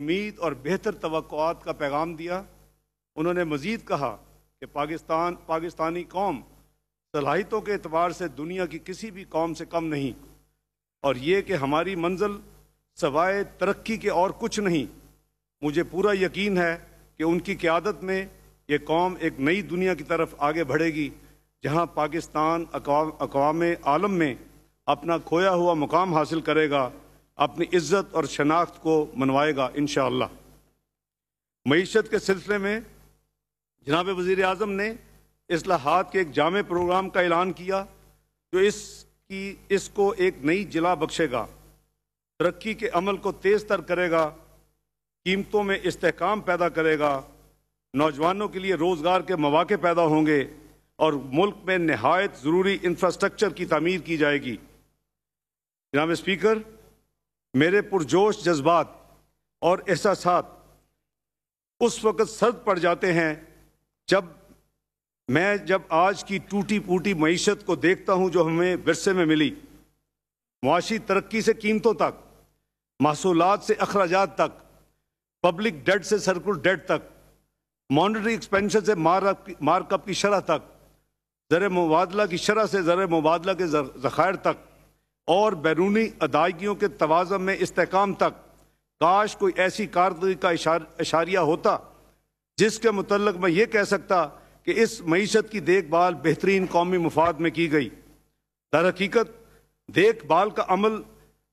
उम्मीद और बेहतर तो का पैगाम दिया। उन्होंने मजीद कहा कि पाकिस्तान, पाकिस्तानी कौम सलाहितों के अतबार से दुनिया की किसी भी कौम से कम नहीं और ये कि हमारी मंजिल सवाए तरक्की के और कुछ नहीं, मुझे पूरा यकीन है कि उनकी क़्यादत में ये कौम एक नई दुनिया की तरफ़ आगे बढ़ेगी, जहाँ पाकिस्तान अकवाम आलम में अपना खोया हुआ मुकाम हासिल करेगा। अपनी इज़्ज़त और शनाख्त को मनवाएगा इन मीशत के सिलसिले में जनाब वज़ी अजम ने असलाहत के एक जाम प्रोग्राम का ऐलान किया, जो इसकी, इसको एक नई जिला बख्शेगा। तरक्की के अमल को तेज़ तर करेगा, कीमतों में इसकाम पैदा करेगा, नौजवानों के लिए रोज़गार के मौाक़े पैदा होंगे और मुल्क में नहायत ज़रूरी इंफ्रास्ट्रक्चर की तमीर की जाएगी। जनाब स्पीकर मेरे पुरजोश जज्बात और एहसास उस वक़्त सर्द पड़ जाते हैं जब मैं, जब आज की टूटी फूटी मीशत को देखता हूँ जो हमें विरसे में मिली। मुआशी तरक्की से कीमतों तक, महसूलत से अखराज तक, पब्लिक डेट से सर्कुल डेट तक, मॉनिटरी एक्सपेंशन से मार्कअप की शरह तक ज़र मुबादला की शरह से ज़र मुबादला के ज़खायर तक और बैरूनी अदायगियों के तोज़न में इसकाम तक। काश कोई ऐसी कारदगी का इशारिया होता, जिसके मतलब मैं ये कह सकता कि इस मीशत की देखभाल बेहतरीन कौमी मुफाद में की गई। दर हकीकत देखभाल का अमल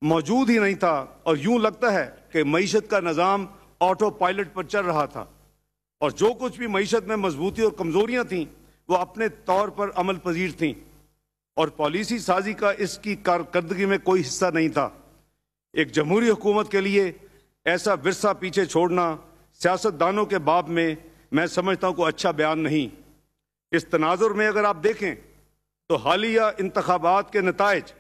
मौजूद ही नहीं था और यूँ लगता है कि मीशत का निज़ाम ऑटो पायलट पर चल रहा था। और जो कुछ भी मीशत में मजबूती और कमजोरियाँ थीं, वो अपने तौर पर अमल पजीर थीं। और पॉलिसी साजी का इसकी कारकर्दगी में कोई हिस्सा नहीं था। एक जमहूरी हुकूमत के लिए ऐसा विरसा पीछे छोड़ना सियासतदानों के बाब में मैं समझता हूँ को अच्छा बयान नहीं। इस तनाजुर में अगर आप देखें तो हालिया इंतबात के नतज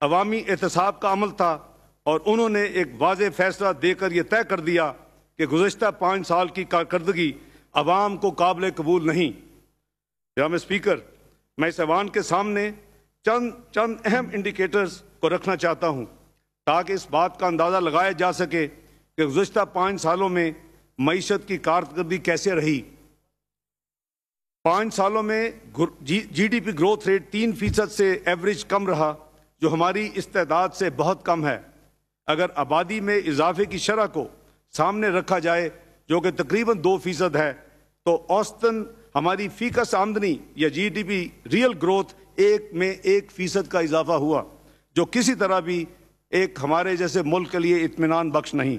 अवामी एहतसाब का अमल था और उन्होंने एक वाज फैसला देकर यह तय कर दिया कि गुजशत पाँच साल की कारकर्दगी अवाम को काबिल कबूल नहीं। जाम स्पीकर, मैं इस ऐवान के सामने चंद चंद अहम इंडिकेटर्स को रखना चाहता हूँ, ताकि इस बात का अंदाज़ा लगाया जा सके कि गुजशत पाँच सालों में मीशत की कारकर्दगी कैसे रही। पाँच सालों में G D P growth rate तीन फ़ीसद से एवरेज कम रहा, जो हमारी इस इस्तेदाद से बहुत कम है। अगर आबादी में इजाफे की शरह को सामने रखा जाए, जो कि तकरीबन दो फ़ीसद है तो औसतन हमारी फीकस आमदनी या G D P real growth एक में एक फ़ीसद का इजाफा हुआ, जो किसी तरह भी एक हमारे जैसे मुल्क के लिए इतमान बख्श नहीं।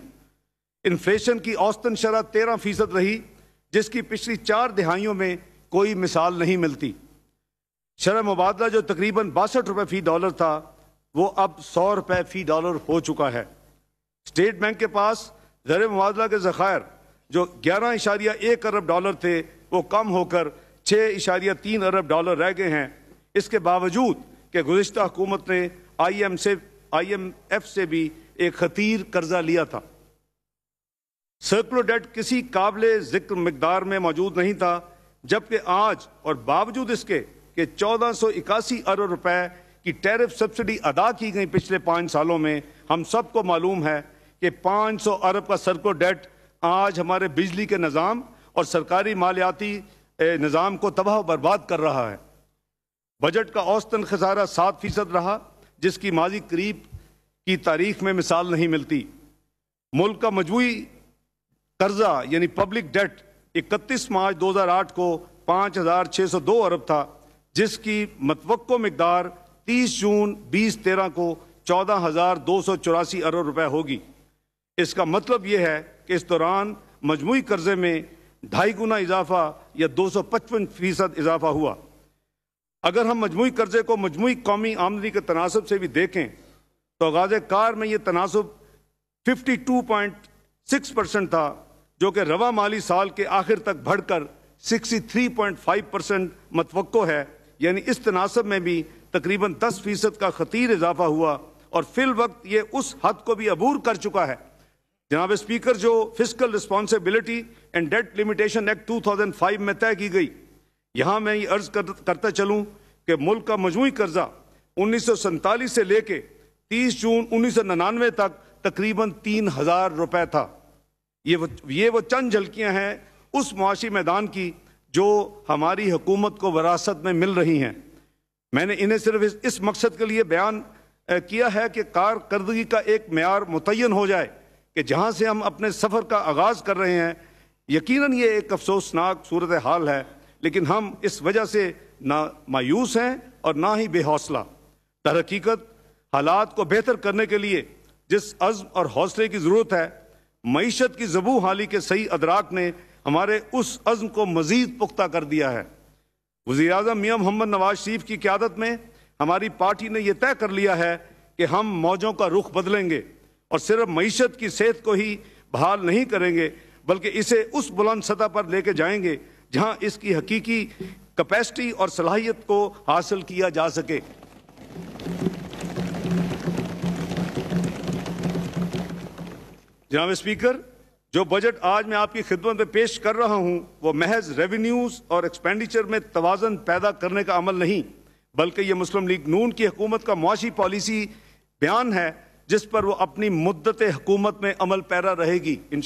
इन्फ्लेशन की औसतन शरह तेरह फ़ीसद रही, जिसकी पिछली चार दिहाइयों में कोई मिसाल नहीं मिलती। शरह मुबादला जो तकरीबन बासठ रुपये फ़ी डॉलर था, वो अब सौ रुपये फ़ी डॉलर हो चुका है। स्टेट बैंक के पास जर मुबादला के ज़खायर, जो ग्यारह इशारिया एक अरब डॉलर थे, वो कम होकर छः इशारिया तीन अरब डॉलर रह गए हैं। इसके बावजूद कि गुजशत हुकूमत ने आई एम से आई एम एफ़ से भी एक खतीर कर्जा लिया था। सर्कुलर डेट किसी काबिल ज़िक्र मकदार में मौजूद नहीं था, जबकि आज और बावजूद इसके कि चौदह सौ इक्यासी अरब रुपए की टैरिफ सब्सिडी अदा की गई पिछले पाँच सालों में, हम सबको मालूम है कि पाँच सौ अरब का सर्कुलर डेट आज हमारे बिजली के निज़ाम और सरकारी मालियाती निज़ाम को तबाह बर्बाद कर रहा है। बजट का औसतन खसारा सात फ़ीसद रहा, जिसकी माजी करीब की तारीख में मिसाल नहीं मिलती। मुल्क का मजमू कर्जा, यानी पब्लिक डेट 31 मार्च 2008 को पाँच हज़ार छः सौ दो अरब था, जिसकी मतवक़ मकदार 30 जून 20 तेरह को चौदह हज़ार दो सौ चौरासी अरब रुपए होगी। इसका मतलब यह है कि इस दौरान मजमू कर्जे में ढाई गुना इजाफा या दो सौ पचपन फ़ीसद इजाफा हुआ। अगर हम मजमू कर्जे को मजमू कौमी आमदनी के तनासब से भी देखें तो आगाज़ कार में ये तनासब fifty two point six percent था, जो कि रवा माली साल के आखिर तक बढ़कर sixty three point five percent मतवक़ है। यानी इस तनासब में भी तकरीबन दस फ़ीसद का खतीर इजाफा हुआ और फिल वक्त ये उस हद को भी अबूर कर चुका है। जनाब स्पीकर, जो fiscal responsibility and debt limitation act 2005 में तय की गई यहाँ मैं ये अर्ज़ कर, करता चलूँ कि मुल्क का मजमू कर्जा उन्नीस से लेके 30 जून उन्नीस तक तकरीबन तीन हज़ार रुपए था। ये वो ये वो चंद झलकियाँ हैं उस मुआशी मैदान की जो हमारी हुकूमत को वरासत में मिल रही हैं। मैंने इन्हें सिर्फ़ इस, इस मकसद के लिए बयान किया है कि कारकर्दगी का एक मैार मुतन हो जाए कि जहाँ से हम अपने सफ़र का आगाज़ कर रहे हैं। यकीनन ये एक अफसोसनाक सूरत हाल है लेकिन हम इस वजह से ना मायूस हैं और ना ही बेहौसला। दर हालात को बेहतर करने के लिए जिस अज़म और हौसले की ज़रूरत है, मीशत की जबू हाली के सही अदराक ने हमारे उस अज़म को मज़ीद पुख्ता कर दिया है। वजी अजम मियाँ मोहम्मद नवाज़ शरीफ की क्यादत में हमारी पार्टी ने यह तय कर लिया है कि हम मौजों का रुख बदलेंगे और सिर्फ़ मीशत की सेहत को ही बहाल नहीं करेंगे, बल्कि इसे उस बुलंद सतह पर लेके जाएँगे जहाँ इसकी हकीकी कैपेसिटी और सलाहियत को हासिल किया जा सके। जनाब स्पीकर, जो बजट आज मैं आपकी खिदमत में पेश कर रहा हूँ, वो महज रेवेन्यूज और एक्सपेंडिचर में तोज़न पैदा करने का अमल नहीं, बल्कि यह मुस्लिम लीग नून की हुकूमत का मुआशी पॉलिसी बयान है, जिस पर वो अपनी मुद्दत हुकूमत में अमल पैरा रहेगी इन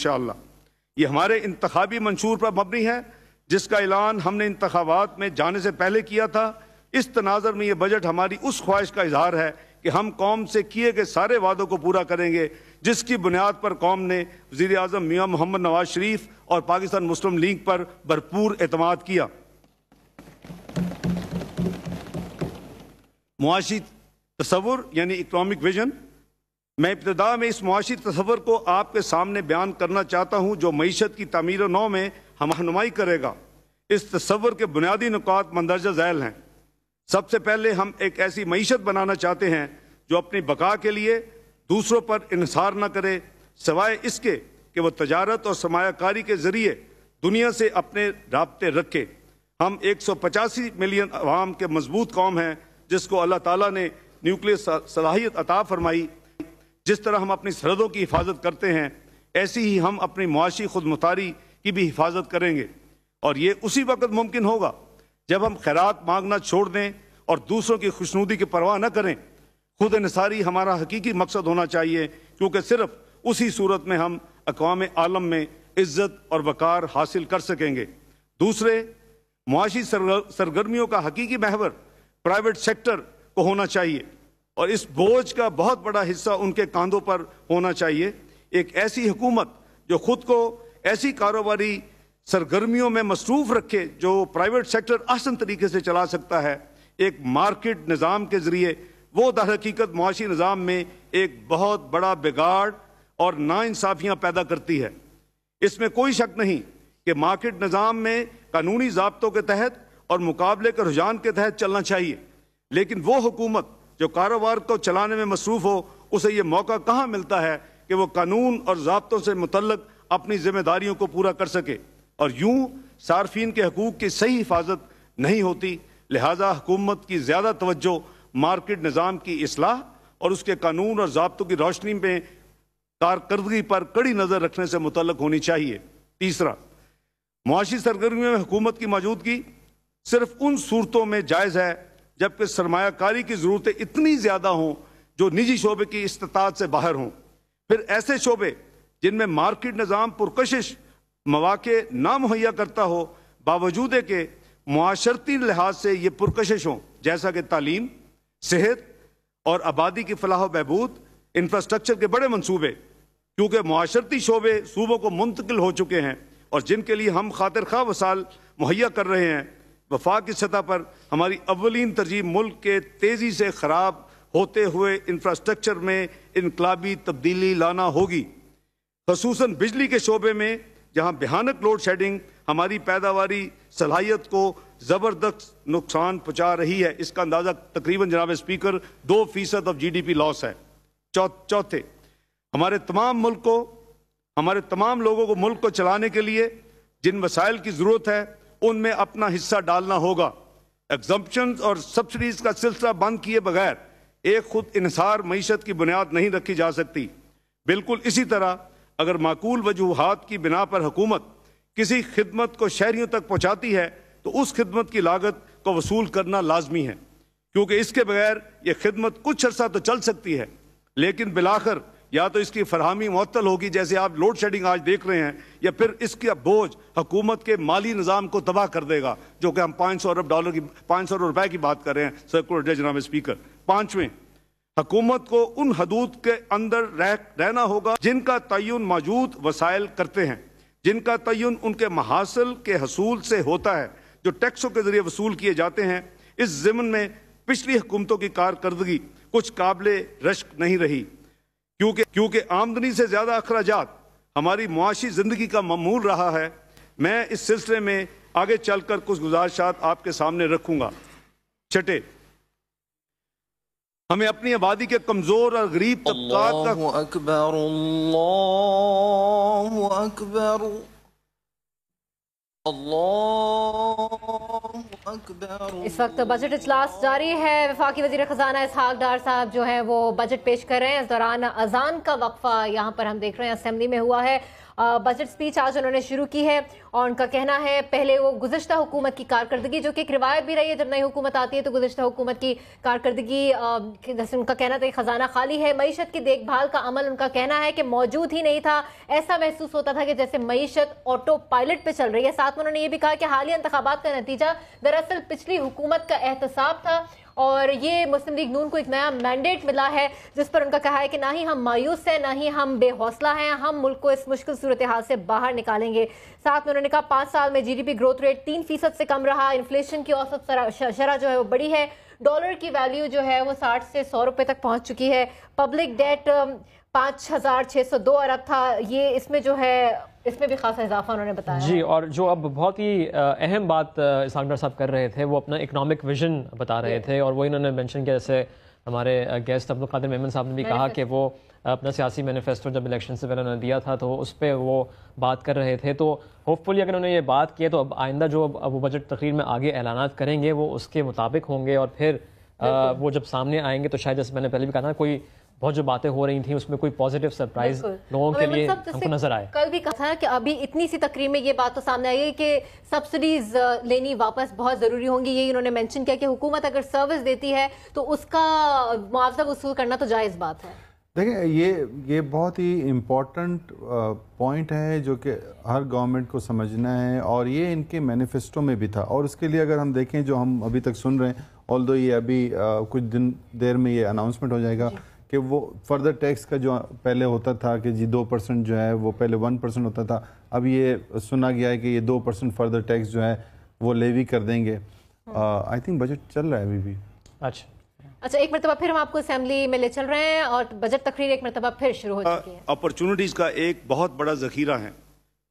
हमारे इंतबी मंशूर पर मबनी है जिसका ऐलान हमने इंतबात में जाने से पहले किया था, इस तनाजर में यह बजट हमारी उस ख्वाहिश का इजहार है कि हम कौम से किए गए सारे वादों को पूरा करेंगे, जिसकी बुनियाद पर कौम ने वजी अजम मियाँ मोहम्मद नवाज़ शरीफ और पाकिस्तान मुस्लिम लीग पर भरपूर एतमाद किया। मुआशी तस्वुर यानी इकनॉमिक विजन, मैं इब्तदा में इस मुआशी तस्वर को आपके सामने बयान करना चाहता हूँ, जो मीशत की तमीर नौ में हम रहनुमाई करेगा। इस तस्वर के बुनियादी नुकात मंदरजा झैल हैं। सबसे पहले हम एक ऐसी मीशत बनाना चाहते हैं, जो अपनी बका के लिए दूसरों पर इसार न करे सवाए इसके कि वह तजारत और सरमाकारी के ज़रिए दुनिया से अपने रबते रखे। हम एक सौ पचासी मिलियन अवाम के मज़बूत कौम हैं, जिसको अल्लाह ताला ने न्यूक्लियर सलाहियत अता फरमाई। जिस तरह हम अपनी सरहदों की हिफाजत करते हैं, ऐसी ही हम अपनी मुआशी खुद मुतारी की भी हिफाजत करेंगे। और ये उसी वक्त मुमकिन होगा जब हम खैरात मांगना छोड़ दें और दूसरों की खुशनुदी की परवाह न करें। खुद नसारी हमारा हकीकी मकसद होना चाहिए, क्योंकि सिर्फ़ उसी सूरत में हम अकवाम आलम में इज़्ज़त और वकार हासिल कर सकेंगे। दूसरे, मुआशी सरगर्मियों का हकीकी महवर प्राइवेट सेक्टर को होना चाहिए और इस बोझ का बहुत बड़ा हिस्सा उनके कांधों पर होना चाहिए। एक ऐसी हुकूमत जो खुद को ऐसी कारोबारी सरगर्मियों में मसरूफ रखे जो प्राइवेट सेक्टर आसन तरीके से चला सकता है। एक मार्केट निज़ाम के ज़रिए, वो दर हकीकत मुआशी निज़ाम में एक बहुत बड़ा बिगाड़ और नाइंसाफ़ियाँ पैदा करती है। इसमें कोई शक नहीं कि मार्केट निज़ाम में कानूनी जबतों के तहत और मुकाबले के रुझान के तहत चलना चाहिए। लेकिन वो हुकूमत जो कारोबार को चलाने में मसरूफ हो, उसे ये मौका कहाँ मिलता है कि वो कानून और जबतों से मुतलक अपनी जिम्मेदारियों को पूरा कर सके। और यूँ सार्फिन के हकूक़ की सही हिफाजत नहीं होती, लिहाजा हुकूमत की ज़्यादा तवज्जो मार्केट निज़ाम की असलाह और उसके कानून और जबतों की रोशनी में कारकर्दगी पर कड़ी नज़र रखने से मुतलक होनी चाहिए। तीसरा, मुआशी सरगर्मियों में हुकूमत की मौजूदगी सिर्फ़ उन सूरतों में जायज़ है, जबकि सरमाकारी की ज़रूरतें इतनी ज़्यादा हों जो निजी शोबे की इस्तात से बाहर हों। फिर ऐसे शोबे जिनमें मार्केट निज़ाम पुरकशिश मौाक़े ना मुहैया करता हो, बावजूद के माशरती लिहाज से ये पुरकशिश हों, जैसा कि तालीम, सेहत और आबादी की फलाह बहबूद इंफ्रास्ट्रक्चर के बड़े मनसूबे क्योंकि माशरती शोबे सूबों को मुंतकिल हो चुके हैं और जिनके लिए हम खातिर खा वसाल मुहैया कर रहे हैं, वफा की सतह पर हमारी अवलिन तरजीह मुल्क के तेज़ी से ख़राब होते हुए इंफ्रास्ट्रक्चर में इनकलाबी तब्दीली लाना होगी। खसूस बिजली के शोबे में जहाँ भयानक लोड शेडिंग हमारी पैदावारी, सलाहियत को ज़बरदस्त नुकसान पहुँचा रही है, इसका अंदाज़ा तकरीबन जनाब स्पीकर दो फ़ीसद of G D P loss है। चौथे, हमारे तमाम मुल्क को, हमारे तमाम लोगों को मुल्क को चलाने के लिए जिन वसाइल की ज़रूरत है, उनमें अपना हिस्सा डालना होगा। एग्जम्पन और सब्सिडीज का सिलसिला बंद किए बगैर एक खुद इसार मीशत की बुनियाद नहीं रखी जा सकती। बिल्कुल इसी तरह अगर माकूल वजूहत की बिना पर हुकूमत किसी खिदमत को शहरीों तक पहुँचाती है तो उस खिदमत की लागत को वसूल करना लाजमी है। क्योंकि इसके बगैर ये खिदमत कुछ अर्सा तो चल सकती है, लेकिन बिलाखर या तो इसकी फरहमी मअतल होगी, जैसे आप लोड शेडिंग आज देख रहे हैं, या फिर इसका बोझ हुकूमत के माली निज़ाम को तबाह कर देगा, जो कि हम पाँच सौ अरब डॉलर की, पाँच सौ अरब रुपए की बात कर रहे हैं सर्कुलर जनाब स्पीकर पाँचवें हुकूमत को उन हदूद के अंदर रह, रहना होगा जिनका तयन मौजूद वसाइल करते हैं जिनका तयन उनके महासल के हसूल से होता है जो टैक्सों के ज़रिए वसूल किए जाते हैं। इस ज़मन में पिछली हुकूमतों की कारकर्दगी कुछ काबिल रश्क नहीं रही। क्योंकि क्योंकि आमदनी से ज़्यादा अखराज हमारी मुआशी ज़िंदगी का ममूल रहा है। मैं इस सिलसिले में आगे चलकर कुछ गुजारिशात आपके सामने रखूँगा। छठे हमें अपनी आबादी के कमज़ोर और गरीब तबकात का अकबर अकबर इस वक्त बजट इजलास जारी है। वफाकी वजी खजाना इसहाक डार साहब जो है वो बजट पेश कर रहे हैं। इस दौरान अजान का वक्फा यहाँ पर हम देख रहे हैं। असेंबली में हुआ है। बजट स्पीच आज उन्होंने शुरू की है और उनका कहना है, पहले वो गुजशत हुकूमत की कारकर्दगी, जो कि एक रिवायत भी रही है, जब नई हुकूमत आती है तो गुजशत हुकूमत की कारकर्दगी जैसे उनका कहना था कि ख़जाना खाली है, मीशत की देखभाल का अमल उनका कहना है कि मौजूद ही नहीं था। ऐसा महसूस होता था कि जैसे मीशत ऑटो पायलट पर चल रही है। साथ में उन्होंने ये भी कहा कि हालिया इंतबात का नतीजा दरअसल पिछली हुकूमत का एहतसाब था और ये मुस्लिम लीग नून को एक नया मैंडेट मिला है, जिस पर उनका कहा है कि ना ही हम मायूस हैं, ना ही हम बेहौसला हैं, हम मुल्क को इस मुश्किल सूरत हाल से बाहर निकालेंगे। साथ में उन्होंने कहा, पाँच साल में जीडीपी ग्रोथ रेट तीन फ़ीसद से कम रहा इन्फ्लेशन की औसत शरह जो है वो बड़ी है। डॉलर की वैल्यू जो है वो साठ से सौ रुपये तक पहुँच चुकी है। पब्लिक डेट पाँच हज़ार छः सौ दो अरब था। ये इसमें जो है इसमें भी खासा इजाफा उन्होंने बताया। जी और जो अब बहुत ही अहम बात इसाक साहब कर रहे थे वो अपना इकोनॉमिक विजन बता रहे थे और वही इन्होंने मैंशन किया जैसे हमारे गेस्ट अब्दुल कादिर मेमन साहब ने भी कहा कि वो अपना सियासी मैनिफेस्टो जब इलेक्शन से पहले उन्होंने दिया था तो उस पर वो बात कर रहे थे। तो होपफुली अगर उन्होंने ये बात की तो अब आइंदा जो अब वो बजट तकरीर में आगे ऐलान करेंगे वो उसके मुताबिक होंगे और फिर आ, वो जब सामने आएँगे तो शायद जैसे मैंने पहले भी कहा था कोई बहुत जो बातें हो रही थी उसमें कोई पॉजिटिव सरप्राइज़ लोगों के लिए हमको नज़र आए कल भी कहा था कि अभी इतनी सी तकरीर में ये बात तो सामने आई है कि सब्सिडीज लेनी वापस बहुत ज़रूरी होंगी। ये इन्होंने मेंशन किया कि हुकूमत अगर सर्विस देती है तो उसका मुआवजा वसूल करना तो जायज़ बात है। देखिए ये ये बहुत ही इम्पोर्टेंट पॉइंट है जो कि हर गवर्नमेंट को समझना है और ये इनके मैनिफेस्टो में भी था। और उसके लिए अगर हम देखें जो हम अभी तक सुन रहे हैं ऑल ये अभी आ, कुछ दिन देर में ये अनाउंसमेंट हो जाएगा कि वो फर्दर टैक्स का जो पहले होता था कि जी दो परसेंट जो है वो पहले वन परसेंट होता था अब ये सुना गया है कि ये दो परसेंट फर्दर टैक्स जो है वो लेवी कर देंगे। आई थिंक बजट चल रहा है अभी भी। अच्छा। अच्छा एक मरतबा फिर हम आपको असेंबली में ले चल रहे हैं और बजट तकरीर एक मरतबा फिर शुरू हो चुकी है। अपॉर्चुनिटीज़ का एक बहुत बड़ा जखीरा है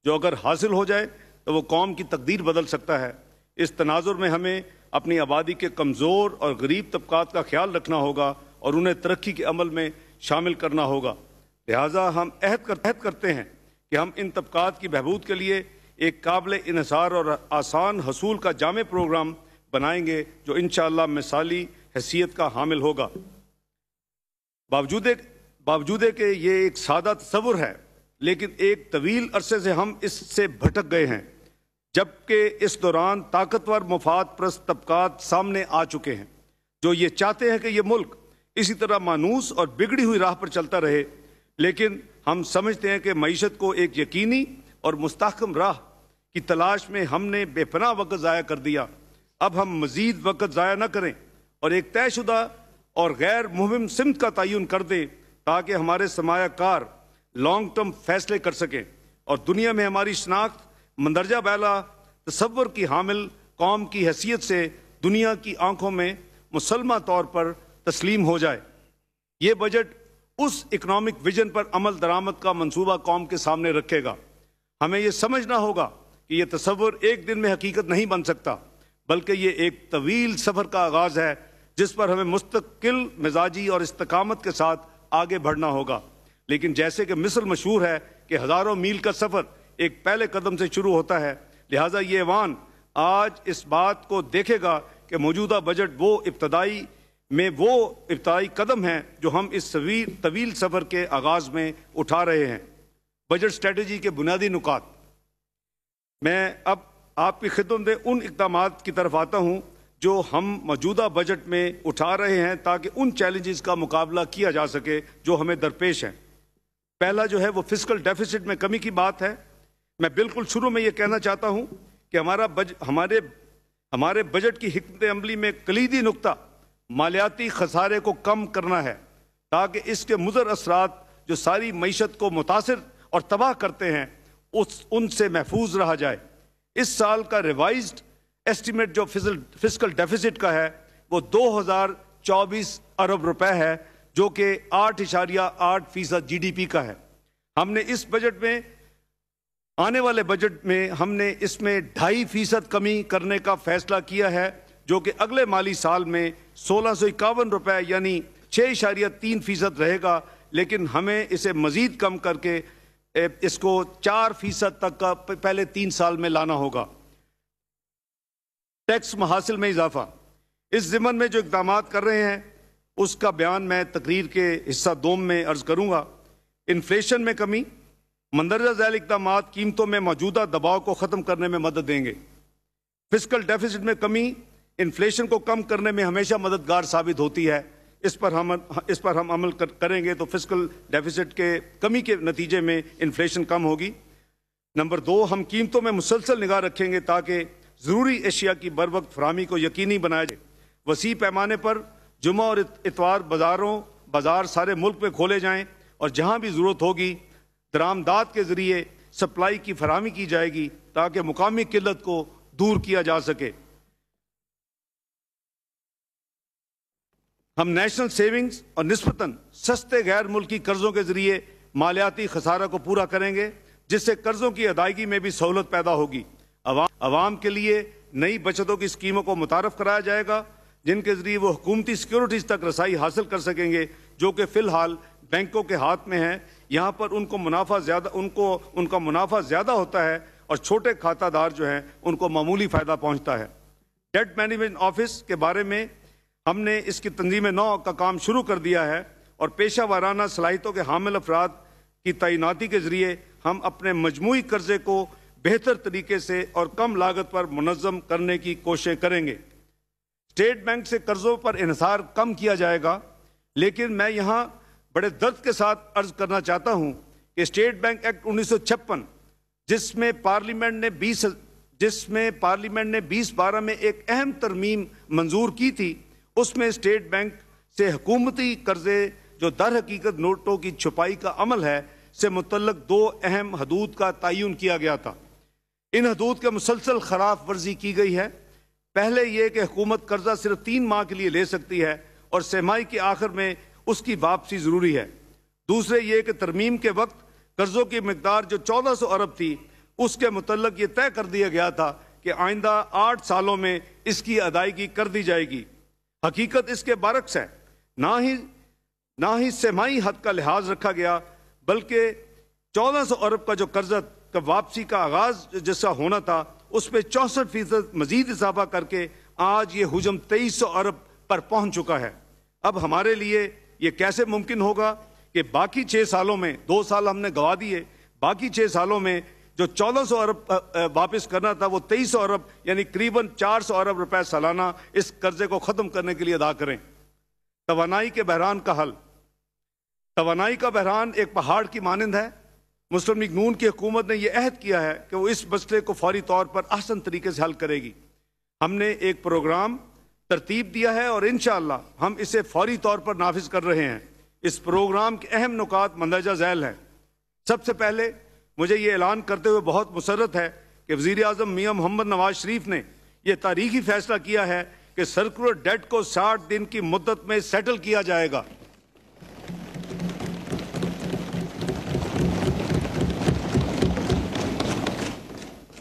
जो अगर हासिल हो जाए तो वो कौम की तकदीर बदल सकता है। इस तनाजुर में हमें अपनी आबादी के कमज़ोर और गरीब तबकात का ख्याल रखना होगा और उन्हें तरक्की के अमल में शामिल करना होगा। लिहाजा हम अहद कर, अहद करते हैं कि हम इन तबकात की बहबूद के लिए एक काबिल इसार और आसान हसूल का जाम प्रोग्राम बनाएँगे, जो इन मिसाली हैसियत का हामिल होगा। बावजूद बावजूद के ये एक सादा तस्वुर है, लेकिन एक तवील अरसे से हम इससे भटक गए हैं, जबकि इस दौरान ताकतवर मुफाद प्रस्त तबकात सामने आ चुके हैं, जो ये चाहते हैं कि ये मुल्क इसी तरह मानूस और बिगड़ी हुई राह पर चलता रहे। लेकिन हम समझते हैं कि मीशत को एक यकीनी और मुस्तकम राह की तलाश में हमने बेपना वक़्त ज़ाया कर दिया। अब हम मज़ीद वक़्त ज़ाया न करें और एक तयशुदा और गैर मुहिम सिमत का तयन कर दें ताकि हमारे सरमाकार लॉन्ग टर्म फैसले कर सकें और दुनिया में हमारी शनाख्त, मंदरजा बैला तस्वर की हामिल कौम की हैसियत से दुनिया की आँखों में मुसलमा तौर पर तस्लीम हो जाए। ये बजट उस इकोनॉमिक विजन पर अमल दरामद का मंसूबा कौम के सामने रखेगा। हमें यह समझना होगा कि यह तस्वर एक दिन में हकीकत नहीं बन सकता, बल्कि ये एक तवील सफ़र का आगाज़ है, जिस पर हमें मुस्तकिल मिजाजी और इस्तकामत के साथ आगे बढ़ना होगा। लेकिन जैसे कि मिसल मशहूर है कि हज़ारों मील का सफ़र एक पहले कदम से शुरू होता है, लिहाजा ये ऐवान आज इस बात को देखेगा कि मौजूदा बजट वो इब्तदाई में वो इब्तदाई कदम है जो हम इस तवील सफ़र के आगाज़ में उठा रहे हैं। बजट स्ट्रेटजी के बुनियादी नुकात। मैं अब आपकी खिदमत में उन इकदाम की तरफ़ आता हूँ जो हम मौजूदा बजट में उठा रहे हैं ताकि उन चैलेंजेस का मुकाबला किया जा सके जो हमें दरपेश हैं। पहला जो है वो फ़िज़िकल डेफिसिट में कमी की बात है। मैं बिल्कुल शुरू में ये कहना चाहता हूँ कि हमारा बज, हमारे हमारे बजट की हमत अमली में कलीदी नुकता मालियाती खसारे को कम करना है, ताकि इसके मुजर असरात जो सारी मीशत को मुतासर और तबाह करते हैं, उस, उनसे महफूज रहा जाए। इस साल का रिवाइज एस्टीमेट जो फिजल फ़िज़िकल डेफिसिट का है, वो 2024 अरब रुपए है, जो कि आठ इशारिया आठ फ़ीसद जी डी पी का है। हमने इस बजट में, आने वाले बजट में हमने इसमें ढाई फ़ीसद कमी करने का फैसला किया है जो कि अगले माली साल में सोलह सौ इक्यावन रुपए, यानी छः इशारिया तीन फ़ीसद रहेगा, लेकिन हमें इसे मजीद कम करके इसको चार फ़ीसद तक का पहले तीन साल में लाना होगा। टैक्स महासिल में इजाफा। इस जिमन में जो इकदाम कर रहे हैं, उसका बयान मैं तकरीर के हिस्सा दोम में अर्ज़ करूँगा। इन्फ्लेशन में कमी, मंदरजा झैल इकदाम कीमतों में मौजूदा दबाव को ख़त्म करने में मदद देंगे। फ़िज़िकल डेफिसिट में कमी इन्फ्लेशन को कम करने में हमेशा मददगार साबित होती है। इस पर हम इस पर हम अमल कर, करेंगे तो फ़िज़िकल डेफिसिट के कमी के नतीजे में इन्फ्लेशन कम होगी। नंबर दो हम कीमतों में मुसलसल निगाह रखेंगे ताकि ज़रूरी एशिया की बर वक्त फरहमी को यकीनी बनाया जाए। वसी पैमाने पर जुमा और इतवार बाज़ारों बाज़ार सारे मुल्क में खोले जाएँ और जहाँ भी ज़रूरत होगी दरामदाद के ज़रिए सप्लाई की फरहमी की जाएगी ताकि मुकामी किल्लत को दूर किया जा सके। हम नेशनल सेविंग्स और नस्बता सस्ते गैर मुल्की कर्जों के ज़रिए मालियाती खसारा को पूरा करेंगे, जिससे कर्जों की अदायगी में भी सहूलत पैदा होगी। अवाम के लिए नई बचतों की स्कीमों को मुतारफ कराया जाएगा, जिनके ज़रिए वो हुकूमती सिक्योरिटीज तक रसाई हासिल कर सकेंगे, जो कि फ़िलहाल बैंकों के हाथ में है। यहाँ पर उनको मुनाफा ज़्यादा, उनको, उनका मुनाफा ज़्यादा होता है और छोटे खातादार जो हैं, उनको मामूली फ़ायदा पहुँचता है। डेट मैनेजमेंट ऑफ़िस के बारे में हमने इसकी तंजीम नौ का काम शुरू कर दिया है और पेशा वाराना सलाहितों के हामिल अफराद की तैनाती के ज़रिए हम अपने मजमू कर्जे को बेहतर तरीके से और कम लागत पर मुनज़म करने की कोशिश करेंगे। स्टेट बैंक से कर्जों पर इसार कम किया जाएगा, लेकिन मैं यहाँ बड़े दर्द के साथ अर्ज़ करना चाहता हूँ कि स्टेट बैंक एक्ट उन्नीस सौ छप्पन, जिसमें पार्लियामेंट ने 20 जिसमें पार्लियामेंट ने 20 बारह में एक अहम तरमीम मंजूर की थी उसमें स्टेट बैंक से हुकूमती कर्जे, जो दर हकीकत नोटों की छुपाई का अमल है, से मुतलक दो अहम हदूद का तयन किया गया था। इन हदूद के मुसलसल खराब वर्जी की गई है। पहले यह कि हुकूमत कर्जा सिर्फ़ तीन माह के लिए ले सकती है, और सहमाई के आखिर में उसकी वापसी ज़रूरी है। दूसरे ये कि तरमीम के वक्त कर्जों की मकदार जो चौदह सौ अरब थी, उसके मुतलक ये तय कर दिया गया था कि आइंदा आठ सालों में इसकी अदायगी कर दी जाएगी। हकीकत इसके बरक्स है। ना ही ना ही सेमाई हद का लिहाज रखा गया, बल्कि चौदह सौ अरब का जो कर्जा का वापसी का आगाज़ जैसा होना था उस पर चौंसठ फ़ीसद मजीद इजाफा करके आज ये हजम तेईस सौ अरब पर पहुँच चुका है। अब हमारे लिए ये कैसे मुमकिन होगा कि बाकी छह सालों में, दो साल हमने गवा दिए, बाकी छह सालों में जो 1400 अरब वापस करना था, वो 2300 अरब, यानी करीबन 400 अरब रुपए सालाना इस कर्जे को ख़त्म करने के लिए अदा करें। तोानाई के बहरान का हल। तोानाई का बहरान एक पहाड़ की मानंद है। मुस्लिम लीग नून की हुकूमत ने यह अहद किया है कि वो इस मसले को फौरी तौर पर आसन तरीके से हल करेगी। हमने एक प्रोग्राम तरतीब दिया है और इन हम इसे फौरी तौर पर नाफिज कर रहे हैं। इस प्रोग्राम के अहम नुकात मंदरजा झैल हैं। सबसे पहले मुझे ये ऐलान करते हुए बहुत मुसरत है कि वज़ीर अजम मियाँ मोहम्मद नवाज़ शरीफ ने यह तारीखी फैसला किया है कि सर्कुलर डेट को साठ दिन की मुद्दत में सेटल किया जाएगा।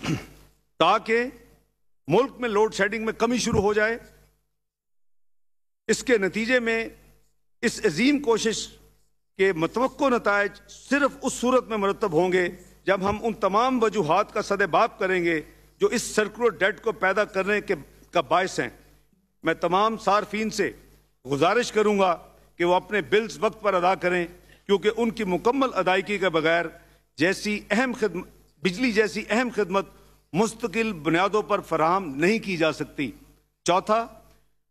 ताकि मुल्क में लोड शेडिंग में कमी शुरू हो जाए। इसके नतीजे में इस अजीम कोशिश के मतवक़ नतज सिर्फ़ उस सूरत में मरतब होंगे जब हम उन तमाम वजूहत का सदबाब करेंगे जो इस सर्कुलर डेट को पैदा करने के, का बायस हैं। मैं तमाम सार्फिन से गुजारिश करूँगा कि वो अपने बिल्स वक्त पर अदा करें, क्योंकि उनकी मुकम्मल अदायगी के बगैर जैसी अहम खदमत बिजली जैसी अहम खदमत मुस्तकिल बुनियादों पर फराहम नहीं की जा सकती। चौथा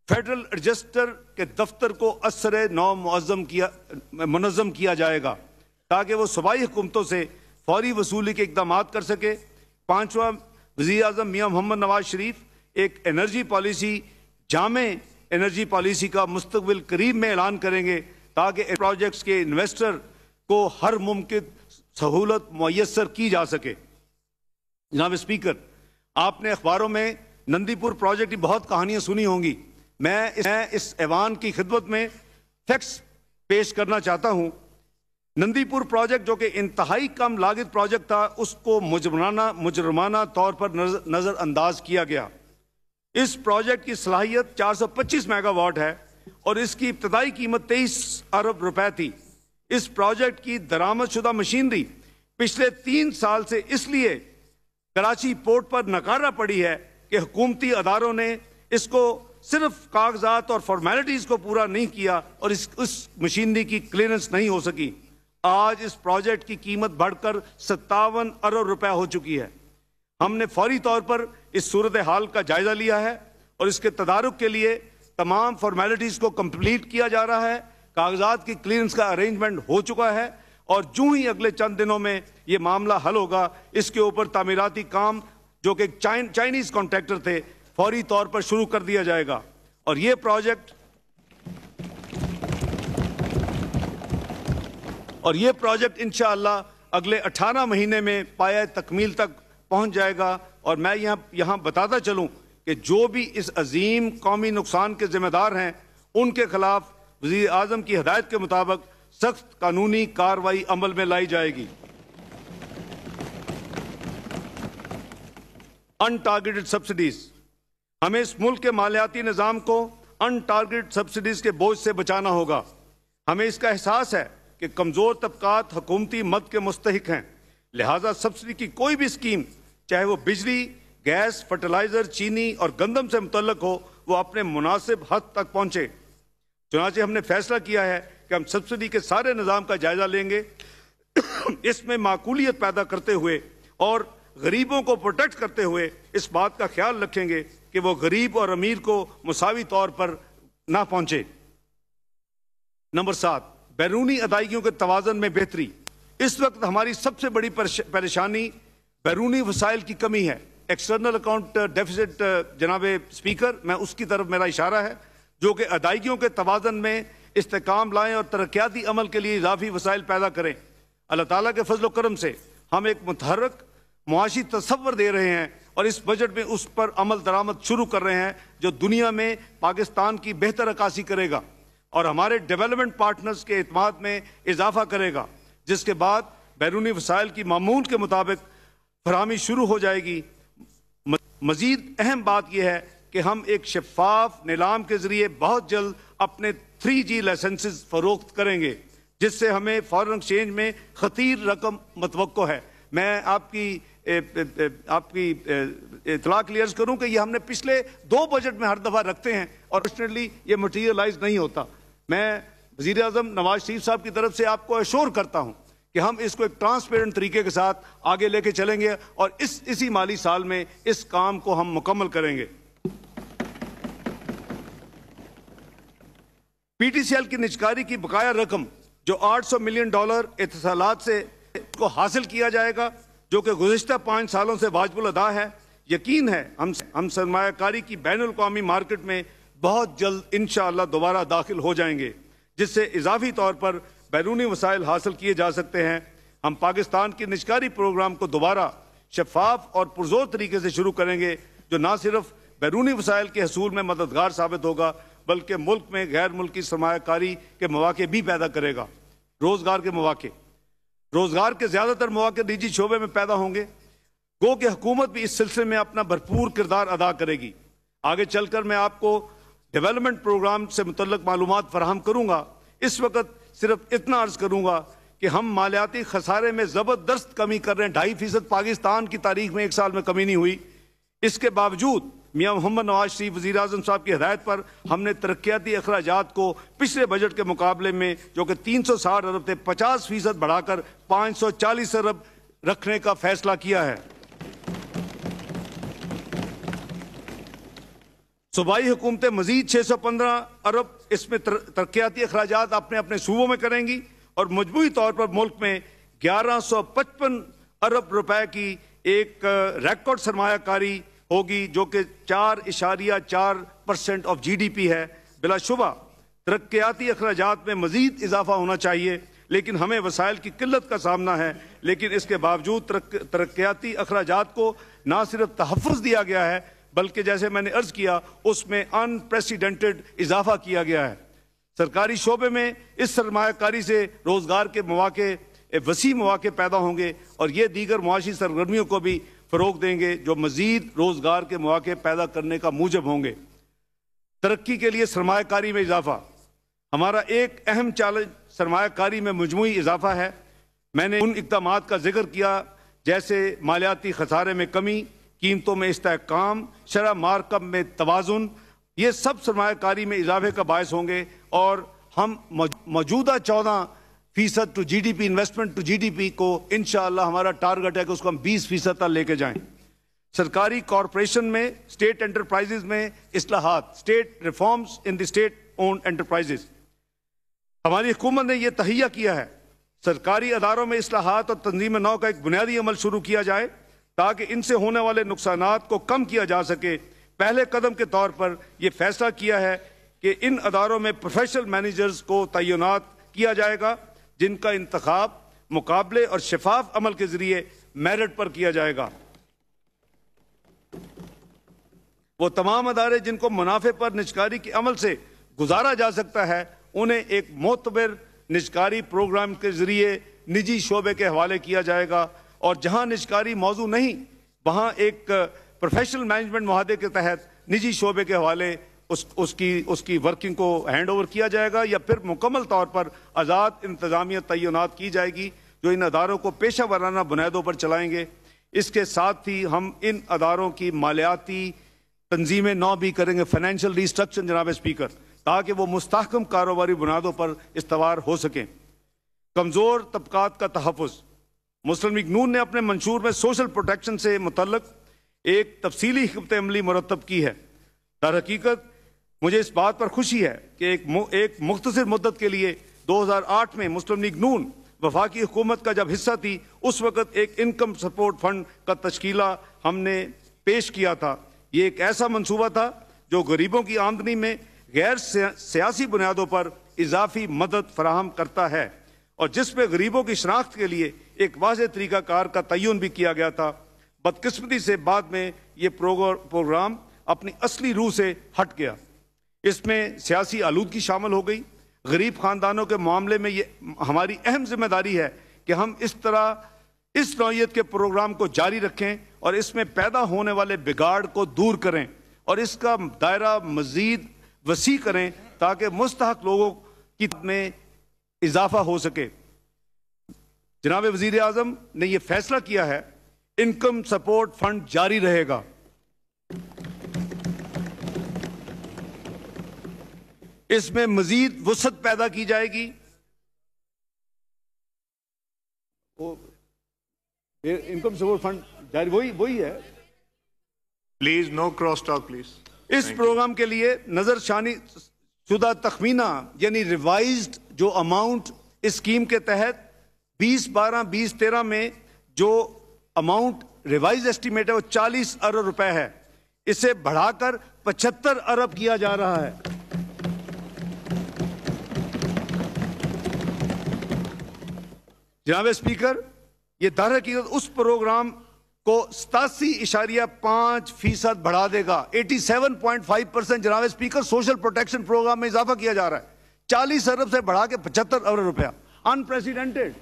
फेडरल रजिस्टर के दफ्तर को असर नौ मुआजम किया मनज़म किया जाएगा, ताकि वो सूबाई हुकूमतों से फौरी वसूली के इकदाम कर सके। पाँचवा वजी अजम मियाँ मोहम्मद नवाज़ शरीफ, एक एनर्जी पॉलिसी जाम एनर्जी पॉलिसी का मुस्तबिल करीब में ऐलान करेंगे, ताकि प्रोजेक्ट्स के इन्वेस्टर को हर मुमकिन सहूलत मैसर की जा सके। जनाब स्पीकर आपने अखबारों में नंदीपुर प्रोजेक्ट की बहुत कहानियाँ सुनी होंगी। मैं इस, इस ऐवान की खिदमत में फैक्ट्स पेश करना चाहता हूँ। नंदीपुर प्रोजेक्ट जो कि इंतहाई कम लागत प्रोजेक्ट था उसको मुजरमाना मुजरमाना तौर पर नज़रअंदाज किया गया। इस प्रोजेक्ट की सलाहियत 425 मेगावाट है और इसकी इब्तदाई कीमत 23 अरब रुपए थी। इस प्रोजेक्ट की दरामद शुदा मशीनरी पिछले तीन साल से इसलिए कराची पोर्ट पर नकारा पड़ी है कि हुकूमती अदारों ने इसको सिर्फ़ कागजात और फॉर्मेलिटीज को पूरा नहीं किया और इस, उस मशीनरी की क्लियरेंस नहीं हो सकी। आज इस प्रोजेक्ट की कीमत बढ़कर सत्तावन अरब रुपए हो चुकी है। हमने फौरी तौर पर इस सूरत हाल का जायजा लिया है और इसके तदारुक के लिए तमाम फॉर्मेलिटीज को कंप्लीट किया जा रहा है। कागजात की क्लियरेंस का अरेंजमेंट हो चुका है और जो ही अगले चंद दिनों में ये मामला हल होगा, इसके ऊपर तामीराती काम, जो कि चाइनीज़ कॉन्ट्रैक्टर थे फौरी तौर पर शुरू कर दिया जाएगा। और ये प्रोजेक्ट और ये प्रोजेक्ट इंशाल्लाह अगले 18 महीने में पाया तकमील तक पहुँच जाएगा। और मैं यहाँ यहाँ बताता चलूँ कि जो भी इस अजीम कौमी नुकसान के जिम्मेदार हैं, उनके खिलाफ वजी आज़म की हदायत के मुताबिक सख्त कानूनी कार्रवाई अमल में लाई जाएगी। अनटारगेटेड सब्सिडीज हमें इस मुल्क के मालियाती निज़ाम को अनटारगेटेड सब्सिडीज के बोझ से बचाना होगा। हमें इसका एहसास है कि कमज़ोर तबकात हुकूमती मद के मुस्तक हैं। लिहाजा सब्सिडी की कोई भी स्कीम चाहे वो बिजली, गैस फर्टिलाइज़र चीनी और गंदम से मुतलक हो, वो अपने मुनासिब हद तक पहुँचे। चुनाचे हमने फैसला किया है कि हम सब्सिडी के सारे निज़ाम का जायजा लेंगे। इसमें माकूलियत पैदा करते हुए और गरीबों को प्रोटेक्ट करते हुए इस बात का ख्याल रखेंगे कि वो गरीब और अमीर को मुसावी तौर पर ना पहुँचे। नंबर सात, बैरूनी अदायगियों के तोज़न में बेहतरी। इस वक्त हमारी सबसे बड़ी परेशानी बैरूनी वसाइल की कमी है। एक्सटर्नल अकाउंट डेफिसिट, जनाब स्पीकर, मैं उसकी तरफ़ मेरा इशारा है, जो कि अदायगियों के तोज़न में इस्तेकाम लाएँ और तरक्याती अमल के लिए इजाफी वसाइल पैदा करें। अल्लाह ताला के फजल करम से हम एक मुतहरक, मुआशी तस्वर दे रहे हैं। और इस बजट में उस पर अमल दरामद शुरू कर रहे हैं, जो दुनिया में पाकिस्तान की बेहतर अक्सी करेगा और हमारे डेवलपमेंट पार्टनर्स के अतमाद में इजाफा करेगा, जिसके बाद बैरूनी वसाइल की मामूल के मुताबिक फरहमी शुरू हो जाएगी। मजीद अहम बात यह है कि हम एक शफाफ नीलाम के ज़रिए बहुत जल्द अपने थ्री जी लाइसेंसेज फरोख्त करेंगे, जिससे हमें फॉरन एक्सचेंज में खतीर रकम मतवक़ है। मैं आपकी आपकी इतला क्लियर करूँ कि ये हमने पिछले दो बजट में हर दफ़ा रखते हैं और अनफॉर्चुनेटली ये मटीरियलाइज नहीं होता। मैं वज़ीर अजम नवाज़ शरीफ साहब की तरफ़ से आपको एश्योर करता हूँ कि हम इसको एक ट्रांसपेरेंट तरीके के साथ आगे लेके चलेंगे और इस, इसी माली साल में इस काम को हम मुकम्मल करेंगे। पीटीसीएल की निचकारी की बकाया रकम जो 800 मिलियन डॉलर इतसालात से को हासिल किया जाएगा जो कि गुजशत पाँच सालों से वाजबुल अदा है, यकीन है, हम हम सरमाकारी की बैन अवी मार्केट में बहुत जल्द इन दोबारा दाखिल हो जाएँगे, जिससे इजाफी तौर पर बैरूनी वसाइल हासिल किए जा सकते हैं। हम पाकिस्तान की निष्कारी प्रोग्राम को दोबारा शफाफ और पुरजोर तरीके से शुरू करेंगे, जो ना सिर्फ़ बैरूनी वसाइल के हसूल में मददगार साबित होगा, बल्कि मुल्क में गैर मुल्की सरमाकारी के मौाक़े भी पैदा करेगा। रोज़गार के मौाक़े। रोज़गार के ज़्यादातर मौके निजी शोबे में पैदा होंगे। गो कि हुकूमत भी इस सिलसिले में अपना भरपूर किरदार अदा करेगी। आगे चलकर मैं आपको डेवलपमेंट प्रोग्राम से मुतलक मालूम फराहम करूँगा। इस वक्त सिर्फ़ इतना अर्ज़ करूँगा कि हम मालियाती खसारे में ज़बरदस्त कमी कर रहे हैं। ढाई फ़ीसद पाकिस्तान की तारीख में एक साल में कमी नहीं हुई। इसके बावजूद मियाँ मोहम्मद नवाज़ शरीफ वजी अजम साहब की हदायत पर हमने तरक्याती अखराज को पिछले बजट के मुकाबले में, जो कि तीन सौ साठ अरब थे पचास फ़ीसद बढ़ाकर पाँच सौ चालीस अरब रखने का फैसला किया है। सूबाई हुकूमतें मजीद छः सौ पंद्रह अरब इसमें तरक्याती अखराज अपने अपने सूबों में करेंगी और मजमूई तौर पर मुल्क में 1155 अरब रुपए की एक रिकॉर्ड सरमायाकारी होगी, जो कि चार इशारिया चार percent of G D P है। बिलाशुबा, तरक्याती अखराज में मजीद इजाफा होना चाहिए, लेकिन हमें वसाइल की किल्लत का सामना है। लेकिन इसके बावजूद तरक्याती अखराज को ना सिर्फ़ तहफ़ दिया गया है, बल्कि जैसे मैंने अर्ज़ किया, उसमें अनप्रेसिडेंटेड इजाफा किया गया है। सरकारी शोबे में इस सरमाकारी से रोज़गार के मौके वसी मौके पैदा होंगे, और ये दीगर मुआशी सरगर्मियों को भी फ़रोग देंगे, जो मजीद रोज़गार के मौके पैदा करने का मूजब होंगे। तरक्की के लिए सरमाकारी में इजाफा। हमारा एक अहम चैलेंज सरमाकारी में मजमू इजाफा है। मैंने उन इकदाम का ज़िक्र किया, जैसे मालियाती खसारे में कमी, कीमतों में इसकाम शरा मार्कब में तोज़ुन ये सब सरमाकारी में इजाफे का बायस होंगे और हम मौजूदा चौदह फ़ीसद to G D P investment to G D P को इन हमारा टारगेट है कि उसको हम बीस फ़ीसद तक लेके जाएँ। सरकारी कॉरपोरेशन में स्टेट एंटरप्राइजेज में असलाहत state reforms in the state own enterprises हमारी हुकूमत ने यह तहिया किया है, सरकारी अदारों में असलाहत और तंजीम नौ का एक बुनियादी अमल शुरू किया जाए, ताकि इनसे होने वाले नुकसान को कम किया जा सके। पहले कदम के तौर पर यह फैसला किया है कि इन अदारों में प्रोफेशनल मैनेजर्स को तैनात किया जाएगा। जिनका इंतखब, मुकाबले और शफाफ अमल के ज़रिए मेरिट पर किया जाएगा। वो तमाम अदारे जिनको मुनाफे पर निचकारी के अमल से गुजारा जा सकता है, उन्हें एक मोतबर निजकारी प्रोग्राम के ज़रिए निजी शोबे के हवाले किया जाएगा। और जहाँ निजकारी मौजू नहीं, वहाँ एक प्रोफेशनल मैनेजमेंट माहदे के तहत निजी शोबे के हवाले उस, उसकी उसकी वर्किंग को हैंड ओवर किया जाएगा या फिर मुकम्मल तौर पर आज़ाद इंतज़ामिया तैनात की जाएगी, जो इन अदारों को पेशा वराना बुनियादों पर चलाएँगे। इसके साथ ही हम इन अदारों की मालियाती तंजीमें नौ भी करेंगे। फाइनेंशियल रिस्ट्रक्चर जनाब स्पीकर ताकि वो मुस्तकम कारोबारी बुनियादों पर इस्तवार हो सकें। कमज़ोर तबकात का तहफ़ मुस्लिम लीग नून ने अपने मंशूर में सोशल प्रोटेक्शन से मुतलक एक तफसीली हमत अमली मुरतब की है। दर हकीकत मुझे इस बात पर खुशी है कि एक एक मुख्तर मुद्दत के लिए 2008 में मुस्लिम लीग नून वफाकी हुकूमत का जब हिस्सा थी, उस वक़्त एक इनकम सपोर्ट फंड का तश्कीला हमने पेश किया था। ये एक ऐसा मनसूबा था जो गरीबों की आमदनी में गैर सियासी बुनियादों पर इजाफी मदद फराहम करता है और जिसमें गरीबों की शनाख्त के लिए एक वाज तरीक़ाकार का तयन भी किया गया था, बदकस्मती से बाद में ये प्रोग्राम अपनी असली रूह से हट गया। इसमें सियासी आलूदगी शामिल हो गई। गरीब खानदानों के मामले में ये हमारी अहम ज़िम्मेदारी है कि हम इस तरह, इस नौीयत के प्रोग्राम को जारी रखें और इसमें पैदा होने वाले बिगाड़ को दूर करें और इसका दायरा मजीद वसी करें ताकि मुस्तक लोगों की में इजाफा हो सके। जनाब वज़ीर आज़म ने यह फैसला किया है, इनकम सपोर्ट फंड जारी रहेगा। इसमें मजीद वसत पैदा की जाएगी। इनकम सपोर्ट फंड जारी वही वही है। Please no cross talk please इस प्रोग्राम के लिए नजरशानी शुदा तखमीना यानी रिवाइज्ड जो अमाउंट स्कीम के तहत 20 12 20 13 में जो अमाउंट रिवाइज एस्टीमेट है वो 40 अरब रुपए है। इसे बढ़ाकर 75 अरब किया जा रहा है। जनाब स्पीकर ये दर हकीकत उस प्रोग्राम को सतासी इशारिया पाँच फ़ीसद बढ़ा देगा। 87.5 परसेंट जनाब स्पीकर सोशल प्रोटेक्शन प्रोग्राम में इजाफा किया जा रहा है। चालीस अरब से बढ़ा के पचहत्तर अरब रुपया। अनप्रेसिडेंटेड।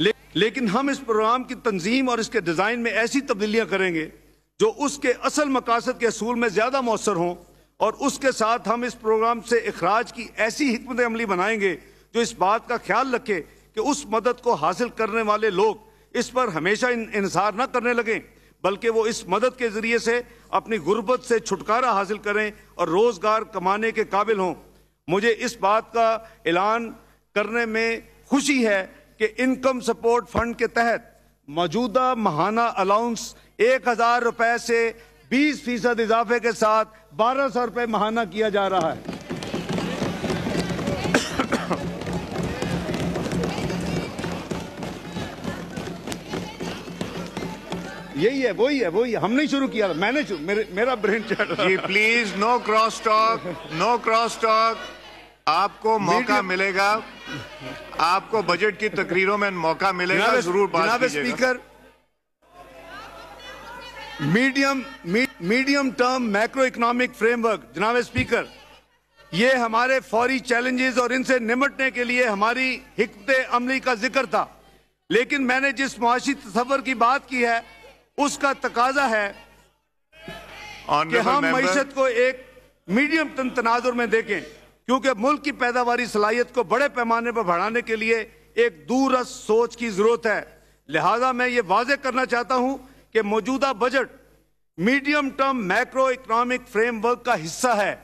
ले, लेकिन हम इस प्रोग्राम की तंजीम और इसके डिज़ाइन में ऐसी तब्दीलियाँ करेंगे जो उसके असल मकासद के असूल में ज़्यादा मौसर हों। और उसके साथ हम इस प्रोग्राम से अखराज की ऐसी हमत अमली बनाएँगे जो इस बात का ख्याल रखे कि उस मदद को हासिल करने वाले लोग इस पर हमेशा इंसार न करने लगें, बल्कि वो इस मदद के ज़रिए से अपनी गुर्बत से छुटकारा हासिल करें और रोज़गार कमाने के काबिल हों। मुझे इस बात का ऐलान करने में खुशी है कि इनकम सपोर्ट फंड के तहत मौजूदा महाना अलाउंस एक हज़ार रुपए से 20 फ़ीसद इजाफे के साथ बारह सौ रुपये महाना किया जा रहा है। यही है वही है वही हमने शुरू किया था मैंने शुरू, मेरे, मेरा ब्रेन चढ़ जी please no cross talk no cross talk आपको मौका मिलेगा। आपको बजट की तकरीरों में मौका मिलेगा ज़रूर बात speaker medium medium term macroeconomic framework. जनाब स्पीकर ये हमारे फौरी चैलेंजेस और इनसे निमटने के लिए हमारी हिकमत अमली का ज़िक्र था। लेकिन मैंने जिस मुआशी तस्वर की बात की है उसका तकाजा है कि हम मीशत को एक मीडियम तन तनाजुर में देखें क्योंकि मुल्क की पैदावारी सलाहियत को बड़े पैमाने पर बढ़ाने के लिए एक दूरस सोच की ज़रूरत है। लिहाजा मैं ये वाजे करना चाहता हूँ कि मौजूदा budget medium term macro economic framework का हिस्सा है,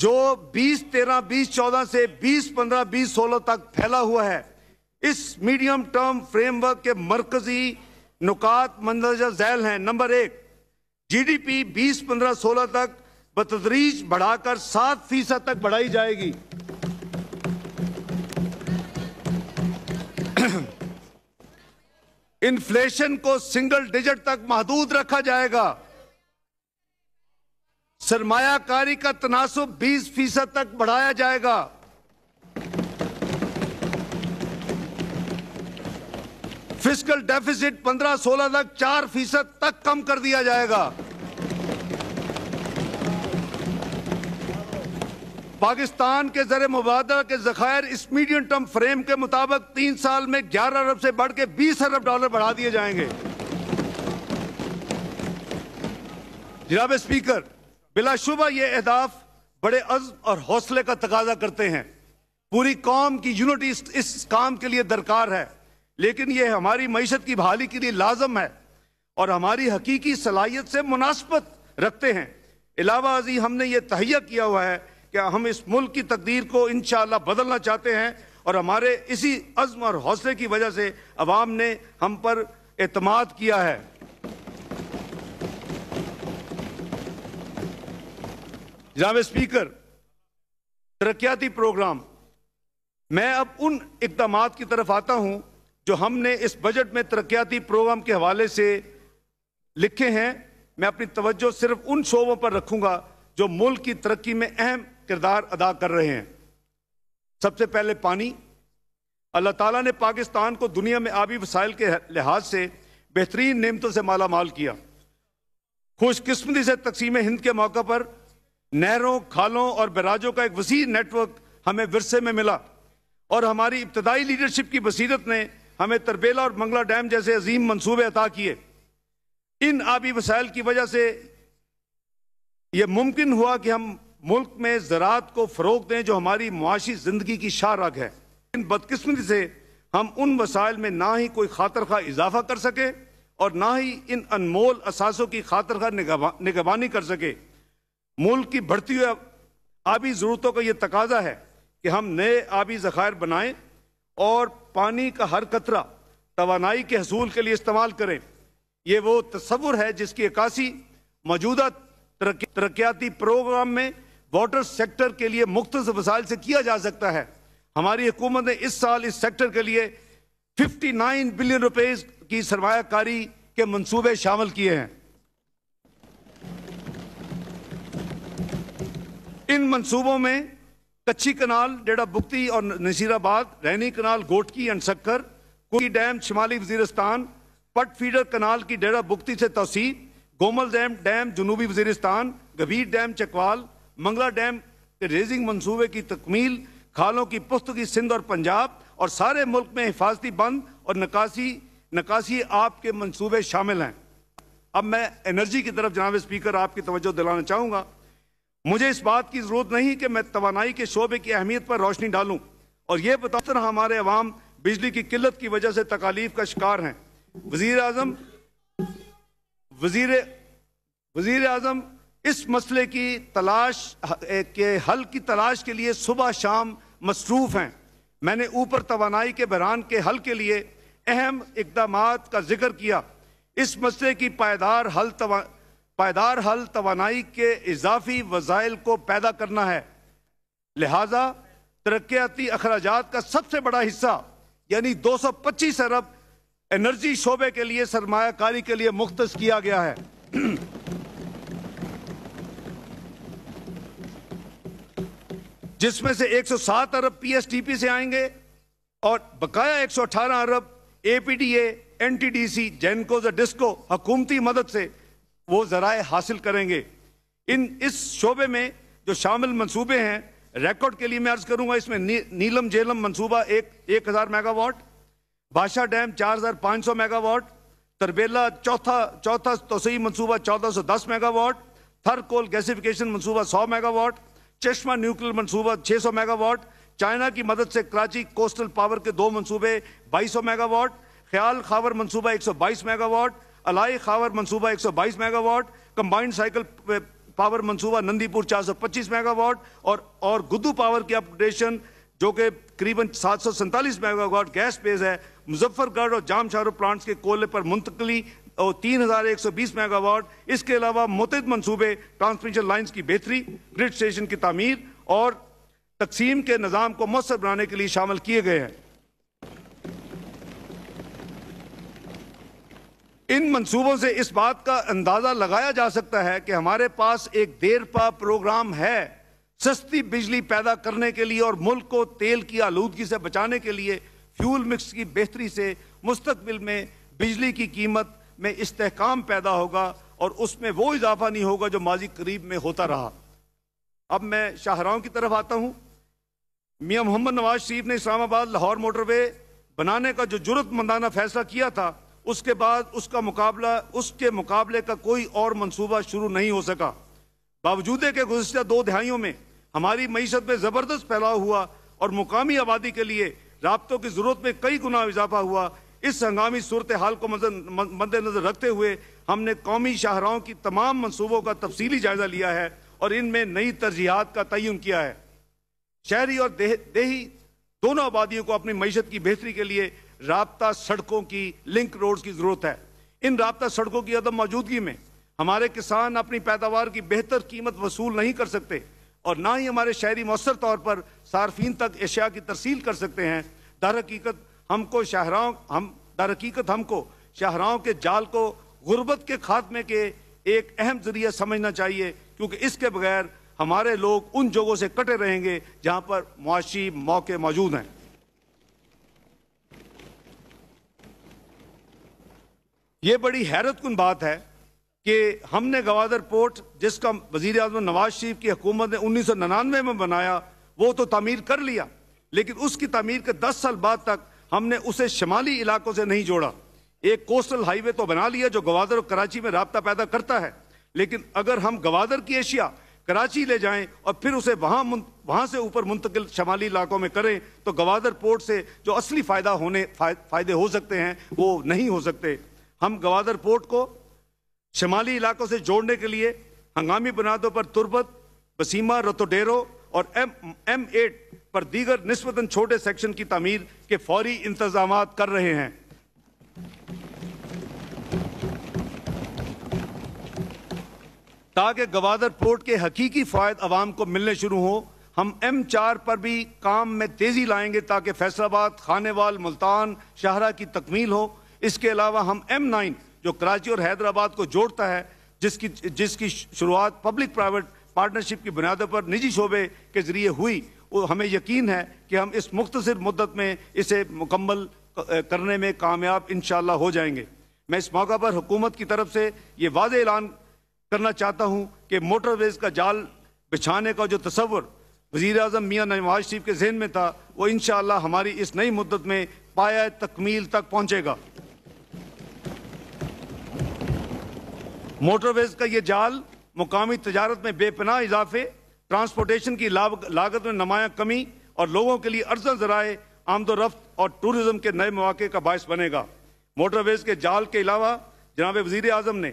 जो 20 13 20 14 से 20 15 20 16 तक फैला हुआ है। इस मीडियम टर्म फ्रेमवर्क के मरकजी नुकात मंदरजा झैल हैं। नंबर एक जीडीपी 20 15 16 तक बतदरीज बढ़ाकर सात फ़ीसद तक बढ़ाई जाएगी। इन्फ्लेशन को सिंगल डिजिट तक महदूद रखा जाएगा। सरमायाकारी का तनासब 20 फ़ीसद तक बढ़ाया जाएगा। फ़िज़िकल डेफिसिट 15-16 तक 4 फ़ीसद तक कम कर दिया जाएगा। पाकिस्तान के जर मुबादला के जखायर इस मीडियम टर्म फ्रेम के मुताबिक तीन साल में 11 अरब से बढ़ के 20 अरब डॉलर बढ़ा दिए जाएँगे। जनाब स्पीकर बिलाशुबा ये अहदाफ बड़े अज़्म और हौसले का तकाजा करते हैं। पूरी कौम की यूनिटी इस, इस काम के लिए दरकार है। लेकिन ये हमारी मीशत की बहाली के लिए लाजम है और हमारी हकीकी सलाहियत से मुनासबत रखते हैं। अलावा अजी हमने ये तहैया किया हुआ है कि हम इस मुल्क की तकदीर को इन बदलना चाहते हैं? और हमारे इसी अज़्म और हौसले की वजह से अवाम ने हम पर एतमाद किया है। जनाब स्पीकर, तरक्याती प्रोग्राम। मैं अब उन इकदाम की तरफ़ आता हूँ जो हमने इस बजट में तरक्याती प्रोग्राम के हवाले से लिखे हैं। मैं अपनी तवज्जो सिर्फ़ उन शोबों पर रखूँगा जो मुल्क की तरक्की में अहम किरदार अदा कर रहे हैं। सबसे पहले पानी। अल्लाह ताला ने पाकिस्तान को दुनिया में आबी वसाइल के लिहाज से बेहतरीन नियमतों से माला माल किया। खुशकिस्मती से तकसीम हिंद के मौके पर नहरों, खालों और बराजों का एक वसी नेटवर्क हमें विरसे में मिला और हमारी इब्तदाई लीडरशिप की बसीरत ने हमें तरबेला और मंगला डैम जैसे अजीम मंसूबे अता किए। इन आबी वसाइल की वजह से यह मुमकिन हुआ कि हम मुल्क में ज़रात को फ़रोग दें जो हमारी मुआशी ज़िंदगी की शाह रग है। इन बदकिस्मती से हम उन वसाइल में ना ही कोई खातर खा इजाफा कर सके और ना ही इन अनमोल असासों की खातर खा निगबानी कर सके। मुल्क की बढ़ती हुई आबी ज़रूरतों का यह तकाजा है कि हम नए आबी ज़खायर बनाएँ और पानी का हर कतरा तोानाई के हसूल के लिए इस्तेमाल करें। ये वो तस्वुर है जिसकी अक्सी मौजूदा तरक्याती प्रोग्राम में वाटर सेक्टर के लिए मुख्त वसाइल से किया जा सकता है। हमारी हुकूमत ने इस साल इस सेक्टर के लिए 59 बिलियन रुपए की सरमाकारी के मंसूबे शामिल किए हैं। इन मंसूबों में कच्ची कनाल डेड़ा बुख्ती और नसीराबाद, रैनी कनाल, गोटकी एंड सक्कर, कुकी डैम, शिमाली वजीरस्तान, पट फीडर कनाल की डेड़ा बुख्ती से तोसी गोमल डैम डैम, जनूबी वजीरस्तान गभीर डैम, चकवाल मंगला डैम के रेजिंग मंसूबे की तकमील, खालों की पुख्तगी सिंध और पंजाब और सारे मुल्क में हिफाजती बंद और नकासी नकासी आप के मंसूबे शामिल हैं। अब मैं एनर्जी की तरफ़ जनाब स्पीकर, आपकी तवज्जो दिलाना चाहूँगा। मुझे इस बात की ज़रूरत नहीं कि मैं तोानाई के शोबे की अहमियत पर रोशनी डालूं और बताता रहा हमारे अवाम बिजली की किल्लत की वजह से तकालीफ का शिकार हैं। वज़ीर आज़म वज़ीर वज़ीर आज़म इस मसले की तलाश के हल की तलाश के लिए सुबह शाम मसरूफ हैं। मैंने ऊपर तोानाई के बहरान के हल के लिए अहम इकदाम का ज़िक्र किया। इस मसले की पायदार हल पायदार हल तोानाई के इजाफी वज़ाइल को पैदा करना है। लिहाजा तरक्याती अखराज का सबसे बड़ा हिस्सा, यानी 225 अरब एनर्जी शोबे के लिए सरमाकारी के लिए मुख्त किया गया है। जिसमें से 107 अरब पीएसटीपी से आएँगे और बकाया 118 अरब एपीडीए एनटीडीसी जेनको डिस्को हकूमती मदद से वो जराए हासिल करेंगे। इन इस शोबे में जो शामिल मंसूबे हैं रिकॉर्ड के लिए मैं अर्ज़ करूँगा इसमें नी, नीलम जेलम मंसूबा एक एक हज़ार मेगावाट बादशाह डैम चार हज़ार पाँच सौ मेगावाट तरबेला चौथा चौथा तोसई मंसूबा चौदह सौ दस मेगावाट थर कोल गैसिफिकेशन मंसूबा सौ मेगावाट चश्मा न्यूक्लियर छः सौ मेगावाट, चाइना की मदद से कराची कोस्टल पावर के दो बाईस सौ मेगावाट, ख्याल खावर सौ बाईस मेगावाट, अलाई खावर सौ बाईस मेगावाट, कंबाइंड साइकिल पावर मंसूबा नंदीपुर 425 मेगावाट और और गुद्दू पावर की अपग्रेडेशन जो कि करीबन सात सौ सैंतालीस मेगावाट गैस बेस है, मुजफ्फरगढ़ और जामशारो प्लांट्स के कोयले पर मुंतकली और तीन हज़ार एक सौ बीस मेगावाट, इसके अलावा मुतद मनसूबे ट्रांसमिशन लाइन्स की बेहतरी, ग्रिड स्टेशन की तमीर और तकसीम के निज़ाम को मौसर बनाने के लिए शामिल किए गए हैं। इन मंसूबों से इस बात का अंदाज़ा लगाया जा सकता है कि हमारे पास एक देर पा प्रोग्राम है, सस्ती बिजली पैदा करने के लिए और मुल्क को तेल की आलूदगी से बचाने के लिए, फ्यूल मिक्स की बेहतरी से मुस्तबिल में बिजली की कीमत में इस्तेकाम पैदा होगा और उसमें वो इजाफा नहीं होगा जो माजी करीब में होता रहा। अब मैं शाहराओं की तरफ़ आता हूँ। मियाँ मोहम्मद नवाज़ शरीफ ने इस्लामाबाद लाहौर मोटरवे बनाने का जो जरूरतमंदाना फैसला किया था, उसके बाद उसका मुकाबला, उसके मुकाबले का कोई और मंसूबा शुरू नहीं हो सका। बावजूद के गुजशत दो दहाइयों में हमारी मीशत में ज़बरदस्त फैलाव हुआ और मुकामी आबादी के लिए रबतों की ज़रूरत में कई गुना इजाफा हुआ इस हंगामी सूरत हाल को मद्देनजर रखते हुए हमने कौमी शाहराओं की तमाम मनसूबों का तफसीली जायजा लिया है और इनमें नई तरजीहत का तयन किया है। शहरी और देही दोनों आबादियों को अपनी मीशत की बेहतरी के लिए रबता सड़कों की लिंक रोड की ज़रूरत है। इन रबता सड़कों की अदम मौजूदगी में हमारे किसान अपनी पैदावार की बेहतर कीमत वसूल नहीं कर सकते और ना ही हमारे शहरी मौसर तौर पर सार्फिन तक एशिया की तरसील कर सकते हैं। दर हकीकत हमको शाहराओं, हम दर हकीकत हमको शाहराओं के जाल को गुर्बत के खात्मे के एक अहम ज़रिया समझना चाहिए, क्योंकि इसके बगैर हमारे लोग उन जगहों से कटे रहेंगे जहाँ पर मुआशी मौके मौजूद हैं। ये बड़ी हैरत कन बात है कि हमने गवादर पोर्ट, जिसका वज़ीर अजम नवाज़ शरीफ की हुकूमत ने उन्नीस सौ निन्यानवे में बनाया, वो तो तमीर कर लिया, लेकिन उसकी तमीर के दस साल बाद तक हमने उसे शमाली इलाकों से नहीं जोड़ा। एक कोस्टल हाईवे तो बना लिया जो गवादर और कराची में रबता पैदा करता है। लेकिन अगर हम गवादर की एशिया कराची ले जाएँ और फिर उसे वहाँ वहाँ से ऊपर मुंतकिल शमाली इलाकों में करें तो गवादर पोर्ट से जो असली फ़ायदा होने फ़ायदे हो सकते हैं, वो नहीं हो सकते। हम गवादर पोर्ट को शमाली इलाकों से जोड़ने के लिए हंगामी बुनियादों पर तुरबत, बसीमा, रतोडेरो और एम एम एट पर दीगर नस्बता छोटे सेक्शन की तमीर के फौरी इंतज़ाम कर रहे हैं। ताकि गवादर पोर्ट के हकीकी फ़ायद आवाम को मिलने शुरू हो, हम एम चार पर भी काम में तेज़ी लाएँगे ताकि फैसलाबाद, खानेवाल, मुल्तान, शाहरा की तकमील हो। इसके अलावा हम एम नाइन जो कराची और हैदराबाद को जोड़ता है, जिसकी जिसकी शुरुआत पब्लिक प्राइवेट पार्टनरशिप की बुनियादों पर निजी शोबे के ज़रिए हुई हमें यकीन है कि हम इस मुख्तर मुद्दत में इसे मुकम्मल करने में कामयाब इन हो जाएँगे। मैं इस मौका पर हुकूमत की तरफ़ से ये वाज ऐलान करना चाहता हूँ कि मोटरवेज का जाल बिछाने का जो तस्वर वज़ीर अजम मियाँ नवाज़ शरीफ के जहन में था, वो इन हमारी इस नई मुद्दत में पाया तकमील तक पहुँचेगा। मोटरवेज का ये जाल मुकामी तजारत में बेपना इजाफे ट्रांसपोर्टेशन की लागत में नुमाया कमी और लोगों के लिए अर्जन जराए आमदोरफ्त और टूरिज़्म के नए मौके का बायस बनेगा। मोटरवेज के जाल के अलावा, जनाब वज़ीर आज़म ने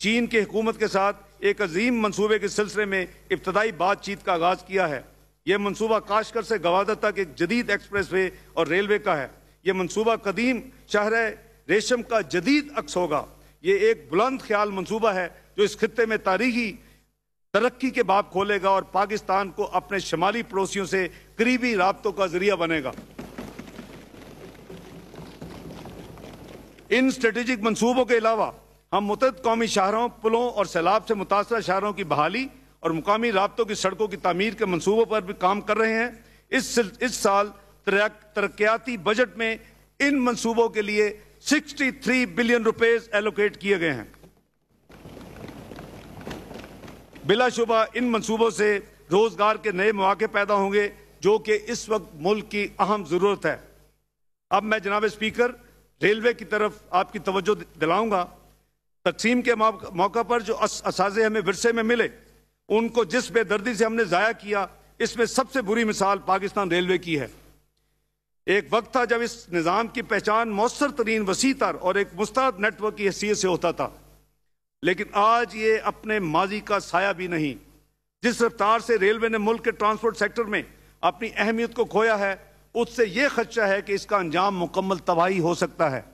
चीन की हुकूमत के साथ एक अजीम मनसूबे के सिलसिले में इब्तदाई बातचीत का आगाज़ किया है। यह मनसूबा काशकर से गवादर तक एक जदीद एक्सप्रेस वे और रेलवे का है। यह मनसूबा कदीम शहर रेशम का जदीद अक्स होगा। ये एक बुलंद ख्याल मनसूबा है जो इस खत्े में तारीखी तरक्की के बाप खोलेगा और पाकिस्तान को अपने शमाली पड़ोसियों से करीबी रबतों का ज़रिया बनेगा। इन स्ट्रेटेजिक मंसूबों के अलावा हम मुतद कौमी शहरों पुलों और सैलाब से मुतासर शहरों की बहाली और मुकामी रबतों की सड़कों की तमीर के मनसूबों पर भी काम कर रहे हैं। इस इस साल तरक्याती बजट में इन मंसूबों के लिए 63 बिलियन रुपए एलोकेट किए गए हैं। बिलाशुबा इन मंसूबों से रोज़गार के नए मौके पैदा होंगे, जो कि इस वक्त मुल्क की अहम ज़रूरत है। अब मैं जनाब स्पीकर, रेलवे की तरफ़ आपकी तवज्जो दिलाऊँगा। तकसीम के मौका पर जो असाजे हमें विरसे में मिले, उनको जिस बेदर्दी से हमने ज़ाया किया, इसमें सबसे बुरी मिसाल पाकिस्तान रेलवे की है। एक वक्त था जब इस निज़ाम की पहचान मौसर तरीन वसी तर और एक मुस्तद नेटवर्क की हैसियत से होता था। लेकिन आज ये अपने माजी का साया भी नहीं। जिस रफ्तार से रेलवे ने मुल्क के ट्रांसपोर्ट सेक्टर में अपनी अहमियत को खोया है, उससे यह खदशा है कि इसका अंजाम मुकम्मल तबाही हो सकता है।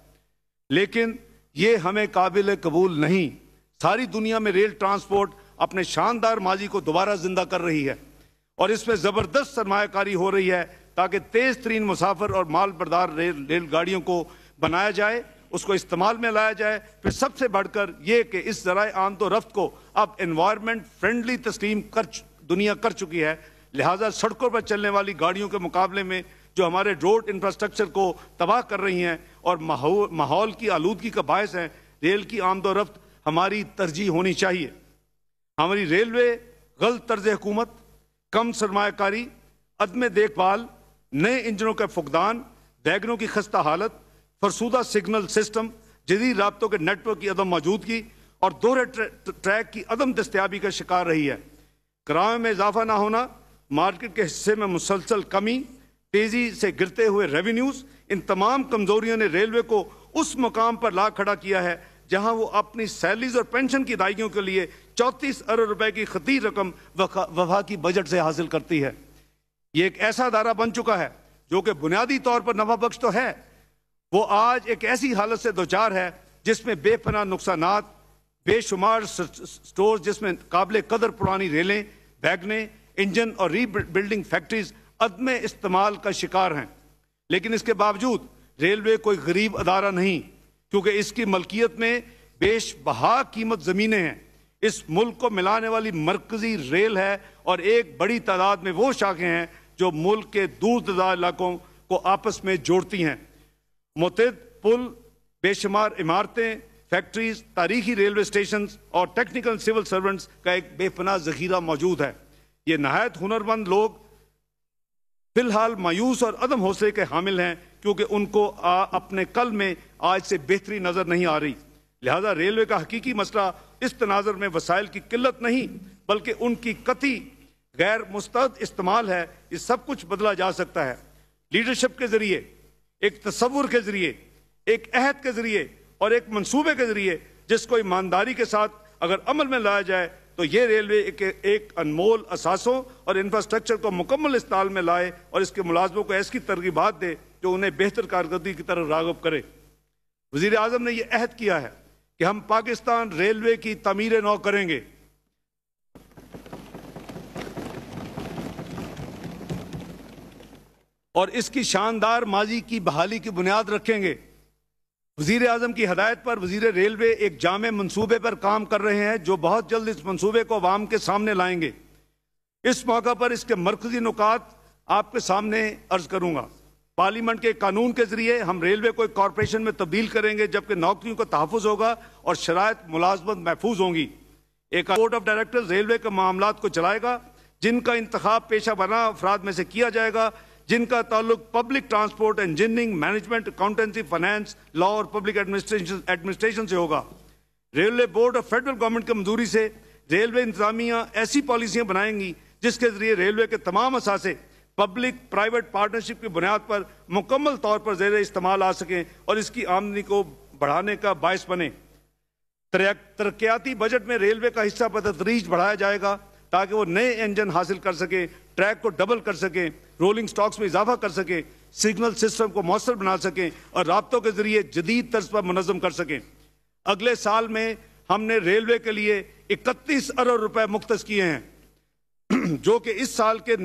लेकिन ये हमें काबिल कबूल नहीं। सारी दुनिया में रेल ट्रांसपोर्ट अपने शानदार माजी को दोबारा ज़िंदा कर रही है और इसमें ज़बरदस्त सरमाकारी हो रही है ताकि तेज तरीन मुसाफर और माल बरदार रेल, रेलगाड़ियों को बनाया जाए। उसको इस्तेमाल में लाया जाए। फिर सबसे बढ़कर यह कि इस ज़रा तो रफ्त को अब इन्वायरमेंट फ्रेंडली तस्लीम कर दुनिया कर चुकी है। लिहाजा सड़कों पर चलने वाली गाड़ियों के मुकाबले में जो हमारे रोड इंफ्रास्ट्रक्चर को तबाह कर रही हैं और माहौल की आलूदगी का बायस है, रेल की आमदोरफ्त हमारी तरजीह होनी चाहिए। हमारी रेलवे गलत तर्ज हुकूमत, कम सरमाकारी, अदम देखभाल, नए इंजनों का फुकदान वैगनों की खस्ता हालत फरसूदा सिग्नल सिस्टम जदीद रबतों के नेटवर्क की अदम मौजूदगी और दोहरे ट्रैक की अदम दस्तियाबी का शिकार रही है। किराए में इजाफा ना होना, मार्केट के हिस्से में मुसलसल कमी, तेज़ी से गिरते हुए रेवेन्यूज, इन तमाम कमजोरियों ने रेलवे को उस मुकाम पर ला खड़ा किया है, जहाँ वो अपनी सैलरीज और पेंशन की अदायगियों के लिए चौंतीस अरब रुपए की खतीर रकम वफाकी बजट से हासिल करती है। ये एक ऐसा अदारा बन चुका है, जो कि बुनियादी तौर पर नफा बख्श तो है वो आज एक ऐसी हालत से दो चार है जिसमें बेपना नुकसान बेशुमार स्टोर जिसमें काबिल कदर पुरानी रेलें बैगने इंजन और रीबिल्डिंग फैक्ट्रीज अदम इस्तेमाल का शिकार हैं। लेकिन इसके बावजूद रेलवे कोई गरीब अदारा नहीं, क्योंकि इसकी मलकियत में बेश बहा कीमत ज़मीनें हैं। इस मुल्क को मिलाने वाली मरकजी रेल है और एक बड़ी तादाद में वो शाखें हैं जो मुल्क के दूर दराज इलाकों को आपस में जोड़ती हैं। मुतद पुल बेशुमार इमारतें फैक्ट्रीज तारीखी रेलवे स्टेशन और टेक्निकल सिविल सर्वेंट्स का एक बेपना जखीरा मौजूद है। ये नहायत हुनरमंद लोग फ़िलहाल मायूस और अदम हौसले के हामिल हैं क्योंकि उनको आ, अपने कल में आज से बेहतरी नज़र नहीं आ रही। लिहाजा रेलवे का हकीकी मसला इस तनाजर में वसाइल की किल्लत नहीं बल्कि उनकी कति गैर मुस्तद इस्तेमाल है। ये सब कुछ बदला जा सकता है। लीडरशिप के ज़रिए एक तस्वुर के ज़रिए एक अहद के ज़रिए और एक मंसूबे के ज़रिए जिसको ईमानदारी के साथ अगर अमल में लाया जाए तो ये रेलवे एक, एक अनमोल असासों और इंफ्रास्ट्रक्चर को मुकम्मल इस्तेमाल में लाए और इसके मुलाजमों को ऐसी तरगीबात दे जो उन्हें बेहतर कारकर्दगी की तरफ़ रागब करे। वज़ीर आज़म ने यह अहद किया है कि हम पाकिस्तान रेलवे की तमीर नौ करेंगे। और इसकी शानदार माजी की बहाली की बुनियाद रखेंगे। वज़ीर आज़म की हदायत पर वज़ीर रेलवे एक जाम मनसूबे पर काम कर रहे हैं, जो बहुत जल्द इस मनसूबे को अवाम के सामने लाएँगे। इस मौका पर इसके मरकजी नुकात आपके सामने अर्ज़ करूँगा। पार्लियामेंट के कानून के ज़रिए हम रेलवे को एक कॉरपोरेशन में तब्दील करेंगे, जबकि नौकरियों का तहफ़ होगा और शरात मुलाजमत महफूज होंगी। एक बोर्ड ऑफ़ डायरेक्टर रेलवे के मामला को चलाएगा, जिनका इंतखब पेशा बना अफराद में से किया जाएगा। जिनका ताल्लुक public transport engineering management accountancy finance law और पब्लिक एडमिनिस्ट्रेशन एडमिनिस्ट्रेशन से होगा। रेलवे बोर्ड और फेडरल गवर्नमेंट की मंजूरी से रेलवे इंतजामिया ऐसी पॉलिसियाँ बनाएँगी, जिसके ज़रिए रेलवे के तमाम असासे पब्लिक प्राइवेट पार्टनरशिप की बुनियाद पर मुकम्मल तौर पर जेर इस्तेमाल आ सकें और इसकी आमदनी को बढ़ाने का बायस बने। तरक्याती बजट में रेलवे का हिस्सा बतदरीज बढ़ाया जाएगा, ताकि वो नए इंजन हासिल कर सके ट्रैक को डबल कर सकें रोलिंग स्टॉक्स में इजाफा कर सकें सिग्नल सिस्टम को मौसर बना सकें और रबतों के ज़रिए जदीद तर्ज पर मनजम कर सकें। अगले साल में हमने रेलवे के लिए इकतीस अरब रुपए मुख्त किए हैं, जो कि इस साल के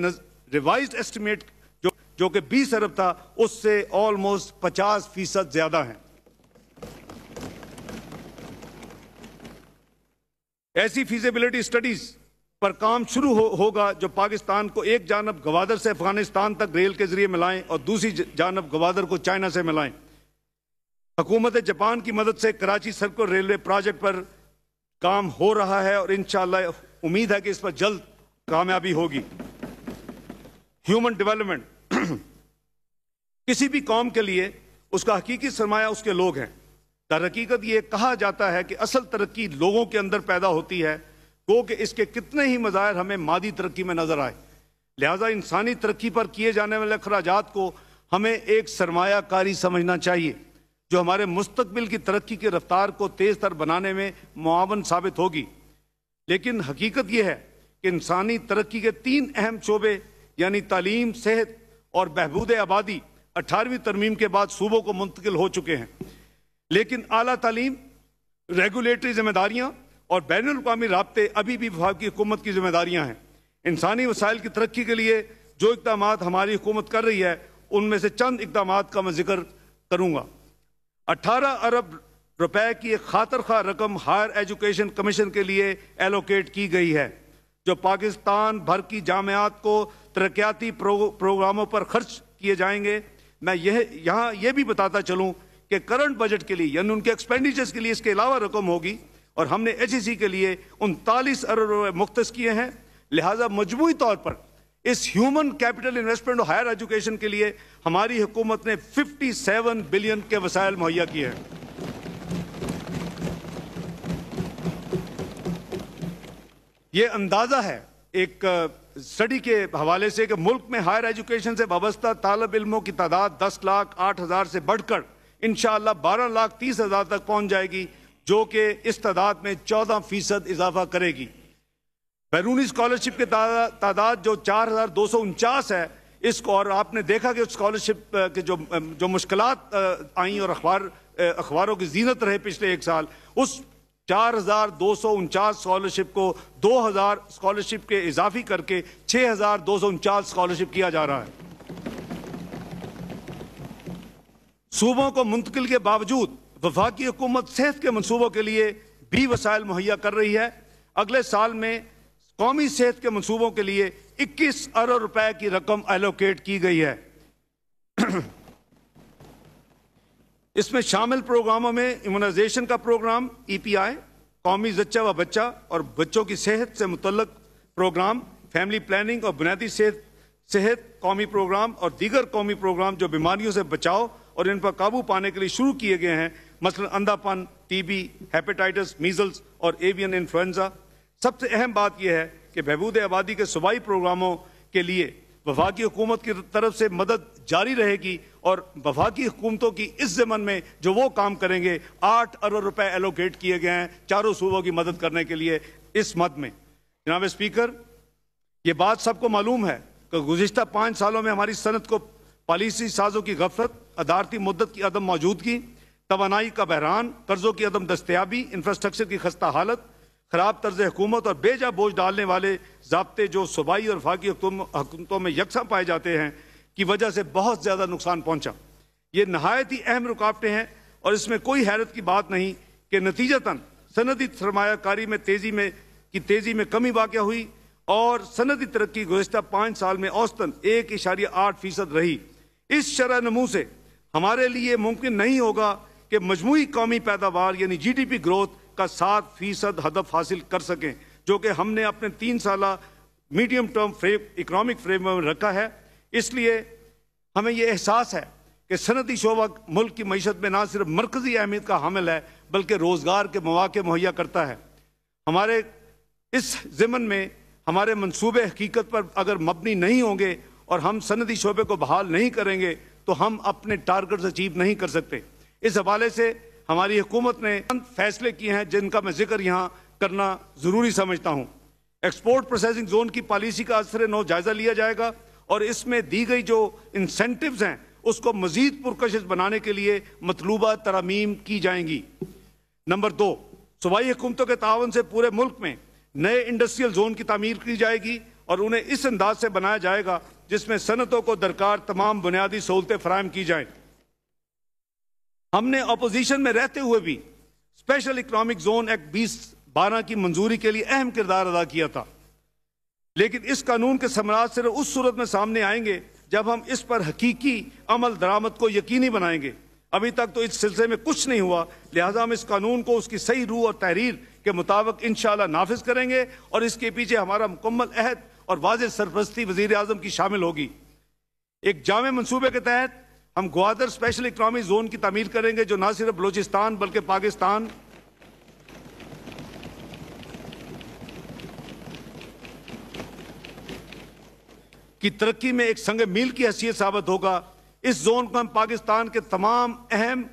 रिवाइज एस्टिमेट जो जो कि 20 अरब था, उससे ऑलमोस्ट 50 फ़ीसद ज़्यादा है। ऐसी फीजिबिलिटी स्टडीज़ पर काम शुरू हो, होगा जो पाकिस्तान को एक जानब गवादर से अफ़गानिस्तान तक रेल के ज़रिए मिलाएँ और दूसरी जानब गवादर को चाइना से मिलाएँ। हुकूमत जापान की मदद से कराची सर्कल रेलवे प्रोजेक्ट पर काम हो रहा है और इन उम्मीद है कि इस पर जल्द कामयाबी होगी। ह्यूमन डेवलपमेंट किसी भी कौम के लिए उसका हकीकी सरमाया उसके लोग हैं। दर हकीकत ये कहा जाता है कि असल तरक्की लोगों के अंदर पैदा होती है गो कि इसके कितने ही मज़ाहिर हमें मादी तरक्की में नज़र आए। लिहाजा इंसानी तरक्की पर किए जाने वाले अखराज को हमें एक सरमाकारी समझना चाहिए, जो हमारे मुस्तबिल की तरक्की की रफ्तार को तेज़ तर बनाने में मुआवन साबित होगी। लेकिन हकीकत यह है कि इंसानी तरक्की के तीन अहम शोबे, यानी तालीम, सेहत और बहबूद आबादी, अठारहवीं तरमीम के बाद सूबों को मुंतकिल हो चुके हैं। लेकिन आला तालीम, रेगुलेटरी जिम्मेदारियाँ और बैन अवी रबते अभी भी विभाग की हुकूमत की जिम्मेदारियाँ हैं। इंसानी वसाइल की तरक्की के लिए जो इकदाम हमारी हुकूमत कर रही है उनमें से चंद इकदाम का मैं ज़िक्र करूँगा। अठारह अरब रुपए की एक खातर खा रकम हायर एजुकेशन कमीशन के लिए एलोकेट की गई है जो पाकिस्तान भर की जामियात को तरक्याती प्रो, प्रोग्रामों पर खर्च किए जाएँगे। मैं यह यहाँ यह भी बताता चलूँ कि करंट बजट के लिए यानी उनके एक्सपेंडिचर्स के लिए इसके अलावा रकम होगी। और हमने एच के लिए उनतालीस अरब रुपए मुख्त किए हैं। लिहाजा मजमू तौर पर इस ह्यूमन कैपिटल इन्वेस्टमेंट और हायर एजुकेशन के लिए हमारी हुकूमत ने 57 बिलियन के वसायल मुहैया किए हैं। ये अंदाज़ा है एक स्टडी के हवाले से कि मुल्क में हायर एजुकेशन से वाबस्ता तालब इल्मों की तादाद 10 लाख आठ हज़ार से बढ़कर इन बारह लाख तीस हज़ार तक पहुँच जाएगी। जो कि इस तादाद में चौदह फ़ीसद इजाफा करेगी। बैरूनी स्कॉलरशिप की तादाद जो चार हज़ार दो सौ उनचास है, इसको और आपने देखा कि स्कॉलरशिप के जो जो मुश्किल आई और अखबार अखबारों की जीनत रहे पिछले एक साल, उस चार हज़ार दो सौ उनचास स्कॉलरशिप को दो हज़ार स्कॉलरशिप के इजाफी करके छह हज़ार दो सौ उनचास स्कॉलरशिप किया जा रहा है। सूबों को मुंतकिल के बावजूद वफाकी हुकूमत सेहत के मनसूबों के लिए भी वसायल मुहैया कर रही है। अगले साल में कौमी सेहत के मनसूबों के लिए 21 अरब रुपए की रकम एलोकेट की गई है। इसमें शामिल प्रोग्रामों में इम्यूनाइजेशन का प्रोग्राम ईपीआई कौमी जच्चा व बच्चा और बच्चों की सेहत से मुतलक प्रोग्राम फैमिली प्लानिंग और बुनियादी सेहत सेहत कौमी प्रोग्राम और दीगर कौमी प्रोग्राम जो बीमारियों से बचाव और इन पर काबू पाने के लिए शुरू किए गए हैं। मसलन अंधापन टीबी हेपेटाइटिस मीजल्स और एवियन इन्फ्लुएंजा सबसे अहम बात यह है कि बहबूद आबादी के सूबाई प्रोग्रामों के लिए वफाकी हुकूमत की तरफ़ से मदद जारी रहेगी और वफाकी हुकूमतों की इस जमन में जो वो काम करेंगे, आठ अरब रुपए एलोकेट किए गए हैं चारों सूबों की मदद करने के लिए इस मद में। जनाब स्पीकर, ये बात सबको मालूम है कि गुजशत पाँच सालों में हमारी सनत को, पॉलिसी साजों की गफलत, अदारती मुद्दत की अदम मौजूदगी तोानाई का बहरान, कर्जों की अदम दस्तियाबी इंफ्रास्ट्रक्चर की खस्ता हालत, खराब तर्ज हुकूमत और बेजा बोझ डालने वाले जबते जो सूबाई और फाकी हुकूमतों में यकसा पाए जाते हैं की वजह से बहुत ज़्यादा नुकसान पहुँचा। ये नहायत ही अहम रुकावटें हैं और इसमें कोई हैरत की बात नहीं कि नतीजतन सनदी सरमाकारी में तेज़ी में की तेज़ी में कमी वाक़ हुई और सनदी तरक्की गुजशत पाँच साल में औसतन एक इशारिया आठ फ़ीसद रही। इस शरह नमू से हमारे लिए मुमकिन नहीं होगा कि मजमू कौमी पैदावार, यानी जी डी पी ग्रोथ का सात फ़ीसद हदफ हासिल कर सकें, जो कि हमने अपने तीन साल medium term frame, economic frame में रखा है। इसलिए हमें यह एहसास है कि सनती शोबा मुल्क की मीशत में ना सिर्फ़ मरकजी अहमियत का हामिल है, बल्कि रोज़गार के मौाक़े मुहैया करता है। हमारे इस ज़मन में हमारे मनसूबे हकीकत पर अगर मबनी नहीं होंगे और हम सनती शोबे को बहाल नहीं करेंगे तो हम अपने टारगेट अचीव नहीं कर सकते। इस हवाले से हमारी हुकूमत ने फैसले किए हैं जिनका मैं ज़िक्र यहाँ करना ज़रूरी समझता हूँ। एक्सपोर्ट प्रोसेसिंग जोन की पॉलिसी का असर नो जायज़ा लिया जाएगा और इसमें दी गई जो इंसेंटिव्स हैं, उसको मजीद पुरकश बनाने के लिए मतलूबा तरमीम की जाएँगी। नंबर दो, सूबाई हुकूमतों के तावन से पूरे मुल्क में नए इंडस्ट्रियल जोन की तमीर की जाएगी और उन्हें इस अंदाज से बनाया जाएगा जिसमें सनतों को दरकार तमाम बुनियादी सहूलतें फराहम की जाए। हमने अपोजिशन में रहते हुए भी स्पेशल इकोनॉमिक जोन एक्ट बीस बारह की मंजूरी के लिए अहम किरदार अदा किया था। लेकिन इस कानून के समराज सिर्फ़ उस सूरत में सामने आएँगे जब हम इस पर हकीकी अमल दरामद को यकीनी बनाएँगे। अभी तक तो इस सिलसिले में कुछ नहीं हुआ, लिहाजा हम इस कानून को, उसकी सही रूह और तहरीर के मुताबिक इंशाल्लाह नाफिज करेंगे और इसके पीछे हमारा मुकम्मल अहद और वाज सरपरस्ती वज़ीर अजम की शामिल होगी। एक जाम मनसूबे के तहत हम ग्वादर स्पेशल इकनॉमिक जोन की तमीर करेंगे, जो ना सिर्फ़ बलोचिस्तान, बल्कि पाकिस्तान। की तरक्की में एक संग मील की हैसियत साबित होगा। इस जोन को हम पाकिस्तान के तमाम अहम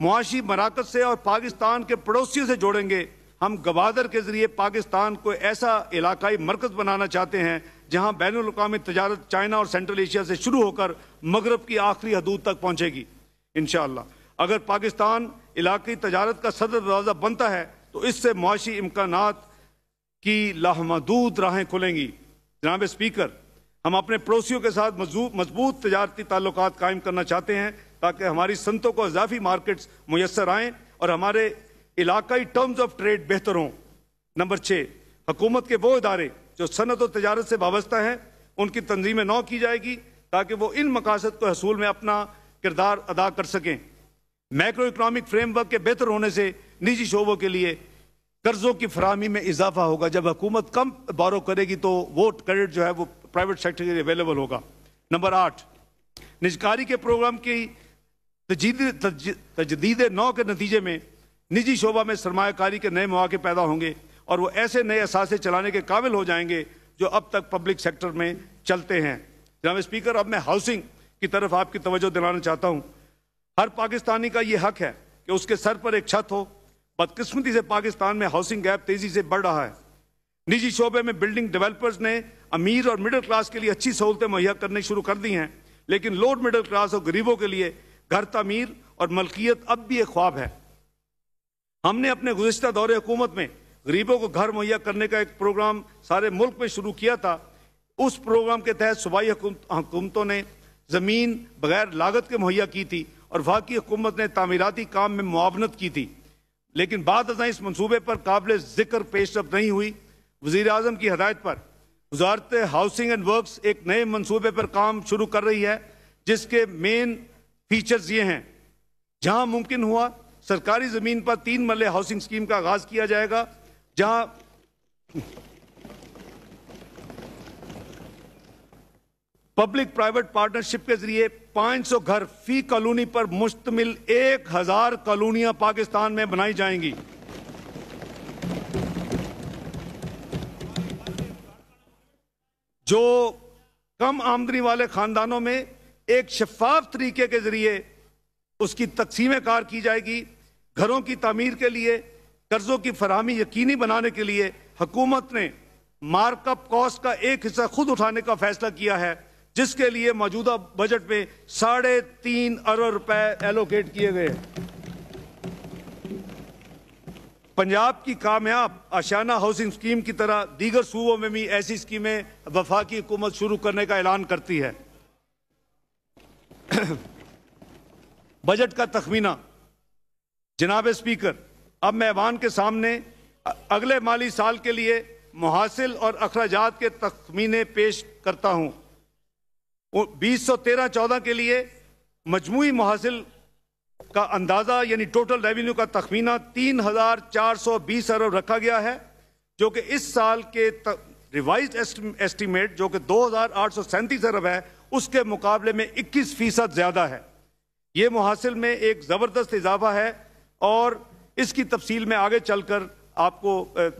मुआशी मराकज से और पाकिस्तान के पड़ोसियों से जोड़ेंगे। हम गवादर के ज़रिए पाकिस्तान को ऐसा इलाकाई मरकज बनाना चाहते हैं, जहाँ बैन अवी तजारत चाइना और सेंट्रल एशिया से शुरू होकर मगरब की आखिरी हदूद तक पहुंचेगी इन अगर पाकिस्तान इलाकी तजारत का सदर दरवाज़ा बनता है तो इससे मुआशी इम्कान की लामहदूद राहें खुलेंगी। जनाब स्पीकर, हम अपने पड़ोसियों के साथ मज़बूत तजारती ताल्लुक कायम करना चाहते हैं, ताकि हमारी संतों को इजाफी मार्केट्स मैसर आएँ और हमारे इलाकई टर्म्स ऑफ़ ट्रेड बेहतर हों। नंबर छः हुकूमत के वो इदारे जो सनत और तजारत से वाबस्ता हैं, उनकी तंजीमें नौ की जाएगी ताकि वो इन मकासद को हसूल में अपना किरदार अदा कर सकें। मैक्रो इकनॉमिक फ्रेमवर्क के बेहतर होने से निजी शोबों के लिए कर्जों की फरहमी में इजाफा होगा। जब हुकूमत कम बारो करेगी तो वो क्रेडिट जो है वो प्राइवेट सेक्टर के लिए अवेलेबल होगा। नंबर आठ, निजकारी के प्रोग्राम की तजदीद नौ के नतीजे में निजी शोबा में सरमाकारी के नए मौके पैदा होंगे और वो ऐसे नए असासे चलाने के काबिल हो जाएँगे जो अब तक पब्लिक सेक्टर में चलते हैं। जनाब स्पीकर, अब मैं हाउसिंग की तरफ़ आपकी तवज्जो दिलाना चाहता हूँ। हर पाकिस्तानी का ये हक है कि उसके सर पर एक छत हो। बदकिस्मती से पाकिस्तान में हाउसिंग गैप तेज़ी से बढ़ रहा है। निजी शोबे में बिल्डिंग डेवलपर्स ने अमीर और मिडिल क्लास के लिए अच्छी सहूलतें मुहैया करनी शुरू कर दी हैं, लेकिन लोअर मिडिल क्लास और गरीबों के लिए घर तमीर और मलकियत अब भी एक ख्वाब है। हमने अपने गुजशत दौरे हुकूमत में गरीबों को घर मुहैया करने का एक प्रोग्राम सारे मुल्क में शुरू किया था। उस प्रोग्राम के तहत सूबाई हुकूमतों ने ज़मीन बगैर लागत के मुहैया की थी और की हुकूमत ने तामीराती काम में मुआवनत की थी। लेकिन बाद इस मनसूबे पर काबिल ज़िक्र पेशरफ नहीं हुई। वज़ी अजम की हदायत पर वजारत हाउसिंग एंड वर्क्स एक नए मनसूबे पर काम शुरू कर रही है, जिसके मेन फीचर्स ये हैं। जहाँ मुमकिन हुआ सरकारी ज़मीन पर तीन मल्ले हाउसिंग स्कीम का आगाज़ किया जाएगा, जहाँ पब्लिक प्राइवेट पार्टनरशिप के ज़रिए 500 घर फ़ी कॉलोनी पर मुश्तमिल एक हज़ार कॉलोनियाँ पाकिस्तान में बनाई जाएँगी। जो कम आमदनी वाले खानदानों में एक शफाफ तरीके के ज़रिए उसकी तकसीम कार की जाएगी घरों की तमीर के लिए, कर्जों की फरहमी यकीनी बनाने के लिए हुकूमत ने मार्कअप कॉस्ट का एक हिस्सा खुद उठाने का फैसला किया है, जिसके लिए मौजूदा बजट में साढ़े तीन अरब रुपए एलोकेट किए गए। पंजाब की कामयाब आशाना हाउसिंग स्कीम की तरह दीगर सूबों में भी ऐसी स्कीमें वफाकी हुकूमत शुरू करने का ऐलान करती है। बजट का तखमीना जनाब स्पीकर, अब मैं ऐवान के सामने अगले माली साल के लिए मुहासिल और अखराज के तखमीने पेश करता हूँ। बीस सौ तेरह चौदह के लिए मजमू मुहासिल का अंदाज़ा, यानी टोटल रेवेन्यू का तखमीना तीन हज़ार चार सौ बीस अरब रखा गया है, जो कि इस साल के रिवाइज एस्टिमेट जो कि दो हज़ार आठ सौ सैंतीस अरब है, उसके मुकाबले में इक्कीस फ़ीसद ज़्यादा है। ये मुहासिल में एक ज़बरदस्त इजाफा है और इसकी तफसील में आगे चलकर आपको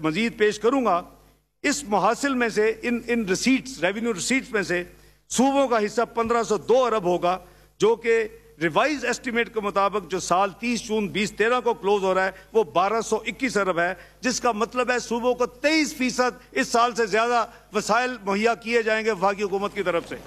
मजीद पेश करूँगा। इस मुहासिल में से, इन इन रिसीट्स रेवेन्यू रिसीट्स में से सूबों का हिस्सा पंद्रह सौ दो अरब होगा, जो कि रिवाइज एस्टीमेट के मुताबिक जो साल 30 जून 20 तेरह को क्लोज हो रहा है, वो 1221 अरब है, जिसका मतलब है सूबों को 23 फ़ीसद इस साल से ज़्यादा वसाइल मुहैया किए जाएँगे वफाकी हुकूमत की तरफ़ से।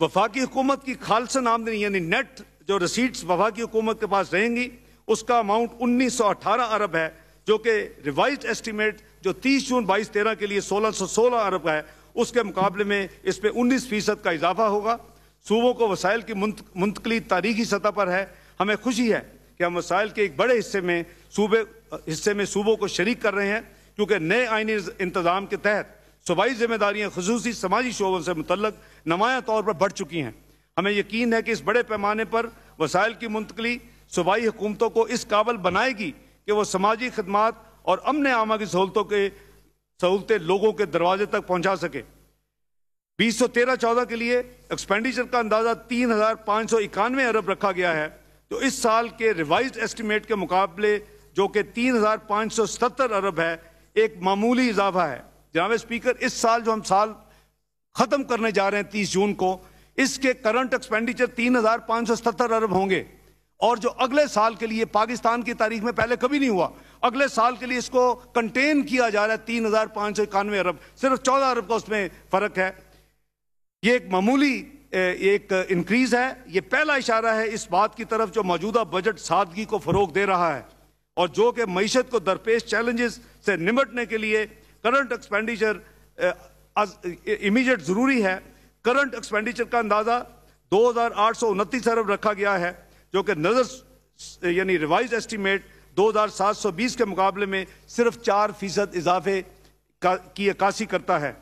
वफाकी हुकूमत की खालसन आमदनी यानी नेट जो रसीट्स वफाकी हुकूमत के पास रहेंगी, उसका अमाउंट उन्नीस सौ अठारह अरब है, जो कि रिवाइज एस्टीमेट जो 30 जून 22 तेरह के लिए 1616 अरब का है, उसके मुकाबले में इस पर उन्नीस फ़ीसद का इजाफा होगा। सूबों को वसाइल की मुंतकली तारीखी सतह पर है। हमें खुशी है कि हम वसाइल के एक बड़े हिस्से में सूबे, हिस्से में सूबों को शरीक कर रहे हैं, क्योंकि नए आइनी इंतज़ाम के तहत सूबाई जिम्मेदारियाँ खसूसी समाजी शोबों से मुतलक नुमाया तौर पर बढ़ चुकी हैं। हमें यकीन है कि इस बड़े पैमाने पर वसाइल की मुंतकली सूबाई हुकूमतों को इस काबल बनाएगी कि वह समाजी खदमात और अमन आमा की सहूलतों के सहूलतें लोगों के दरवाजे तक पहुँचा सके। बीस सौ तेरह चौदह के लिए एक्सपेंडिचर का अंदाज़ा तीन हज़ार पाँच सौ इक्यानवे अरब रखा गया है तो इस साल के रिवाइज एस्टिमेट के मुकाबले जो कि तीन हज़ार पाँच सौ सत्तर अरब है, एक मामूली इजाफा है। जनाब स्पीकर इस साल जो हम साल खत्म करने जा रहे हैं तीस जून को, इसके करंट एक्सपेंडिचर तीन हज़ार पाँच सौ सत्तर अरब होंगे। और जो अगले साल के लिए, पाकिस्तान की तारीख में पहले कभी नहीं हुआ, अगले साल के लिए इसको कंटेन किया जा रहा है तीन हज़ार पाँच सौ इक्यानवे अरब। सिर्फ़ चौदह अरब का उसमें फ़र्क है। ये एक मामूली एक इंक्रीज है। ये पहला इशारा है इस बात की तरफ़ जो मौजूदा बजट सादगी को फरोग दे रहा है। और जो कि मीशत को दरपेश चैलेंजेस से निमटने के लिए करंट एक्सपेंडिचर इमीडिएट ज़रूरी है। करंट एक्सपेंडिचर का अंदाज़ा दो हज़ार आठ सौ उनतीस अरब रखा गया है जो कि नज़र यानी रिवाइज एस्टीमेट दो हज़ार सात सौ बीस के मुकाबले में सिर्फ़ चार फ़ीसद इजाफे का, की अक्सी करता है।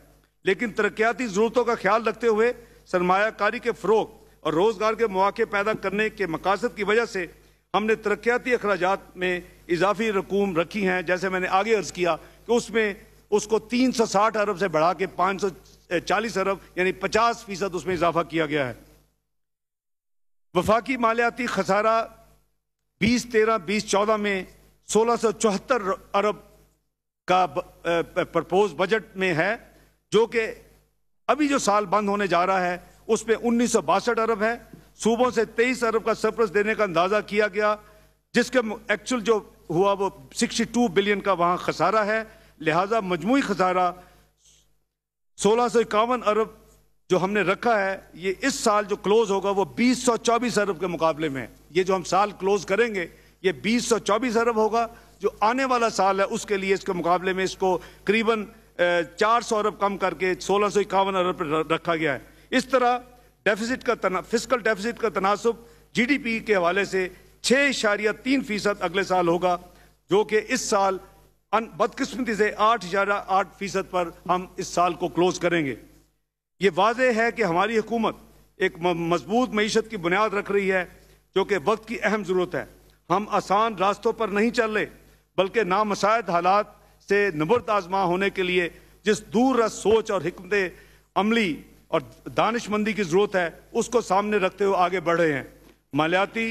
लेकिन तरक्याती ज़रूरतों का ख्याल रखते हुए सरमाकारी के फ़रोग और रोज़गार के मौके पैदा करने के मकासद की वजह से हमने तरक्याती अखराज में इजाफी रकूम रखी हैं जैसे मैंने आगे अर्ज़ किया कि उसमें उसको तीन सौ साठ अरब से बढ़ा के पाँच सौ चालीस अरब, यानी पचास फ़ीसद उसमें इजाफा किया गया है। वफाकी मालियाती खसारा बीस तेरह बीस चौदह में सोलह सौ चौहत्तर अरब का प्रपोज बजट में है, जो कि अभी जो साल बंद होने जा रहा है, उसमें उन्नीस सौ बासठ अरब है। सूबों से तेईस अरब का सरप्रस देने का अंदाज़ा किया गया, जिसके एक्चुअल जो हुआ वो 62 बिलियन का वहाँ खसारा है। लिहाजा मजमू खसारा सोलह सौ इक्यावन अरब जो हमने रखा है, ये इस साल जो क्लोज होगा, वो बीस सौ चौबीस अरब के मुकाबले में ये जो हम साल क्लोज करेंगे, ये बीस सौ चौबीस अरब होगा, जो आने वाला साल है, उसके लिए इसके मुकाबले में इसको करीबन चार सौ अरब कम करके सोलह सौ इक्यावन अरब रखा गया है। इस तरह डेफिसिट का तना फ़िज़िकल डेफिसिट का तनासब जीडीपी के हवाले से छः इशारिया तीन फ़ीसद अगले साल होगा, जो कि इस साल बदकिस्मती से आठ इशारा आठ फ़ीसद पर हम इस साल को क्लोज करेंगे। ये वाज है कि हमारी हुकूमत एक मज़बूत मीशत की बुनियाद रख रही है, जो कि वक्त की अहम ज़रूरत है। हम आसान रास्तों पर नहीं चल रहे, बल्कि नामसायद हालात से नबरत आजमा होने के लिए जिस दूर रस सोच और हमत अमली और दानशमंदी की ज़रूरत है, उसको सामने रखते हुए आगे बढ़ रहे हैं। मालियाती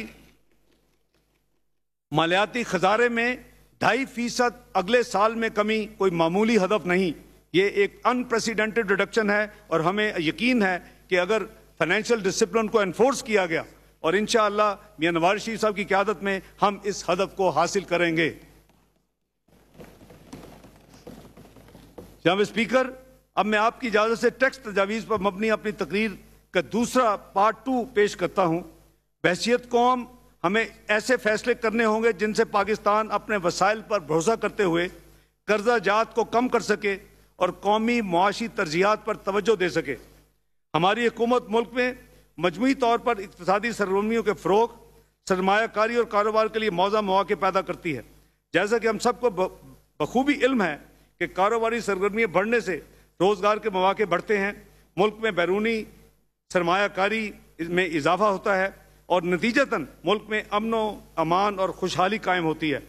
मालियाती खजारे में ढाई फ़ीसद अगले साल में कमी कोई मामूली हदफ नहीं। ये एक अनप्रेसिडेंटेड रिडक्शन है और हमें यकीन है कि अगर फाइनेंशियल डिसिप्लिन को एनफोर्स किया गया और इन मियाँ नवाज़ शरीफ साहब की क्यादत में हम इस हदफ को हासिल करेंगे। जनाब स्पीकर, अब मैं आपकी इजाज़त से टैक्स तजावीज़ पर मबनी अपनी तकरीर का दूसरा पार्ट टू पेश करता हूँ। बहसीत कौम हमें ऐसे फैसले करने होंगे जिनसे पाकिस्तान अपने वसाइल पर भरोसा करते हुए कर्जा जात को कम कर सके और कौमी मुआशी तरजीहत पर तवज्जो दे सके। हमारी हुकूमत मुल्क में मजमू तौर पर इकतदी सरगर्मियों के फ़रोग सरमाकारी और कारोबार के लिए मौजा मौके पैदा करती है। जैसा कि हम सबको बखूबी इल्म है कि कारोबारी सरगर्मियाँ बढ़ने से रोज़गार के मौके बढ़ते हैं। मुल्क में बैरूनी सरमाकारी में इजाफा होता है। और नतीजतन मुल्क में अमन, अमान और खुशहाली कायम होती है।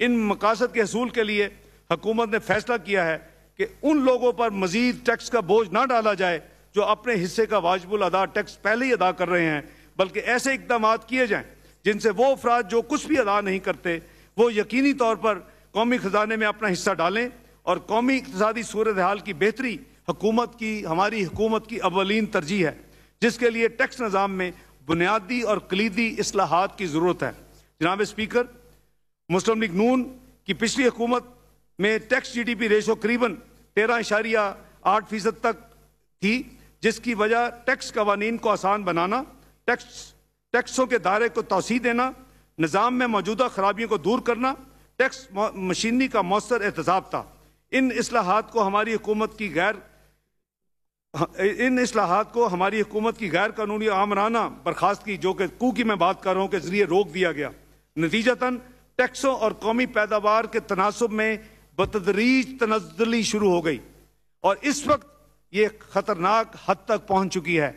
इन मकासद के हसूल के लिए हुकूमत ने फैसला किया है कि उन लोगों पर मजीद टैक्स का बोझ ना डाला जाए, जो अपने हिस्से का वाजबुल अदा टैक्स पहले ही अदा कर रहे हैं, बल्कि ऐसे इकदाम किए जाएँ, जिनसे वो अफराद जो कुछ भी अदा नहीं करते, वो यकीनी तौर पर कौमी खजाने में अपना हिस्सा डालें और कौमी इकतदी सूरत हाल की बेहतरी हुकूमत की, हमारी हुकूमत की अवलिन तरजीह है, जिसके लिए टैक्स निज़ाम में बुनियादी और कलीदी असलाहत की ज़रूरत है। जनाब स्पीकर, मुस्लिम लीग नून की पिछली हुकूमत में tax G D P ratio करीबन तेरह इशारिया आठ फ़ीसद तक थी, जिसकी वजह टैक्स कवानीन को आसान बनाना, टैक्स, टैक्सों के दायरे को तोसी देना, निज़ाम में मौजूदा खराबियों को दूर करना, टैक्स मशीनी का मौसर एहतसाब था। इन असलाहत को हमारी हुकूमत की गैर इन असलाहत को हमारी हुकूमत की गैर कानूनी आमराना बर्खास्त की, जो कि कू की मैं बात कर रहा हूँ के ज़रिए रोक दिया गया। नतीजतन, टैक्सों और कौमी पैदावार के तनासब में बतदरीज तनजली शुरू हो गई। और इस वक्त ये खतरनाक हद तक पहुँच चुकी है।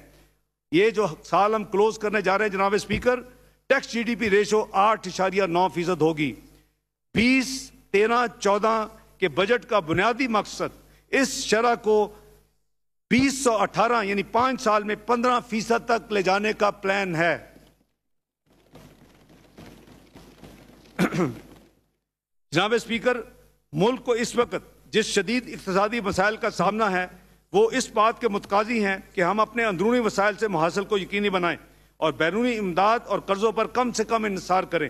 ये जो साल हम क्लोज करने जा रहे हैं, जनाब speaker, tax G D P ratio आठ इशारिया नौ फ़ीसद होगी। बीस, तेरह, चौदह के बजट का बुनियादी मकसद इस शरह को बीस सौ अठारह, यानी पाँच साल में पंद्रह फ़ीसद तक ले जाने का प्लान है। जनाब स्पीकर, मुल्क को इस वक्त जिस शदीद इकतदी मसाइल का सामना है, वो इस बात के मुतकाजी हैं कि हम अपने अंदरूनी वसाइल से मुहासिल को यकीनी बनाएँ और बैरूनी इमदाद और कर्ज़ों पर कम से कम इंसार करें।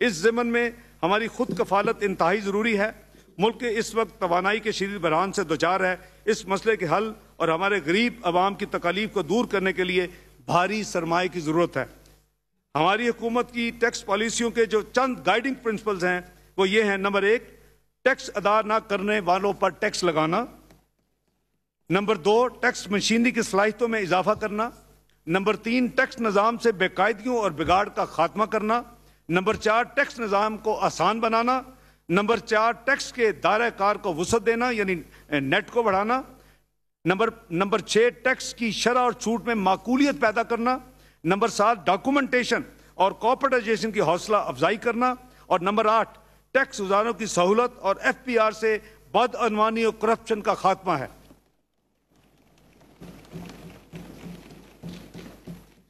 इस ज़मन में हमारी खुद कफालत इंतहाई ज़रूरी है। मुल्क इस वक्त तोानाई के शदीद बहरान से दोचार है। इस मसले के हल और हमारे गरीब आवाम की तकालीफ को दूर करने के लिए भारी सरमाए की ज़रूरत है। हमारी हुकूमत की टैक्स पॉलिसियों के जो चंद गाइडिंग प्रिंसिपल्स हैं, वो ये हैं। नंबर एक, टैक्स अदा ना करने वालों पर टैक्स लगाना। नंबर दो, टैक्स मशीनरी की सलाहियतों में इजाफा करना। नंबर तीन, टैक्स निज़ाम से बेकायदगियों और बिगाड़ का खात्मा करना। नंबर चार, टैक्स निज़ाम को आसान बनाना। नंबर चार, टैक्स के दायरा कार को वसत देना, यानी नेट को बढ़ाना। नंबर नंबर छः टैक्स की शरह और छूट में माकूलियत पैदा करना। नंबर सात डॉक्यूमेंटेशन और कॉपरेटाइजेशन की हौसला अफजाई करना। और नंबर आठ, टैक्स गुजारों की सहूलत और एफ़ पी आर से बदअनवानी और करप्शन का खात्मा है।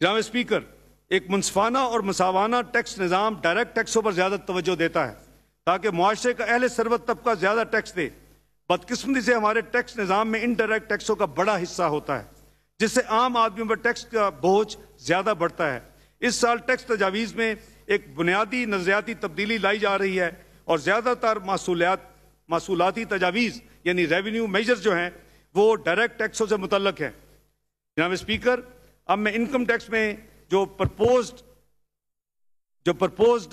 जनाब स्पीकर एक मुनफाना और मसावाना टैक्स निज़ाम डायरेक्ट टैक्सों पर ज़्यादा तवज्जो देता है, ताकि मुआरे का अहल सरबत तबका ज़्यादा टैक्स दे। बदकिस्मती से हमारे टैक्स निज़ाम में इनडायरेक्ट टैक्सों का बड़ा हिस्सा होता है, जिससे आम आदमियों पर टैक्स का बोझ ज़्यादा बढ़ता है। इस साल टैक्स तजावीज़ में एक बुनियादी नजरियाती तब्दीली लाई जा रही है और ज़्यादातर मासूलियात, मासूलाती तजावीज़, यानी रेवेन्यू मेजर जो हैं, वो डायरेक्ट टैक्सों से मुतलक है। जनाब स्पीकर, अब मैं इनकम टैक्स में जो प्रपोज जो प्रपोज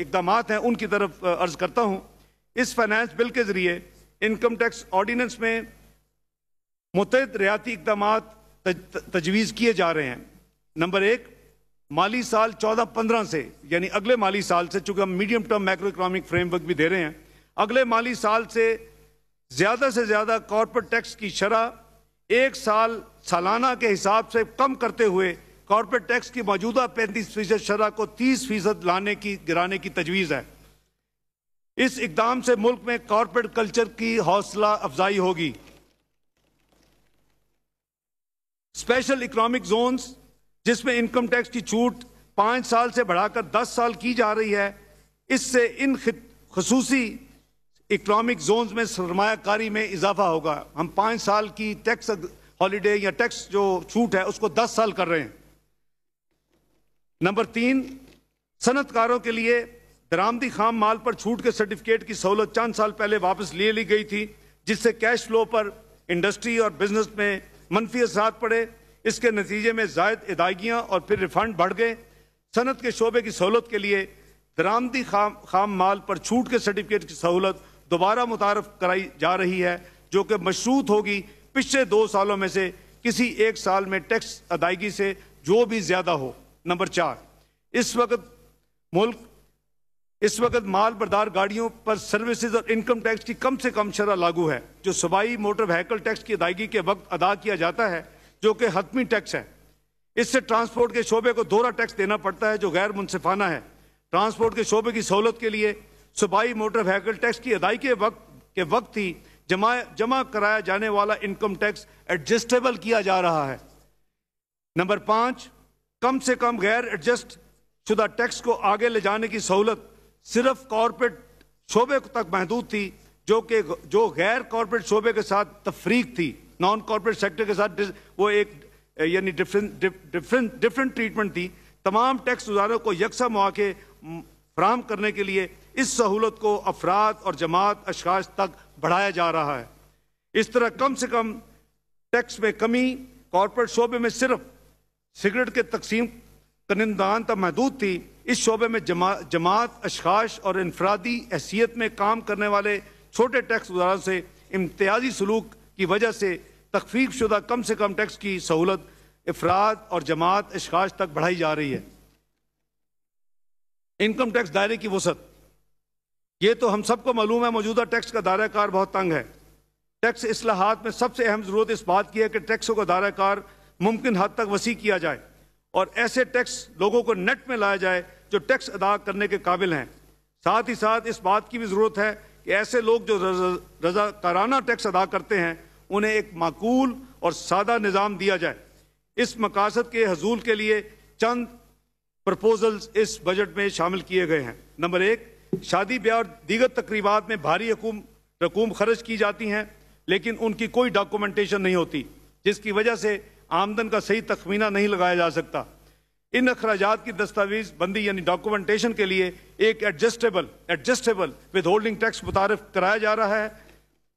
इकदाम हैं, उनकी तरफ़ अर्ज़ करता हूँ। इस फाइनेंस बिल के ज़रिए इनकम टैक्स ऑर्डिनेंस में मुतद रियाती इकदाम तजवीज़ किए जा रहे हैं। नंबर एक, माली साल चौदह पंद्रह से, यानी अगले माली साल से, चूँकि हम medium term macro economic framework भी दे रहे हैं, अगले माली साल से ज़्यादा से ज़्यादा कॉरपोरेट टैक्स की शरह एक साल सालाना के हिसाब से कम करते हुए कॉरपोरेट टैक्स की मौजूदा पैंतीस फ़ीसद शरह को तीस फ़ीसद लाने की, गिराने की तजवीज़ है। इस इकदाम से मुल्क में कॉरपोरेट कल्चर की हौसला अफजाई होगी। स्पेशल इकोनॉमिक जोन्स, जिसमें इनकम टैक्स की छूट पाँच साल से बढ़ाकर दस साल की जा रही है, इससे इन खसूसी इकोनॉमिक जोन्स में सरमाकारी में इजाफा होगा। हम पाँच साल की टैक्स हॉलीडे या टैक्स जो छूट है, उसको दस साल कर रहे हैं। नंबर तीन, सनतकारों के लिए दरामदी खाम माल पर छूट के सर्टिफिकेट की सहूलत चंद साल पहले वापस ले ली गई थी, जिससे कैश फ्लो पर इंडस्ट्री और बिज़नेस में मनफी असर पड़े। इसके नतीजे में जायद अदायगियाँ और फिर रिफंड बढ़ गए। सनत के शोबे की सहूलत के लिए दरामदी खाम खाम माल पर छूट के सर्टिफिकेट की सहूलत दोबारा मुतारफ कराई जा रही है, जो कि मशरूत होगी पिछले दो सालों में से। किसी एक साल में टैक्स अदायगी से जो भी ज़्यादा हो। नंबर चार, इस वक्त मुल्क इस वक्त माल बरदार गाड़ियों पर सर्विसेज़ और इनकम टैक्स की कम से कम शरह लागू है, जो सबाई मोटर व्हीकल टैक्स की अदायगी के वक्त अदा किया जाता है, जो कि हतमी टैक्स है। इससे ट्रांसपोर्ट के शोबे को दोहरा टैक्स देना पड़ता है, जो गैर मुनसिफाना है। ट्रांसपोर्ट के शोबे की सहूलत के लिए सुबाई मोटर व्हीकल टैक्स की अदायगी के वक्त के वक्त ही जमा जमा कराया जाने वाला इनकम टैक्स एडजस्टेबल किया जा रहा है। नंबर पाँच, कम से कम गैर एडजस्ट शुदा टैक्स को आगे ले जाने की सहूलत सिर्फ़ कॉरपोरेट शोबे तक महदूद थी, जो कि, जो गैर कॉरपोरेट शोबे के साथ तफरीक थी नॉन कॉरपोरेट सेक्टर के साथ वो एक, यानी डिफरेंट डिफरेंट डिफरेंट ट्रीटमेंट थी। तमाम टैक्स गुजारों को यकसा मौके फ्राहम करने के लिए इस सहूलत को अफराद और जमात अशास तक बढ़ाया जा रहा है। इस तरह कम से कम टैक्स में कमी कॉरपोरेट शोबे में सिर्फ़ सिगरेट के तकसीम कनिंदान तक महदूद थी इस शोबे में जमा, जमात अशास और इनफरादी हैसियत में काम करने वाले छोटे टैक्स गुजारों से इम्तियाजी सलूक की वजह से तखफीफ शुदा कम से कम टैक्स की सहूलत अफराद और जमात अशास तक बढ़ाई जा रही है। इनकम टैक्स दायरे की वसत। ये तो हम सबको मालूम है मौजूदा टैक्स का दायरा कार बहुत तंग है। टैक्स असलाहत में सबसे अहम ज़रूरत इस बात की है कि टैक्सों का दायरा कार मुमकिन हद तक वसी किया जाए। और ऐसे टैक्स लोगों को नेट में लाया जाए जो टैक्स अदा करने के काबिल हैं। साथ ही साथ इस बात की भी ज़रूरत है कि ऐसे लोग जो रजाकाराना टैक्स अदा करते हैं, उन्हें एक माकूल और सादा निज़ाम दिया जाए। इस मकासद के हजूल के लिए चंद प्रपोजल्स इस बजट में शामिल किए गए हैं। नंबर एक, शादी ब्याह और दीगर तकरीबा में भारी रकूम रकूम खर्च की जाती हैं, लेकिन उनकी कोई डॉक्यूमेंटेशन नहीं होती, जिसकी वजह से आमदन का सही तखमीना नहीं लगाया जा सकता। इन अखराज की दस्तावेज़ बंदी यानी डॉक्यूमेंटेशन के लिए एक adjustable adjustable with holding tax मुतारफ कराया जा रहा है,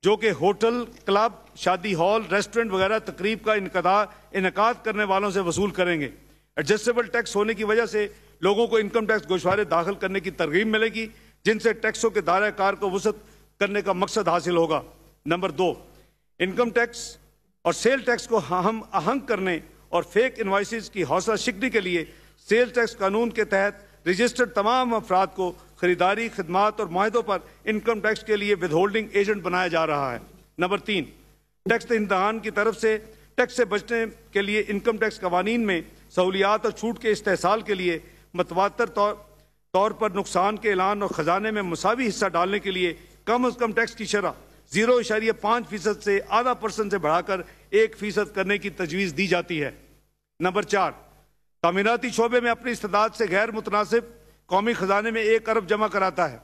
जो कि होटल, क्लब, शादी हॉल, रेस्टोरेंट वगैरह तकरीब का इनका करने वालों से वसूल करेंगे। एडजस्टेबल टैक्स होने की वजह से लोगों को इनकम टैक्स गोशवारे दाखिल करने की तरगीब मिलेगी, जिनसे टैक्सों के दायरा कार को वसत करने का मकसद हासिल होगा। नंबर दो इनकम टैक्स और सेल टैक्स को हम अहंग करने और फेक इन्वाइसिस की हौसला शिकनी के लिए सेल टैक्स कानून के तहत रजिस्टर्ड तमाम अफराद को खरीदारी, खदमात और माहों पर इनकम टैक्स के लिए विद होल्डिंग एजेंट बनाया जा रहा है। नंबर तीन टैक्स इंतहान की तरफ़ से टैक्स से बचने के लिए इनकम टैक्स कवानीन में सहूलियात और छूट के इस्तेसाल के लिए मतवातर तौर तौर पर नुकसान के ऐलान और ख़जाने में मसावी हिस्सा डालने के लिए कम अज़ कम टैक्स की शरह। ज़ीरो इशारिया पाँच फ़ीसद से आधा परसेंट से बढ़ाकर एक फ़ीसद करने की तजवीज़ दी जाती है। नंबर चार तमीराती शोबे में अपनी इस्तात से गैर मुतनासिब कौमी ख़जाने में एक अरब जमा कराता है।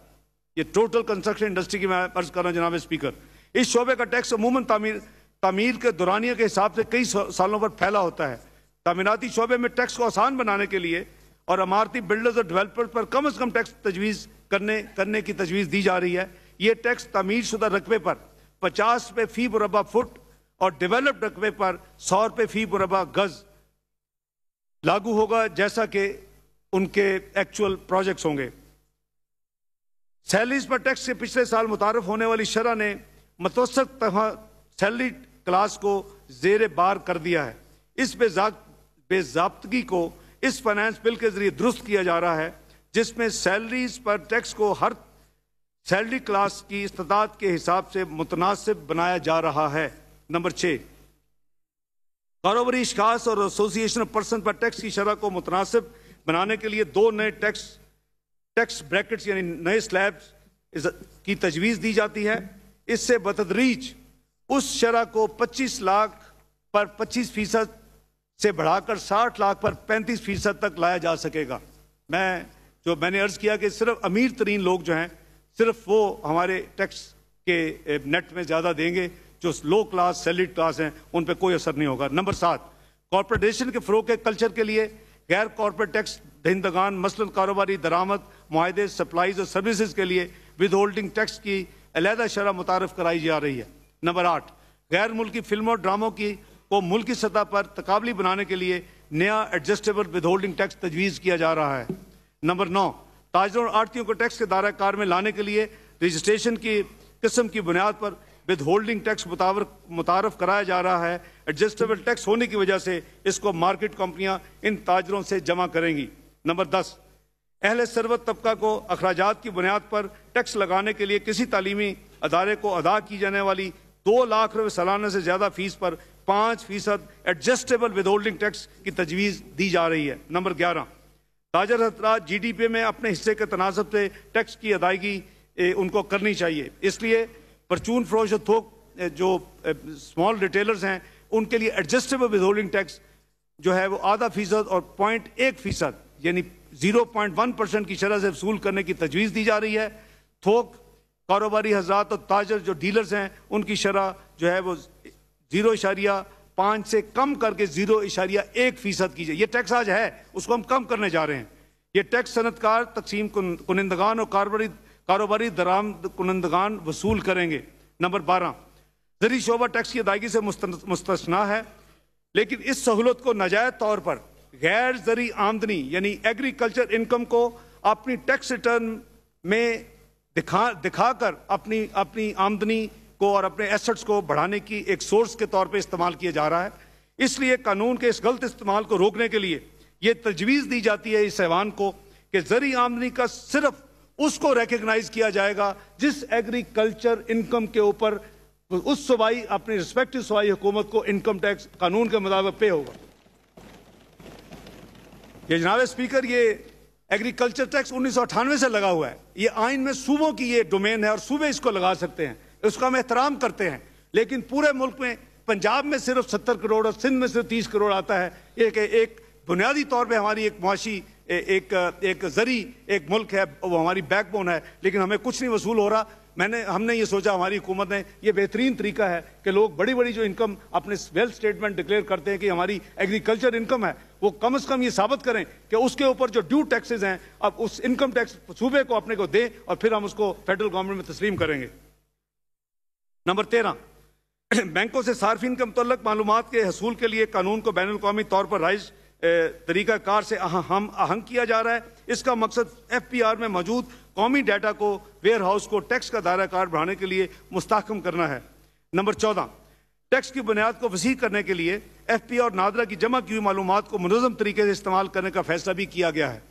ये टोटल कंस्ट्रक्शन इंडस्ट्री की मैं अर्ज़ कर रहा हूँ, जनाब स्पीकर इस शोबे का टैक्स अमूमन तामीर तामीर के दौरानिया के हिसाब से कई सालों पर फैला होता है। तमीराती शोबे में टैक्स को आसान बनाने के लिए और अमारती बिल्डर्स और डेवलपर्स पर कम अज़ कम टैक्स तजवीज़ करने करने की तजवीज़ दी जा रही है। ये टैक्स तमीर शुदा रकबे पर पचास रुपये फ़ी मुरबा फुट और डेवलप्ड रकबे पर सौ रुपये फ़ी मुरबा गज लागू होगा, जैसा कि उनके एक्चुअल प्रोजेक्ट्स होंगे। सैलरीज पर टैक्स के पिछले साल मुतारफ होने वाली शरह ने मतवसत सैलरी क्लास को जेर बार कर दिया है। इस बेजाबतगी को इस फाइनेंस बिल के ज़रिए दुरुस्त किया जा रहा है, जिसमें सैलरीज पर टैक्स को हर सैलरी क्लास की इस्तात के हिसाब से मुतनासिब बनाया जा रहा है। नंबर छः कारोबारी इशखास और एसोसिएशन पर्सन पर टैक्स की शरह को मुतनासिब बनाने के लिए दो नए टैक्स टैक्स ब्रैकेट्स यानी नए स्लैब्स की तजवीज़ दी जाती है। इससे बतदरीज उस शरह को 25 लाख पर 25 फ़ीसद से बढ़ाकर 60 लाख पर 35 फ़ीसद तक लाया जा सकेगा। मैं, जो मैंने अर्ज़ किया कि सिर्फ़ अमीर तरीन लोग जो हैं सिर्फ़ वो हमारे टैक्स के नेट में ज़्यादा देंगे, जो लो क्लास सैलरीड क्लास हैं, उन पर कोई असर नहीं होगा। नंबर सात कॉरपोरेशन के फ़रोग के कल्चर के लिए गैर कॉरपोरेट टैक्स दहिंदगान मसलन कारोबारी, दरामद माहदे सप्लाईज और सर्विसज के लिए विद होल्डिंग टैक्स की अलहदा शरह मुतारफ कराई जा रही है। नंबर आठ, गैर मुल्की फ़िल्मों और ड्रामों की, को मुल्की सतह पर तकाबली बनाने के लिए नया एडजस्टेबल विद होल्डिंग टैक्स तजवीज़ किया जा रहा है। नंबर नौ ताजरों और आड़तियों को टैक्स के दायरा कार में लाने के लिए रजिस्ट्रेशन की किस्म की बुनियाद पर विद होल्डिंग टैक्स मुतारफ कराया जा रहा है। एडजस्टेबल टैक्स होने की वजह से इसको मार्केट कंपनियाँ इन ताजरों से जमा करेंगी। नंबर दस, अहल सरवत तबका को अखराज की बुनियाद पर टैक्स लगाने के लिए किसी तालीमी अदारे को अदा की जाने वाली दो लाख रुपये सालाना से ज़्यादा फ़ीस पर पाँच फ़ीसद एडजस्टेबल विद होल्डिंग टैक्स की तजवीज़ दी जा रही है। नंबर ग्यारह ताजर हजरात जी डी पी में अपने हिस्से के तनासब से टैक्स की अदायगी उनको करनी चाहिए। इसलिए परचून, फरोश थोक जो स्मॉल रिटेलर्स हैं, उनके लिए एडजस्टेबल विद होल्डिंग टैक्स जो है वो आधा फ़ीसद और पॉइंट एक फ़ीसद, यानी ज़ीरो पॉइंट वन परसेंट की शरह से वसूल करने की तजवीज़ दी जा रही है। थोक, कारोबारी हजरात और ताजर जो डीलर्स हैं, उनकी शरह जो है वो ज़ीरो इशारिया पाँच से कम करके ज़ीरो इशारिया एक फ़ीसद कीजिए। ये टैक्स आज है, उसको हम कम करने जा रहे हैं। ये टैक्स सनतकार, तकसीम कुनंदगान और कारोबारी कारोबारी दराम, कुनंदगान वसूल करेंगे। नंबर बारह, जरी शोबा टैक्स की अदायगी से मुस्तना है, लेकिन इस सहूलत को नाजायज तौर पर गैर जरी आमदनी, यानी एग्रीकल्चर इनकम को अपनी टैक्स रिटर्न में दिखा, दिखाकर अपनी अपनी आमदनी को और अपने एसेट्स को बढ़ाने की एक सोर्स के तौर पे इस्तेमाल किया जा रहा है। इसलिए कानून के इस गलत इस्तेमाल को रोकने के लिए ये तजवीज़ दी जाती है इस ऐवान को कि जरी आमदनी का सिर्फ़ उसको रिकग्नाइज किया जाएगा जिस एग्रीकल्चर इनकम के ऊपर उस सूबाई अपनी रिस्पेक्टिव सूबाई हुकूमत को इनकम टैक्स कानून के मुताबिक पे होगा। ये जनाब स्पीकर ये एग्रीकल्चर टैक्स उन्नीस सौ अठानवे से लगा हुआ है। ये आइन में सूबों की ये डोमेन है और सूबे इसको लगा सकते हैं। उसका हम एहतराम करते हैं। लेकिन पूरे मुल्क में, पंजाब में सिर्फ़ सत्तर करोड़ और सिंध में सिर्फ़ तीस करोड़ आता है। एक एक बुनियादी तौर पे हमारी एक मुआशी एक एक जरी, एक मुल्क है, वो हमारी बैकबोन है। लेकिन हमें कुछ नहीं वसूल हो रहा। मैंने, हमने ये सोचा, हमारी हुकूमत ने, ये बेहतरीन तरीका है कि लोग बड़ी बड़ी जो इनकम अपने वेल्थ स्टेटमेंट डिक्लेयर करते हैं कि हमारी एग्रीकल्चर इनकम है, वो कम से कम ये साबित करें कि उसके ऊपर जो ड्यू टैक्सेस हैं, अब उस इनकम टैक्स सूबे को अपने को दें और फिर हम उसको फेडरल गवर्नमेंट में तस्लीम करेंगे। नंबर तेरह बैंकों से सार्फिन के मुतल मालूम के हसूल के लिए कानून को बैन अवी तौर पर राइज तरीक़ाकार से हम आहंग किया जा रहा है। इसका मकसद एफ़ पी आर में मौजूद कौमी डाटा को वेयर हाउस को टैक्स का दायरा कार बढ़ाने के लिए मुस्तकम करना है। नंबर चौदह टैक्स की बुनियाद को वसी करने के लिए एफ़ पी और नादरा की जमा की हुई मालूम को मनोजम तरीके से इस्तेमाल करने का फैसला भी किया गया है।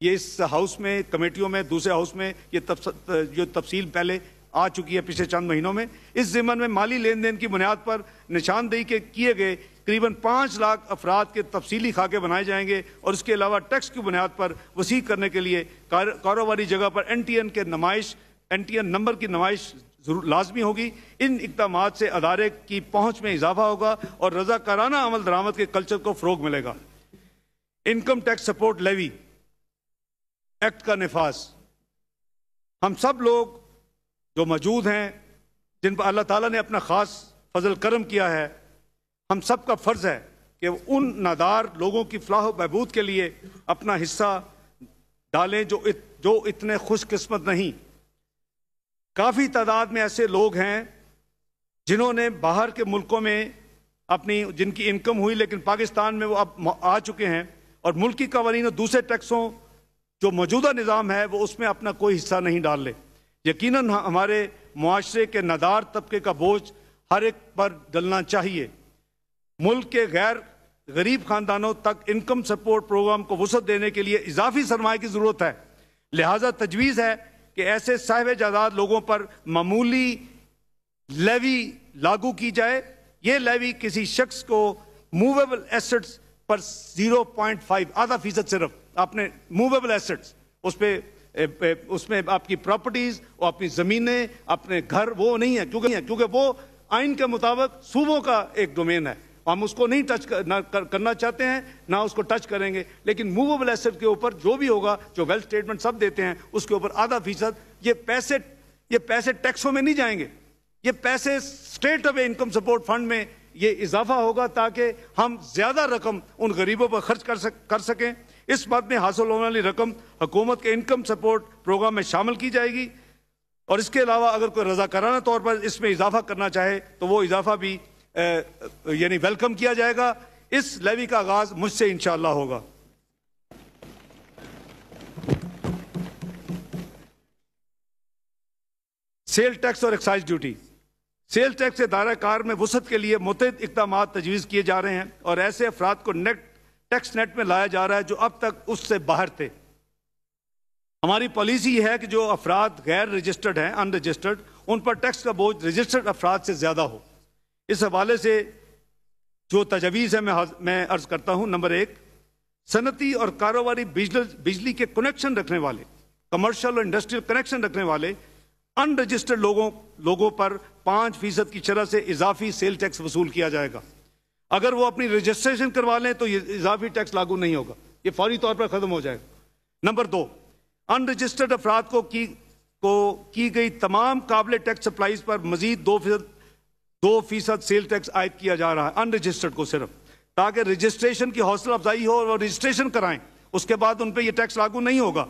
ये इस हाउस में कमेटियों में दूसरे हाउस में ये तफस, जो तफसील पहले आ चुकी है पिछले चंद महीनों में। इस जिमन में माली लेन देन की बुनियाद पर निशानदेही के किए गए करीबन पाँच लाख अफराद के तफसीली खाके बनाए जाएँगे और इसके अलावा टैक्स की बुनियाद पर वसी करने के लिए कारोबारी जगह पर एन टी एन के नुमाइश एन टी एन नंबर की नुमाइश लाजमी होगी। इन इकदाम से अदारे की पहुँच में इजाफा होगा और रजाकाराना अमल दरामद के कल्चर को फ़रोग मिलेगा। Income tax support levy, act का नफाज। हम सब लोग जो मौजूद हैं जिन पर अल्लाह ताला ने अपना ख़ास फजल करम किया है हम सब का फ़र्ज़ है कि उन नादार लोगों की फलाह बहबूद के लिए अपना हिस्सा डालें जो इत, जो इतने खुशकस्मत नहीं। काफ़ी तादाद में ऐसे लोग हैं जिन्होंने बाहर के मुल्कों में अपनी जिनकी इनकम हुई लेकिन पाकिस्तान में वो अब आ चुके हैं और मुल्की कवानीन और दूसरे टैक्सों जो मौजूदा निज़ाम है वो उसमें अपना कोई हिस्सा नहीं डाल ले। यकीनन हमारे मुआरे के नदार तबके का बोझ हर एक पर डलना चाहिए। मुल्क के गैर गरीब खानदानों तक इनकम सपोर्ट प्रोग्राम को वसत देने के लिए इजाफी सरमाए की ज़रूरत है। लिहाजा तजवीज़ है कि ऐसे साहब जादाद लोगों पर मामूली लेवी लागू की जाए। ये लेवी किसी शख्स को मूवेबल एसेट्स पर 0.5 आधा फ़ीसद सिर्फ़। आपने मूवेबल एसेट्स उस पर उसमें आपकी प्रॉपर्टीज़ और अपनी ज़मीनें अपने घर वो नहीं है क्योंकि क्योंकि वो आइन के मुताबिक सूबों का एक डोमेन है। हम उसको नहीं टच कर, ना कर, करना चाहते हैं ना उसको टच करेंगे लेकिन मूवेबल एसेट के ऊपर जो भी होगा जो वेल्थ स्टेटमेंट सब देते हैं उसके ऊपर आधा फ़ीसद ये पैसे ये पैसे टैक्सों में नहीं जाएँगे। ये पैसे स्टेट अवे इनकम सपोर्ट फंड में ये इजाफा होगा ताकि हम ज़्यादा रकम उन गरीबों पर खर्च कर सक कर सकें। इस बात में हासिल होने वाली रकम हुकूमत के इनकम सपोर्ट प्रोग्राम में शामिल की जाएगी। और इसके अलावा अगर कोई रजाकाराना तौर पर इसमें इजाफा करना चाहे तो वो इजाफा भी यानी वेलकम किया जाएगा। इस लेवी का आगाज़ मुझसे इंशाला होगा। सेल टैक्स और एक्साइज ड्यूटी। सेल टैक्स से दायरा कार में वसत के लिए मुतद इकदाम तजवीज़ किए जा रहे हैं और ऐसे अफराद को नेट टैक्स नेट में लाया जा रहा है जो अब तक उससे बाहर थे। हमारी पॉलिसी है कि जो अफराद गैर रजिस्टर्ड हैं अनरजिस्टर्ड उन पर टैक्स का बोझ रजिस्टर्ड अफराद से ज़्यादा हो। इस हवाले से जो तजवीज़ है, मैं मैं अर्ज़ करता हूँ, नंबर एक, सनती और कारोबारी बिजली के कनेक्शन रखने वाले कमर्शियल और इंडस्ट्रियल कनेक्शन रखने वाले अनरजिस्टर्ड लोगों लोगों पर पाँच फ़ीसद की शरह से इजाफी सेल टैक्स वसूल किया जाएगा। अगर वो अपनी रजिस्ट्रेशन करवा लें तो ये इजाफी टैक्स लागू नहीं होगा। ये फौरी तौर पर ख़त्म हो जाएगा। नंबर दो अनरजिस्टर्ड अफराद को की को की गई तमाम काबिल टैक्स सप्लाईज पर मजीद दो फ़ीसद दो फ़ीसद सेल टैक्स आयद किया जा रहा है अनरजिस्टर्ड को सिर्फ़। ताकि रजिस्ट्रेशन की हौसला अफजाई हो और रजिस्ट्रेशन कराएँ, उसके बाद उन पर यह टैक्स लागू नहीं होगा।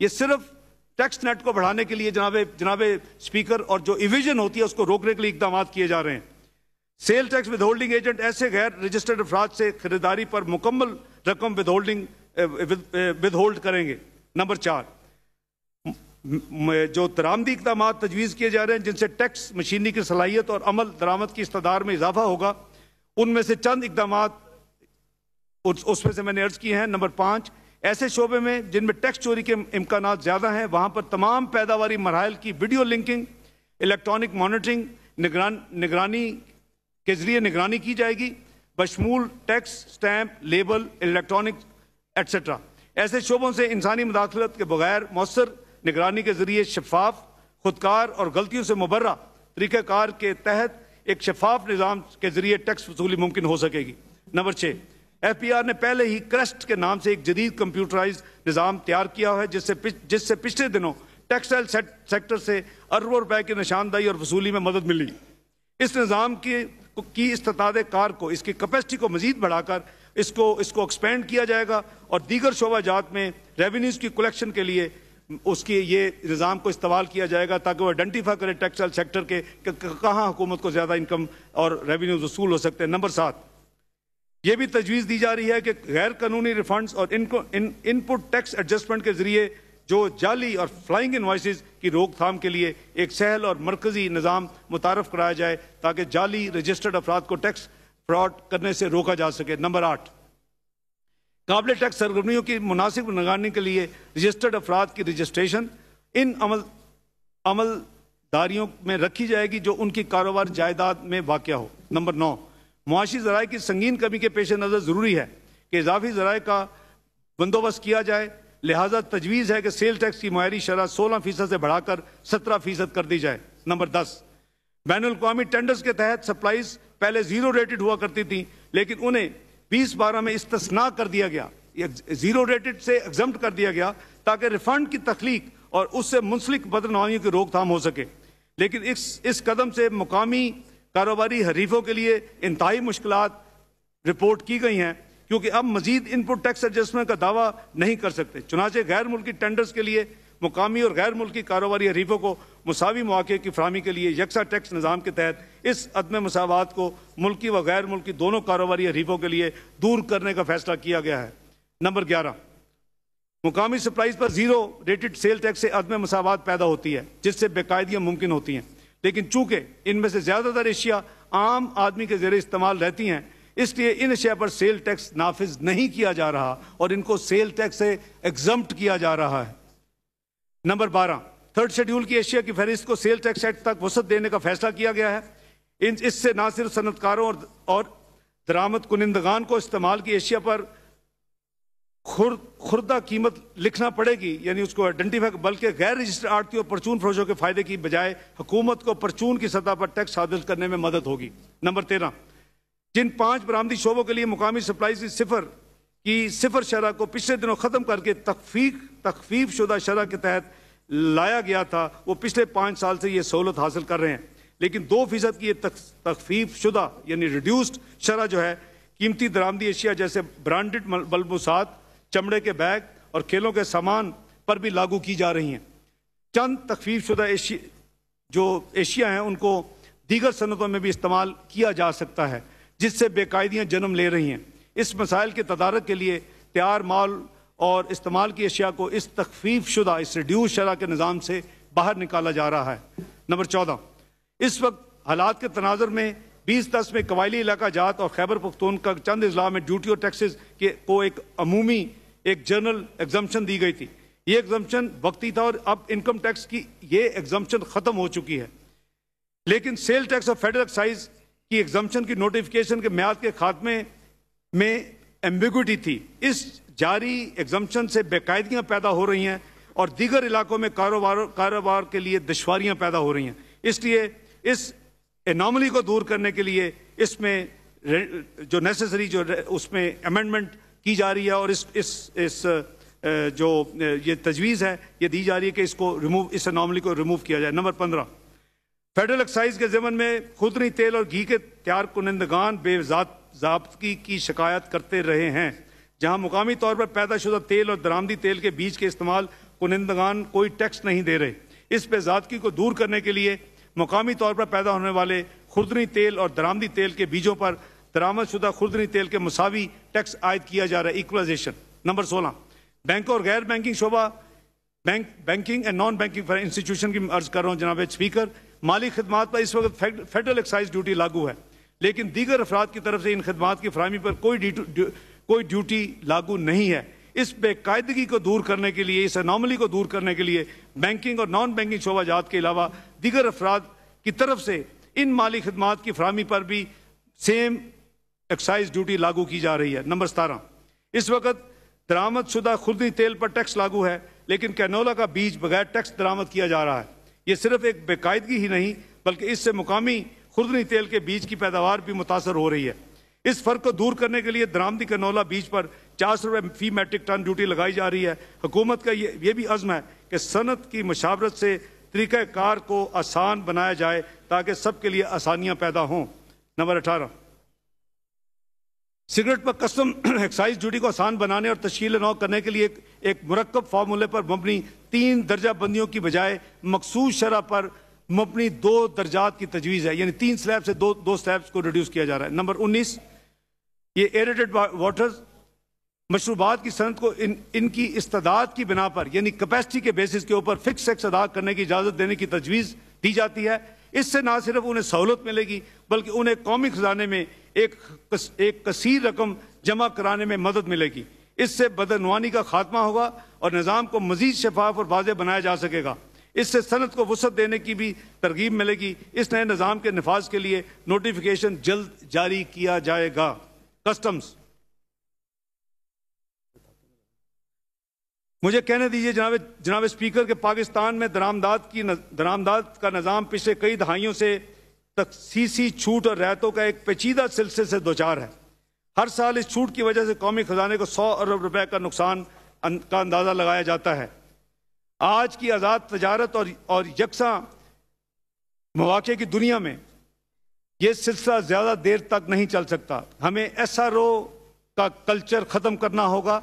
ये सिर्फ़ टैक्स नेट को बढ़ाने के लिए जनाबे जनाबे स्पीकर और जो इविजन होती है, उसको रोकने के लिए इकदाम किए जा रहे हैं। Sale tax with holding agent ऐसे गैर रजिस्टर्ड अफराद से खरीदारी पर मुकम्मल रकम विद होल्डिंग विद होल्ड करेंगे। नंबर चार जो दरामदी इकदाम तजवीज़ किए जा रहे हैं, जिनसे टैक्स मशीनी की सलाहियत और अमल दरामद की इस्तार में इजाफा होगा, उनमें से चंद इकदाम उसमें से मैंने अर्ज़ किए हैं। नंबर पाँच, ऐसे शोबे में जिनमें टैक्स चोरी के इम्कान ज़्यादा हैं, वहाँ पर तमाम पैदावारी मरहल की वीडियो लिंकिंग, इलेक्ट्रॉनिक मॉनिटरिंग, निगरान, निगरानी के ज़रिए निगरानी की जाएगी, बशमूल tax, stamp, label, electronic etcetera ऐसे शोबों से इंसानी मुदाखलत के बगैर मौसर निगरानी के ज़रिए शफाफ, खुदकार और गलतियों से मुबर्रा तरीक़ाकार के तहत एक शफाफ निज़ाम के ज़रिए टैक्स वसूली मुमकिन हो सकेगी। नंबर छः एफ़ पी आर ने पहले ही क्रस्ट के नाम से एक जदीद कंप्यूटराइज निज़ाम तैयार किया है, जिससे जिससे पिछले दिनों टेक्सटाइल सेक्टर से अरबों रुपए की निशानदाही और वसूली में मदद मिली। इस निज़ाम की की इस्तात कार को, इसकी कैपेसिटी को मजीद बढ़ाकर इसको इसको एक्सपेंड किया जाएगा और दीगर शोबा जात में रेवेन्यूज़ की कलेक्शन के लिए उसकी ये निज़ाम को इस्तेमाल किया जाएगा ताकि वो आइडेंटिफाई करे टेक्सटाइल सेक्टर के कहाँ हुकूमत को ज़्यादा इनकम और रेवेन्यू वसूल हो सकते हैं। नंबर सात, ये भी तजवीज़ दी जा रही है कि गैर कानूनी रिफंड्स और इनको इन इनपुट टैक्स एडजस्टमेंट के ज़रिए जो जाली और फ्लाइंग इन्वाइसिस की रोकथाम के लिए एक सहल और मरकजी निज़ाम मुतारफ कराया जाए ताकि जाली रजिस्टर्ड अफराद को टैक्स फ्रॉड करने से रोका जा सके। नंबर आठ, काबिल टैक्स सरगर्मियों की मुनासिब निगरानी के लिए रजिस्टर्ड अफराद की रजिस्ट्रेशन इन अमल, अमलदारियों में रखी जाएगी जो उनकी कारोबार जायदाद में वाक़ हो। नंबर नौ, मुआशी जराए की संगीन कमी के पेश नज़र ज़रूरी है कि इजाफी जराए का बंदोबस्त किया जाए। लिहाजा तजवीज़ है कि सेल टैक्स की मायरी शरह सोलह फ़ीसद से बढ़ाकर सत्रह फ़ीसद कर दी जाए। नंबर दस बैन अवी टेंडर्स के तहत सप्लाईज पहले ज़ीरो रेटेड हुआ करती थी, लेकिन उन्हें बीस बारह में इस्तना कर दिया गया ज़ीरो रेटेड से एग्ज़ाम कर दिया गया, ताकि रिफंड की तख्लीक और उससे मुंसलिक बदनवामियों की रोकथाम हो सके। लेकिन इस इस कदम से मुकामी कारोबारी हरीफों के लिए इंतहाई मुश्किल रिपोर्ट की गई हैं। क्योंकि अब मजीद इनपुट टैक्स एडजस्टमेंट का दावा नहीं कर सकते। चुनाचे गैर मुल्की टेंडर्स के लिए, मुकामी और गैर मुल्की कारोबारी हरीफों को मसावी मौके की फ्राहमी के लिए यकसा टैक्स निज़ाम के तहत इस अदम मसावत को मुल्की व गैर मुल्की दोनों कारोबारी हरीफों के लिए दूर करने का फैसला किया गया है। नंबर ग्यारह, मुकामी सप्लाईज पर ज़ीरो रेटेड सेल टैक्स से अदम मसावत पैदा होती है, जिससे बेकायदियाँ मुमकिन होती हैं। लेकिन चूँकि इनमें से ज़्यादातर एशिया आम आदमी के ज़रिए इस्तेमाल रहती हैं इसलिए इन अशिया पर सेल टैक्स नाफिज नहीं किया जा रहा और इनको सेल टैक्स से एग्जम्प्ट किया जा रहा है। नंबर बारह थर्ड शेड्यूल की एशिया की फहरिस्त को सेल टैक्स एक्ट तक वसत देने का फैसला किया गया है। इन इससे ना सिर्फ़ सनतकारों और, और दरामद कुनिंदगान को इस्तेमाल की एशिया पर खुर खुर्दा कीमत लिखना पड़ेगी यानी उसको आइडेंटिफाई बल्कि गैर रजिस्टर्ड आड़ती और परचून फरोशों के फ़ायदे की बजाय हुकूमत को परचून की सतह पर टैक्स हासिल करने में मदद होगी। नंबर तेरह जिन पाँच बरामदी शोबों के लिए मुकामी सप्लाई की सिफर की सिफर शरह को पिछले दिनों ख़त्म करके तकफीक तकफीफ शुदा शरह के तहत लाया गया था, वो पिछले पाँच साल से ये सहूलत हासिल कर रहे हैं। लेकिन दो फ़ीसद की ये शुदा यानी रिड्यूस्ड शरह जो है, कीमती दरामदी एशिया जैसे ब्रांडेड बलबूसात, चमड़े के बैग और खेलों के सामान पर भी लागू की जा रही हैं। चंद तकफीफ शुदा एशिया जो एशिया हैं, उनको दीगर सनतों में भी इस्तेमाल किया जा सकता है। जिससे बेकायदियाँ जन्म ले रही हैं। इस मसाइल के तदारक के लिए तैयार माल और इस्तेमाल की अशिया को इस तकफीफ शुदा इस रिड्यूस शरह के निज़ाम से बाहर निकाला जा रहा है। नंबर चौदह, इस वक्त हालात के तनाजर में बीस दस में कबायली इलाका जात और खैबर पख्तून का चंद अजला में ड्यूटी और टैक्सेस के, को एक अमूमी, एक जनरल एग्जामेशन दी गई थी। ये एग्जामेशन वक्ती था और अब इनकम टैक्स की ये एग्जामेशन ख़त्म हो चुकी है। लेकिन सेल टैक्स और फेडरल एक्साइज की एग्जामेशन की नोटिफिकेशन के म्याद के खात्मे में एम्बिग्विटी थी। इस जारी एग्जामेशन से बेकायदियाँ पैदा हो रही हैं और दीगर इलाकों में कारोबार कारोबार के लिए दुशारियाँ पैदा हो रही हैं। इसलिए इस एनॉमली को दूर करने के लिए इसमें जो नेसेसरी जो उसमें अमेंडमेंट की जा रही है और इस इस इस जो ये तजवीज़ है, ये दी जा रही है कि इसको रिमूव इस एनॉमली को रिमूव किया जाए। नंबर पंद्रह। फेडरल एक्साइज के जमन में खुदरी तेल और घी के तैयार कुनंदगान बेजाबतगी की शिकायत करते रहे हैं, जहाँ मुकामी तौर पर पैदाशुदा तेल और दरामदी तेल के बीज के इस्तेमाल कुनंदगान कोई टैक्स नहीं दे रहे। इस बेजादगी को दूर करने के लिए मुकामी तौर पर पैदा होने वाले खुर्दनी तेल और दरामदी तेल के बीजों पर दरामद शुदा खुर्दनी तेल के मुसावी टैक्स आयद किया जा रहा है, इक्वलाइजेशन। नंबर सोलह, बैंक और गैर banking Shobha bank, banking and non banking institution की अर्ज़ कर रहा हूँ जनाब स्पीकर। माली खदमात पर इस वक्त फेडरल एक्साइज ड्यूटी लागू है, लेकिन दीगर अफराद की तरफ़ से इन खदमात की फरहमी पर कोई ड्यू कोई ड्यूटी लागू नहीं है। इस बेकायदगी को दूर करने के लिए, इस अनोमली को दूर करने के लिए बैंकिंग और नॉन बैंकिंग शोबाजात के अलावा दीगर अफराद की तरफ़ से इन माली खदमात की फरहमी पर भी सेम एक्साइज ड्यूटी लागू की जा रही है। नंबर सतारह, इस वक्त दरामद शुदा खुर्दी तेल पर टैक्स लागू है, लेकिन कैनोला का बीज बगैर टैक्स दरामद किया जा रहा है। ये सिर्फ़ एक बेकायदगी ही नहीं बल्कि इससे मुकामी खुर्दनी तेल के बीज की पैदावार भी मुतासर हो रही है। इस फ़र्क को दूर करने के लिए दरामदी कनौला बीज पर चार सौ रुपये फ़ी मैट्रिक टन ड्यूटी लगाई जा रही है। हुकूमत का ये ये भी अज़म है कि सनत की मशावरत से तरीक़ाकार को आसान बनाया जाए ताकि सबके लिए आसानियाँ पैदा हों। नंबर अठारह। सिगरेट पर कस्टम एक्साइज ड्यूटी को आसान बनाने और तश्कील नौ करने के लिए एक, एक मुरक्ब फार्मूले पर मबनी तीन दर्जा बंदियों की बजाय मखसूस शरह पर मबनी दो दर्जात की तजवीज़ है। यानी तीन स्लैब से दो दो स्लैब्स को रिड्यूस किया जा रहा है। नंबर उन्नीस, ये एरेटेड वाटर्स मशरूबात की सनत को इन, इनकी इस्तदाद की बिना पर, यानी कैपेसिटी के बेसिस के ऊपर फिक्स टैक्स अदा करने की इजाज़त देने की तजवीज़ दी जाती है। इससे ना सिर्फ़ उन्हें सहूलत मिलेगी, बल्कि उन्हें कौमी खजाने में एक एक कसीर रकम जमा कराने में मदद मिलेगी। इससे बदनवानी का खात्मा होगा और निज़ाम को मजीद शफाफ और वाजे बनाया जा सकेगा। इससे सनत को वसत देने की भी तरगीब मिलेगी। इस नए निज़ाम के नफाज के लिए नोटिफिकेशन जल्द जारी किया जाएगा। कस्टम्स। मुझे कहने दीजिए जनाब जनाब स्पीकर के पाकिस्तान में दरामदाद की दरामदाद का निज़ाम पिछले कई दहाइयों से तकसीसी छूट और रैतों का एक पेचीदा सिलसिले से दो चार है। हर साल इस छूट की वजह से कौमी खजाने को सौ अरब रुपए का नुकसान का अंदाज़ा लगाया जाता है। आज की आज़ाद तजारत और, और यकसा मौाक़े की दुनिया में ये सिलसिला ज़्यादा देर तक नहीं चल सकता। हमें एस आर ओ का कल्चर ख़त्म करना होगा।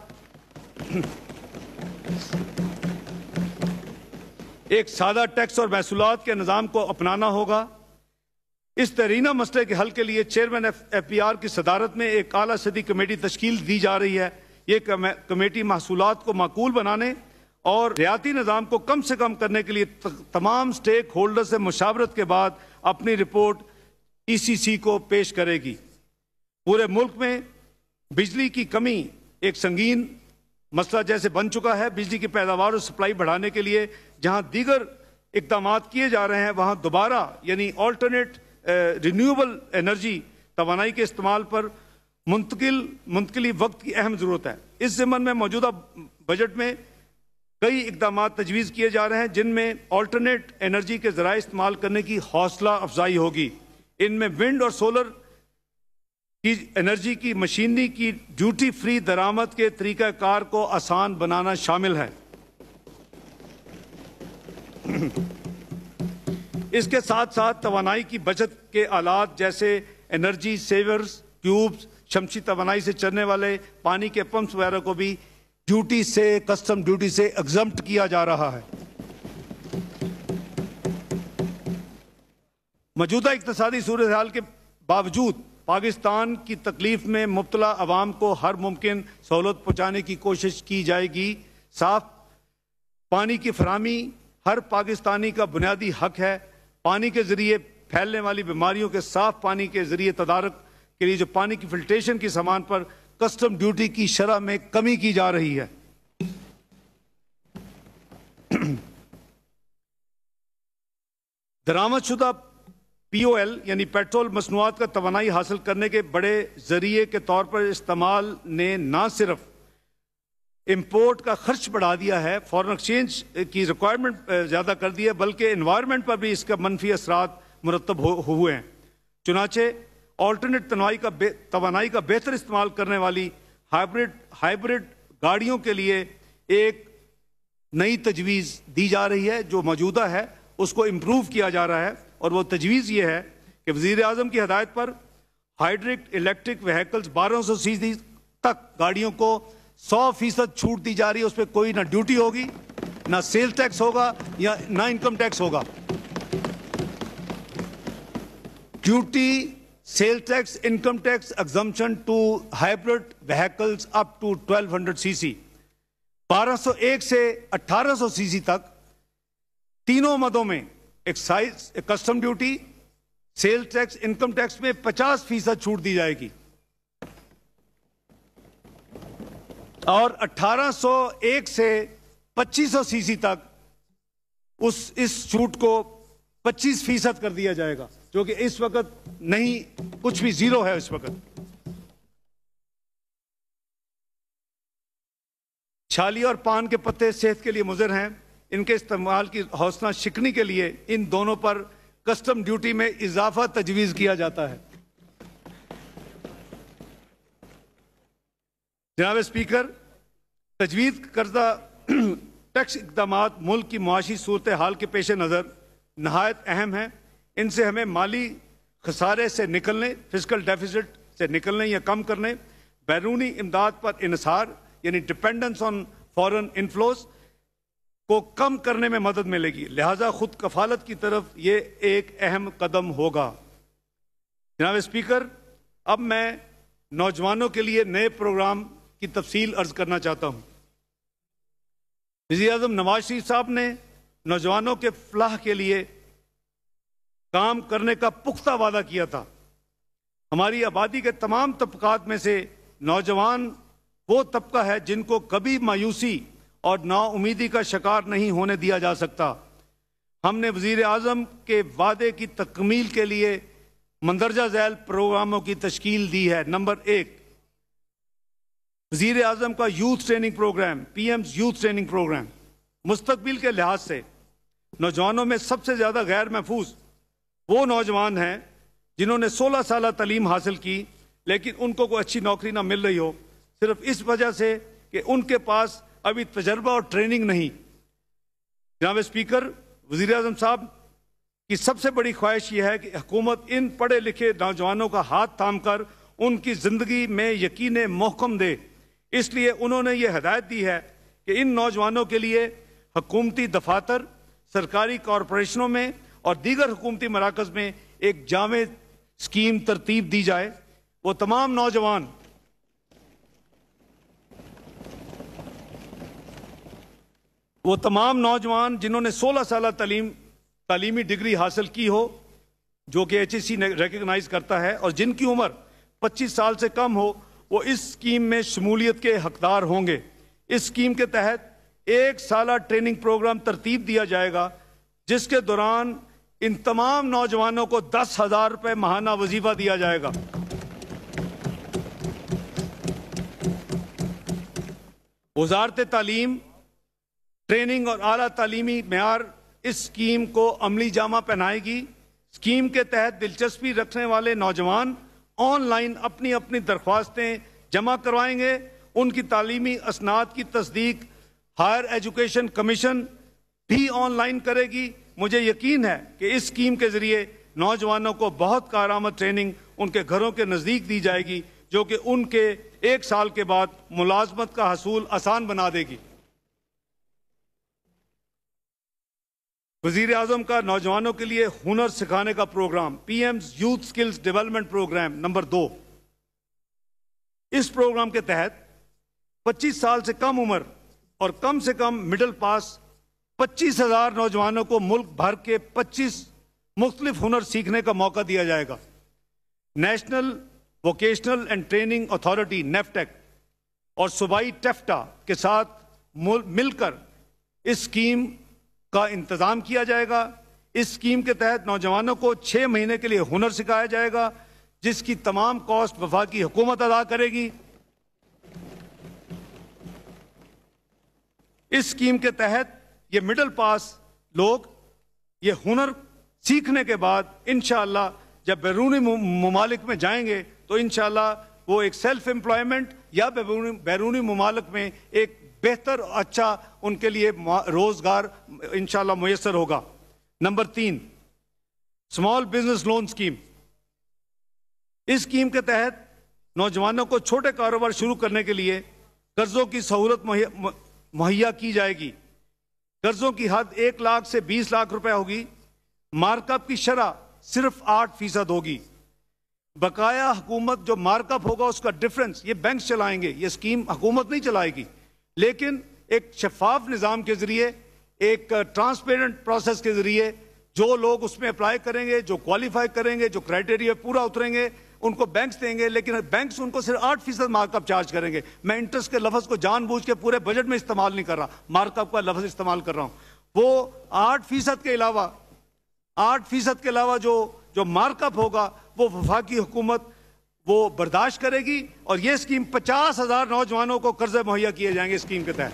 एक सादा टैक्स और महसूलत के निज़ाम को अपनाना होगा। इस तरीना मसले के हल के लिए चेयरमैन एफ़ पी आर की सदारत में एक आला सदी कमेटी तश्कील दी जा रही है। ये कमेटी महसूलत को माकूल बनाने और रियाती निज़ाम को कम से कम करने के लिए तमाम स्टेक होल्डर से मुशावरत के बाद अपनी रिपोर्ट ई सी सी को पेश करेगी। पूरे मुल्क में बिजली की कमी एक संगीन मसला जैसे बन चुका है। बिजली की पैदावार और सप्लाई बढ़ाने के लिए जहाँ दीगर इकदाम किए जा रहे हैं, वहाँ दोबारा यानी ऑल्टरनेट रिन्यूएबल एनर्जी तोानाई के इस्तेमाल पर मुंतकिल, मुंतकली वक्त की अहम ज़रूरत है। इस जमन में मौजूदा बजट में कई इकदाम तजवीज़ किए जा रहे हैं, जिनमें ऑल्टरनेट एनर्जी के ज़रा इस्तेमाल करने की हौसला अफजाई होगी। इनमें विंड और सोलर की एनर्जी की मशीनरी की ड्यूटी फ्री दरामद के तरीक़ाकार को आसान बनाना शामिल है। इसके साथ साथ तोानाई की बचत के आलात जैसे एनर्जी सेवर्स ट्यूब्स शमसी तोानाई से चलने वाले पानी के पंप्स वगैरह को भी ड्यूटी से कस्टम ड्यूटी से एग्जम्प्ट किया जा रहा है। मौजूदा इकतदी सूरत हाल के बावजूद पाकिस्तान की तकलीफ़ में मुबतला आवाम को हर मुमकिन सहूलत पहुँचाने की कोशिश की जाएगी। साफ़ पानी की फरहमी हर पाकिस्तानी का बुनियादी हक है। पानी के ज़रिए फैलने वाली बीमारियों के साफ़ पानी के ज़रिए तदारक के लिए जो पानी की फिल्ट्रेशन की सामान पर कस्टम ड्यूटी की शरह में कमी की जा रही है। दरामदशुदा पी ओ एल यानी पेट्रोल मसनूआत का तोानाई हासिल करने के बड़े ज़रिए के तौर पर इस्तेमाल ने ना सिर्फ़ इम्पोर्ट का खर्च बढ़ा दिया है फॉरन एक्सचेंज की रिक्वायरमेंट ज़्यादा कर दी है, बल्कि इन्वायरमेंट पर भी इसका मनफी असरा मुरतब हुए हैं। चुनाचे ऑल्टरनेट तनवाई का तोानाई का बेहतर इस्तेमाल करने वाली हाइब्रिड हाइब्रिड गाड़ियों के लिए एक नई तजवीज़ दी जा रही है, जो मौजूदा है, उसको इम्प्रूव किया जा रहा है, और वो तजवीज़ ये है कि वज़ीर अजम की हदायत पर हाइड्रिक इलेक्ट्रिक व्हीकल्स बारह सौ तक गाड़ियों को सौ फ़ीसद छूट दी जा रही है, उस पर कोई ना ड्यूटी होगी, ना सेल टैक्स होगा, या ना इनकम टैक्स होगा। Duty sale tax income tax exemption to hybrid vehicles up to 1200 CC 1201 से 1800 सीसी तक, तीनों मदों में excise custom duty sale tax income tax में 50 फ़ीसद छूट दी जाएगी। और 1801 से 2500 सीसी तक उस, इस छूट को 25 फ़ीसद कर दिया जाएगा, जो कि इस वक्त नहीं, कुछ भी ज़ीरो है इस वक्त। छाली और पान के पत्ते सेहत के लिए मुजर हैं। इनके इस्तेमाल की हौसला शिकनी के लिए इन दोनों पर कस्टम ड्यूटी में इजाफा तजवीज़ किया जाता है। जनाब स्पीकर, तजवीज़ करदा टैक्स इकदाम मुल्क की मुआशी सूरत हाल के पेश नज़र नहायत अहम है। इनसे हमें माली खसारे से निकलने, फ़िज़िकल डेफिसिट से निकलने या कम करने, बैरूनी इमदाद पर इसार यानी डिपेंडेंस ऑन फॉरेन इन्फ्लोज को कम करने में मदद मिलेगी। लिहाजा खुद कफालत की तरफ़ ये एक अहम कदम होगा। जनाब स्पीकर, अब मैं नौजवानों के लिए नए प्रोग्राम की तफसील अर्ज़ करना चाहता हूँ। वजी अजम नवाज़ शरीफ साहब ने नौजवानों के फलाह के लिए काम करने का पुख्ता वादा किया था। हमारी आबादी के तमाम तबकात में से नौजवान वो तबका है जिनको कभी मायूसी और नाउमीदी का शिकार नहीं होने दिया जा सकता। हमने वज़ीर अजम के वादे की तकमील के लिए मंदरजा झैल प्रोग्रामों की तश्कील दी है। नंबर एक वज़ीर अजम का youth training programme P M youth training programme मुस्तबिल के लिहाज से नौजवानों में सबसे ज़्यादा गैर महफूज वो नौजवान हैं जिन्होंने 16 साल तलीम हासिल की, लेकिन उनको कोई अच्छी नौकरी ना मिल रही हो। सिर्फ़ इस वजह से कि उनके पास अभी तजर्बा और ट्रेनिंग नहीं। जनाब स्पीकर वज़ीर अजम साहब, की सबसे बड़ी ख्वाहिश यह है कि हुकूमत इन पढ़े लिखे नौजवानों का हाथ थाम कर उनकी ज़िंदगी में यकीन महकम दे। इसलिए उन्होंने ये हदायत दी है कि इन नौजवानों के लिए हकूमती दफातर सरकारी कॉरपोरेशनों में और दीगर हुकूमती मराकज में एक जावेद स्कीम तरतीब दी जाए। वो तमाम नौजवान वो तमाम नौजवान जिन्होंने 16 साल तलीम, तालीमी डिग्री हासिल की हो, जो कि एच सी रिकगनाइज करता है और जिनकी उम्र 25 साल से कम हो वो इस स्कीम में शमूलियत के हकदार होंगे। इस स्कीम के तहत एक साल ट्रेनिंग प्रोग्राम तरतीब दिया जाएगा, जिसके दौरान इन तमाम नौजवानों को दस हज़ार रुपये महाना वजीफा दिया जाएगा। वजारत तालीम, ट्रेनिंग और आला तलीमी मैार इस स्कीम को अमली जामा पहनाएगी। स्कीम के तहत दिलचस्पी रखने वाले नौजवान ऑनलाइन अपनी अपनी दरख्वास्तें जमा करवाएँगे। उनकी तालीमी असनाद की तस्दीक, हायर एजुकेशन कमीशन भी ऑनलाइन करेगी। मुझे यकीन है कि इस स्कीम के ज़रिए नौजवानों को बहुत कारामद ट्रेनिंग उनके घरों के नज़दीक दी जाएगी, जो कि उनके एक साल के बाद मुलाजमत का हसूल आसान बना देगी। वज़ीर आज़म का नौजवानों के लिए हुनर सिखाने का programme P PM youth skills development programme number दो। इस प्रोग्राम के तहत 25 साल से कम उम्र और कम से कम मिडिल पास पच्चीस हज़ार नौजवानों को मुल्क भर के पच्चीस मुख्तलिफ़ हुनर सीखने का मौका दिया जाएगा। National vocational and training authority, NAVTTC और सूबाई टेफ्टा के साथ मिलकर इस स्कीम का इंतज़ाम किया जाएगा। इस स्कीम के तहत नौजवानों को छः महीने के लिए हुनर सिखाया जाएगा, जिसकी तमाम कॉस्ट वफाकी हुकूमत अदा करेगी। इस स्कीम के तहत ये मिडिल पास लोग ये हुनर सीखने के बाद इन जब बैरूनी ममालिक में जाएँगे तो इन वो एक सेल्फ एम्प्लॉयमेंट या बैरूनी ममालिक में एक बेहतर अच्छा उनके लिए रोज़गार, इंशाल्लाह मैसर होगा। नंबर तीन, स्मॉल बिज़नेस लोन स्कीम। इस स्कीम के तहत नौजवानों को छोटे कारोबार शुरू करने के लिए कर्जों की सहूलत मुहैया की जाएगी। कर्जों की हद एक लाख से बीस लाख रुपए होगी। मार्कअप की शरह सिर्फ़ आठ फ़ीसद होगी। बकाया हुकूमत जो मार्कअप होगा उसका डिफरेंस, ये बैंक चलाएँगे, ये स्कीम हुकूमत नहीं चलाएगी। लेकिन एक शफाफ निज़ाम के ज़रिए, एक ट्रांसपेरेंट प्रोसेस के ज़रिए जो लोग उसमें अप्लाई करेंगे, जो क्वालिफाई करेंगे, जो क्राइटेरिया पूरा उतरेंगे, उनको बैंक्स देंगे, लेकिन बैंक्स उनको सिर्फ़ आठ फ़ीसद मार्कअप चार्ज करेंगे। मैं इंटरेस्ट के लफ्ज को जानबूझ के पूरे बजट में इस्तेमाल नहीं कर रहा मार्कअप का लफ्ज इस्तेमाल कर रहा हूँ। वो आठ फ़ीसद के अलावा, आठ फ़ीसद के अलावा जो जो मार्कअप होगा, वो वफाकी हुकूमत वो बर्दाश्त करेगी और ये स्कीम पचास हज़ार नौजवानों को कर्जे मुहैया किए जाएँगे स्कीम के तहत।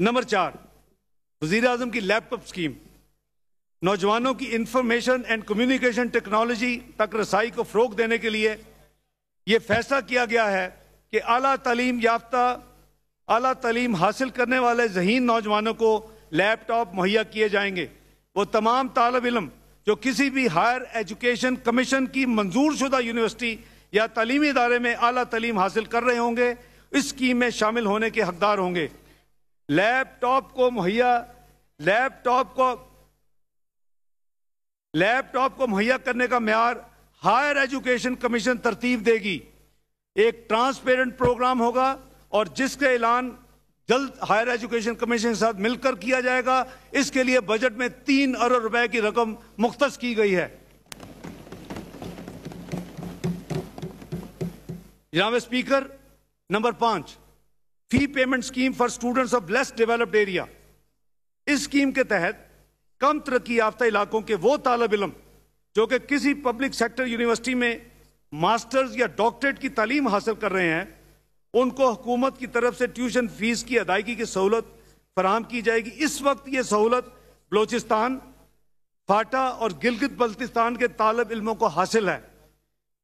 नंबर चार वज़ीर आज़म की लैपटॉप स्कीम। नौजवानों की इंफॉर्मेशन एंड कम्युनिकेशन टेक्नोलॉजी तक रसाई को फरोग देने के लिए यह फैसला किया गया है कि आला तलीम याफ्ता, आला तालीम हासिल करने वाले जहीन नौजवानों को लैपटॉप मुहैया किए जाएँगे। वो तमाम तालब इलम जो किसी भी हायर एजुकेशन कमीशन की मंजूर शुदा यूनिवर्सिटी या तलीमी इदारे में आला तलीम हासिल कर रहे होंगे, इस स्कीम में शामिल होने के हकदार होंगे। लैपटॉप को मुहैया, लैपटॉप को लैपटॉप को मुहैया करने का मैार हायर एजुकेशन कमीशन तरतीब देगी। एक ट्रांसपेरेंट प्रोग्राम होगा और जिसके ऐलान जल्द हायर एजुकेशन कमीशन के साथ मिलकर किया जाएगा। इसके लिए बजट में तीन अरब रुपए की रकम मुख्त की गई है। जनाब, स्पीकर नंबर पाँच fee payment scheme for students of less developed area इस स्कीम के तहत कम तरक्की याफ्ता इलाकों के वो तालब इलम, जो कि किसी पब्लिक सेक्टर यूनिवर्सिटी में मास्टर्स या डॉक्टरेट की तालीम हासिल कर रहे हैं उनको हुकूमत की तरफ़ से ट्यूशन फ़ीस की अदायगी की सहूलत फराम की जाएगी। इस वक्त ये सहूलत बलोचिस्तान फाटा और गिलगित बल्तिस्तान के तालब इलमों को हासिल है।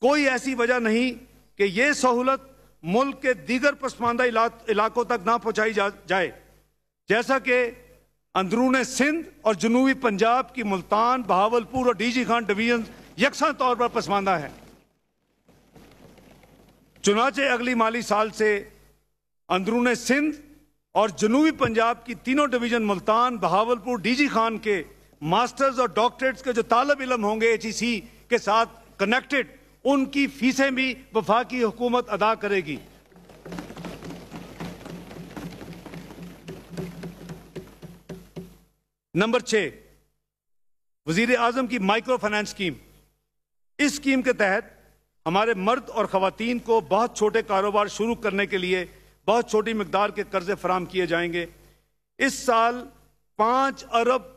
कोई ऐसी वजह नहीं कि यह सहूलत मुल्क के दीगर पसमानदा इलाकों तक ना पहुंचाई जा, जाए। जैसा कि अंदरून सिंध और जनूबी पंजाब की मुल्तान बहावलपुर और डीजी खान डिवीज़न यकसा तौर पर पसमानदा है। चुनाचे अगली माली साल से अंदरून सिंध और जनूबी पंजाब की तीनों डिवीज़न मुल्तान, बहावलपुर, डीजी खान के मास्टर्स और डॉक्टरेट्स के जो तालब इलम होंगे एचईसी के साथ कनेक्टेड, उनकी फीसें भी वफाकी हुकूमत अदा करेगी। नंबर छह वज़ीर आज़म की माइक्रो फाइनेंस स्कीम। इस स्कीम के तहत हमारे मर्द और खातन को बहुत छोटे कारोबार शुरू करने के लिए बहुत छोटी मकदार के कर्जे फराम किए जाएँगे। इस साल पाँच अरब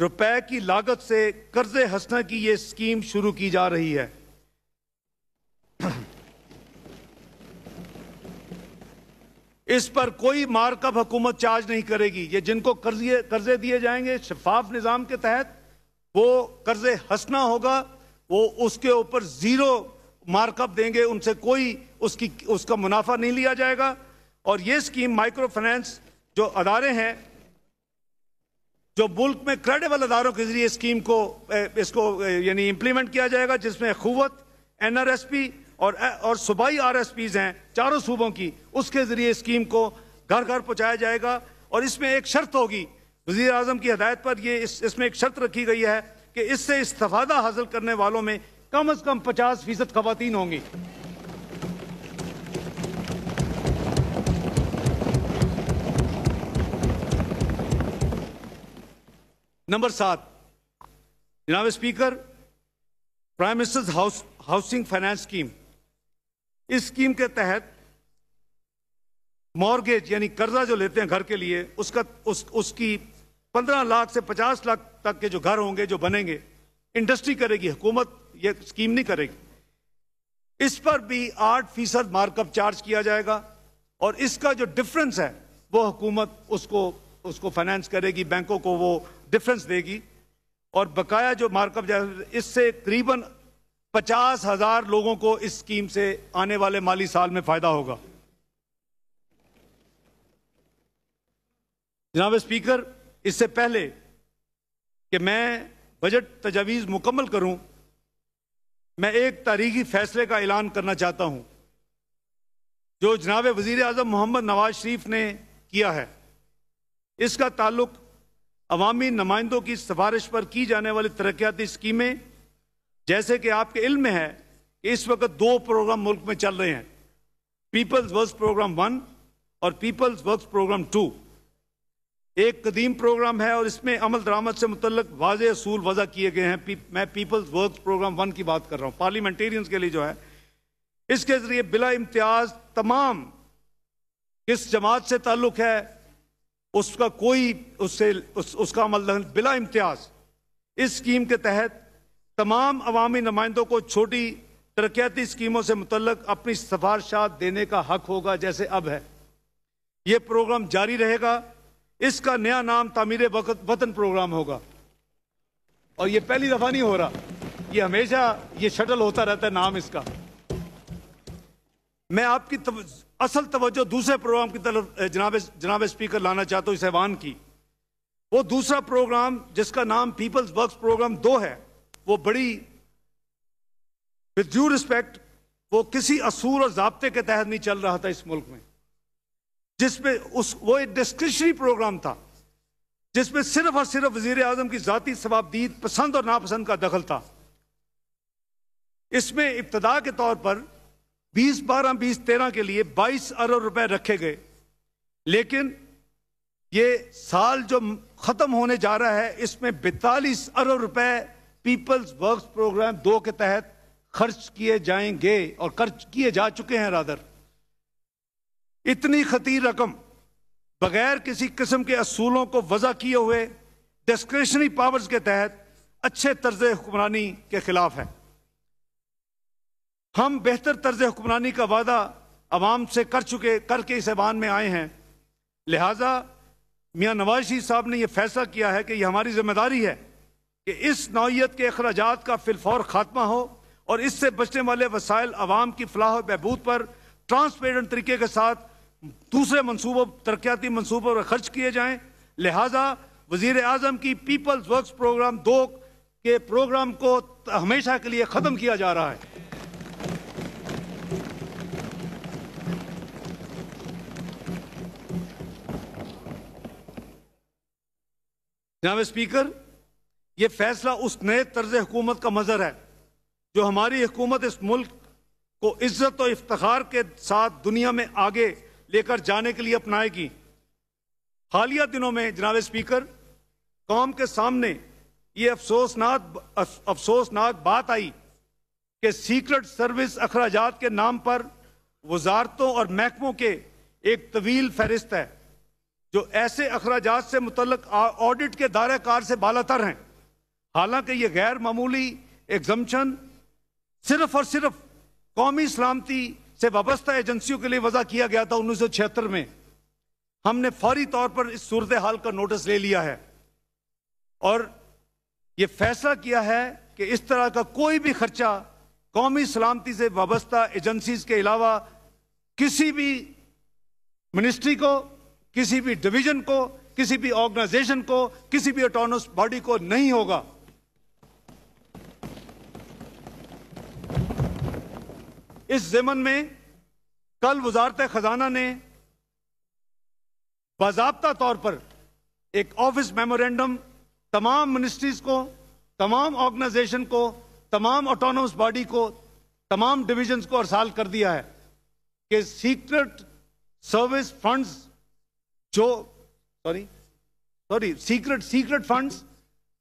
रुपए की लागत से कर्जे हंसना की यह स्कीम शुरू की जा रही है। इस पर कोई मार्कअप हुकूमत चार्ज नहीं करेगी। ये जिनको कर्जे कर्जे दिए जाएँगे, शफाफ निज़ाम के तहत वो कर्जे हंसना होगा। वो उसके ऊपर ज़ीरो मार्कअप देंगे उनसे कोई उसकी उसका मुनाफा नहीं लिया जाएगा। और ये स्कीम माइक्रो फाइनेंस जो अदारे हैं जो मुल्क में क्रेडिबल अदारों के ज़रिए स्कीम को इसको यानी इंप्लीमेंट किया जाएगा जिसमें खुवत एनआरएसपी और और सूबाई आरएसपीज हैं चारों सूबों की उसके ज़रिए स्कीम को घर घर पहुँचाया जाएगा। और इसमें एक शर्त होगी वज़ीर आज़म की हदायत पर यह इस, इसमें एक शर्त रखी गई है कि इससे इस्तफादा हासिल करने वालों में कम अज कम पचास फ़ीसद खातन होंगी। नंबर सात। जनाब speaker, prime ministers house, housing finance scheme. इस स्कीम के तहत मॉर्गेज यानी कर्जा जो लेते हैं घर के लिए, उसका, उस, उसकी पंद्रह लाख से पचास लाख तक के जो घर होंगे, जो बनेंगे इंडस्ट्री करेगी, हुकूमत ये स्कीम नहीं करेगी। इस पर भी आठ फ़ीसद मार्कअप चार्ज किया जाएगा और इसका जो डिफरेंस है, वो हुकूमत उसको उसको फाइनेंस करेगी, बैंकों को वो डिफरेंस देगी। और बकाया जो मार्कअप इससे करीबन पचास हज़ार लोगों को इस स्कीम से आने वाले माली साल में फ़ायदा होगा। जनाब स्पीकर, इससे पहले कि मैं बजट तजावीज़ मुकम्मल करूँ, मैं एक तारीखी फैसले का ऐलान करना चाहता हूँ, जो जनाब वज़ीर अजम मोहम्मद नवाज़ शरीफ ने किया है। इसका ताल्लुक अवामी नुमाइंदों की सिफारिश पर की जाने वाली तरक्याती स्कीमें, जैसे कि आपके इल्म में है कि इस वक्त दो प्रोग्राम मुल्क में चल रहे हैं, पीपल्स वर्क प्रोग्राम वन और पीपल्स वर्क प्रोग्राम टू। एक कदीम प्रोग्राम है और इसमें अमल दरामद से मुतलक वाज असूल वजह किए गए हैं। पी, मैं पीपल्स वर्क प्रोग्राम वन की बात कर रहा हूँ। पार्लियामेंटेरियंस के लिए जो है इसके ज़रिए बिला इम्तियाज़ तमाम किस जमात से ताल्लुक है उसका कोई उससे उस, उसका अमल बिला इम्तियाज़ इस स्कीम के तहत तमाम अवामी नुमाइंदों को छोटी तरक्याती स्कीमों से मुतलक अपनी सिफारशात देने का हक होगा जैसे अब है। ये प्रोग्राम जारी रहेगा। इसका नया नाम तामीर वतन प्रोग्राम होगा। और ये पहली दफ़ा नहीं हो रहा। ये हमेशा ये शटल होता रहता है नाम इसका। मैं आपकी तव, असल तवज्जो दूसरे प्रोग्राम की तरफ़ जनाब जनाब स्पीकर लाना चाहता हूँ इस ऐवान की। वो दूसरा प्रोग्राम जिसका नाम पीपल्स वर्क्स प्रोग्राम दो है वो बड़ी विद ड्यू रिस्पेक्ट वो किसी असूल और जबते के तहत नहीं चल रहा था इस मुल्क में। जिसमें उस, वो एक डिस्क्रिशनरी प्रोग्राम था जिसमें सिर्फ़ और सिर्फ़ वज़ीर आज़म की जाती सवाबदीद पसंद और नापसंद का दखल था। इसमें इब्तदा के तौर पर 20 बारह, बीस तेरह के लिए 22 अरब रुपए रखे गए। लेकिन ये साल जो खत्म होने जा रहा है, इसमें बैतालीस अरब रुपए पीपल्स वर्क्स प्रोग्राम दो के तहत खर्च किए जाएँगे और खर्च किए जा चुके हैं, रादर। इतनी खतीर रकम, बगैर किसी किस्म के असूलों को वजह किए हुए डिस्क्रिशनरी पावर्स के तहत अच्छे तर्ज हुक्मरानी के खिलाफ है। हम बेहतर तर्ज हुक्मरानी का वादा आवाम से कर चुके, करके इस ऐवान में आए हैं। लिहाजा मियाँ नवाज़ शरीफ साहब ने यह फैसला किया है कि यह हमारी ज़िम्मेदारी है कि इस नौीयत के अखराज का फिलफौर खात्मा हो और इससे बचने वाले वसाइल आवाम की फलाह बहबूद पर ट्रांसपेरेंट तरीके के साथ दूसरे मनसूबों तरक्याती मनसूबों पर खर्च किए जाएँ। लिहाजा वज़ीर आज़म की पीपल्स वर्क प्रोग्राम दो के प्रोग्राम को हमेशा के लिए ख़त्म किया जा रहा है। जनाब स्पीकर यह फैसला उस नए तर्ज हुकूमत का मजर है, जो हमारी हुकूमत इस मुल्क को इज़्ज़त और इफ्तार के साथ दुनिया में आगे लेकर जाने के लिए अपनाएगी। हालिया दिनों में, जनाब स्पीकर, कौम के सामने ये अफसोसनाक अफसोसनाक बात आई कि सीक्रेट सर्विस अखराज के नाम पर वजारतों और महकमों के एक तवील फहरिस्त है, जो ऐसे अखराज से मुतलक ऑडिट के दायरे कार से बालातर हैं। हालाँकि ये गैर मामूली एग्जम्पन सिर्फ़ और सिर्फ़ कौमी सलामती से वाबस्ता एजेंसियों के लिए वजह किया गया था उन्नीस सौ छिहत्तर में। हमने फौरी तौर पर इस सूरत हाल का नोटिस ले लिया है। और यह फैसला किया है कि इस तरह का कोई भी खर्चा कौमी सलामती से वाबस्ता एजेंसीज के अलावा किसी भी मिनिस्ट्री को, किसी भी डिवीज़न को, किसी भी ऑर्गेनाइजेशन को, किसी भी ऑटोनस बॉडी को नहीं होगा। इस जमन में कल वजारत खजाना ने बाबा तौर पर एक ऑफ़िस मेमोरेंडम तमाम मिनिस्ट्रीज को, तमाम ऑर्गेनाइजेशन को, तमाम ऑटोनोमस बॉडी को, तमाम डिविजन्स को अरसाल कर दिया है कि सीक्रेट सर्विस फंड्स जो sorry sorry secret secret funds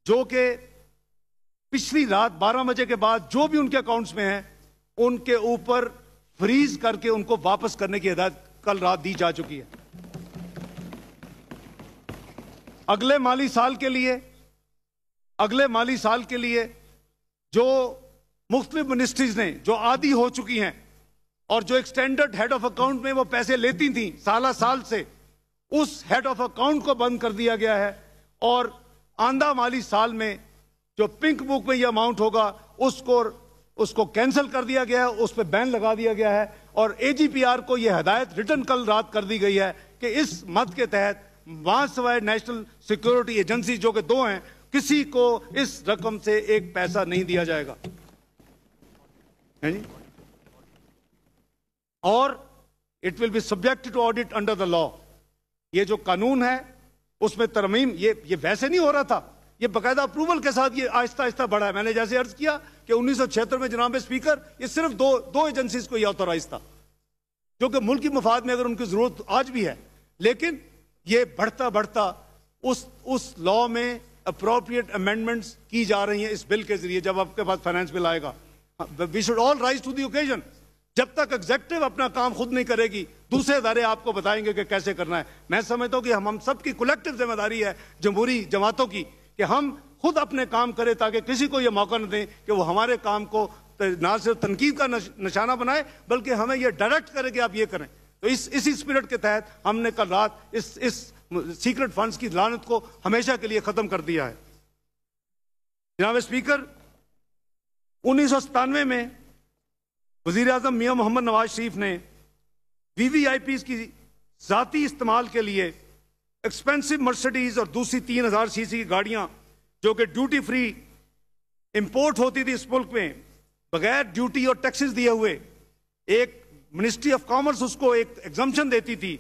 जो कि पिछली रात 12 बजे के बाद जो भी उनके अकाउंट्स में है उनके ऊपर फ्रीज करके उनको वापस करने की हिदायत कल रात दी जा चुकी है। अगले माली साल के लिए, अगले माली साल के लिए जो मुख्तलिफ़ मिनिस्ट्रीज ने, जो आदि हो चुकी हैं और जो एक स्टैंडर्ड हेड ऑफ़ अकाउंट में वो पैसे लेती थी साला साल से, उस हेड ऑफ़ अकाउंट को बंद कर दिया गया है और आंदा माली साल में जो पिंक बुक में यह अमाउंट होगा, उसको उसको कैंसिल कर दिया गया है, उस पर बैन लगा दिया गया है और एजीपीआर को यह हदायत रिटर्न कल रात कर दी गई है कि इस मत के तहत वहाँ सवाए नेशनल सिक्योरिटी एजेंसी जो कि दो हैं, किसी को इस रकम से एक पैसा नहीं दिया जाएगा। जी? और it will be subject to audit under the law ये जो कानून है, उसमें तरमीम, ये ये वैसे नहीं हो रहा था। ये बाकायदा अप्रूवल के साथ ये आहिस्ता आहिस्ता बढ़ा है। मैंने जैसे अर्ज़ किया कि उन्नीस सौ छिहत्तर में जनाब स्पीकर, ये सिर्फ़ दो दो एजेंसीज को यह ऑथोराइज था, जो कि मुल्क की मफाद में अगर उनकी ज़रूरत आज भी है, लेकिन ये बढ़ता बढ़ता उस उस लॉ में अप्रोप्रिएट अमेंडमेंट्स की जा रही हैं इस बिल के ज़रिए, जब आपके पास फाइनेंस बिल आएगा। We should all rise to the occasion जब तक एग्जेक्टिव अपना काम खुद नहीं करेगी, दूसरे अदारे आपको बताएँगे कि कैसे करना है। मैं समझता हूँ कि हम हम सबकी कलेक्टिव ज़िम्मेदारी है, जमहूरी जमातों की, कि हम खुद अपने काम करे ताकि किसी को यह मौका न दें कि वो हमारे काम को ना सिर्फ़ तनकीद का निशाना बनाए, बल्कि हमें यह डायरेक्ट करें कि आप ये करें। तो इस, इसी स्पिरिट के तहत हमने कल रात इस इस सीक्रेट फंड्स की लानत को हमेशा के लिए खत्म कर दिया है। जनाब स्पीकर, उन्नीस सौ सतानवे में वज़ीर अजम मियाँ मोहम्मद नवाज़ शरीफ ने वी वी आई पी की ज़ाती इस्तेमाल के लिए एक्सपेंसिव मर्सिडीज और दूसरी तीन हज़ार सी सी की गाड़ियाँ जो कि ड्यूटी फ्री इंपोर्ट होती थी इस मुल्क में, बगैर ड्यूटी और टैक्सेस दिए हुए, एक मिनिस्ट्री ऑफ़ कॉमर्स उसको एक एग्जामेशन देती थी।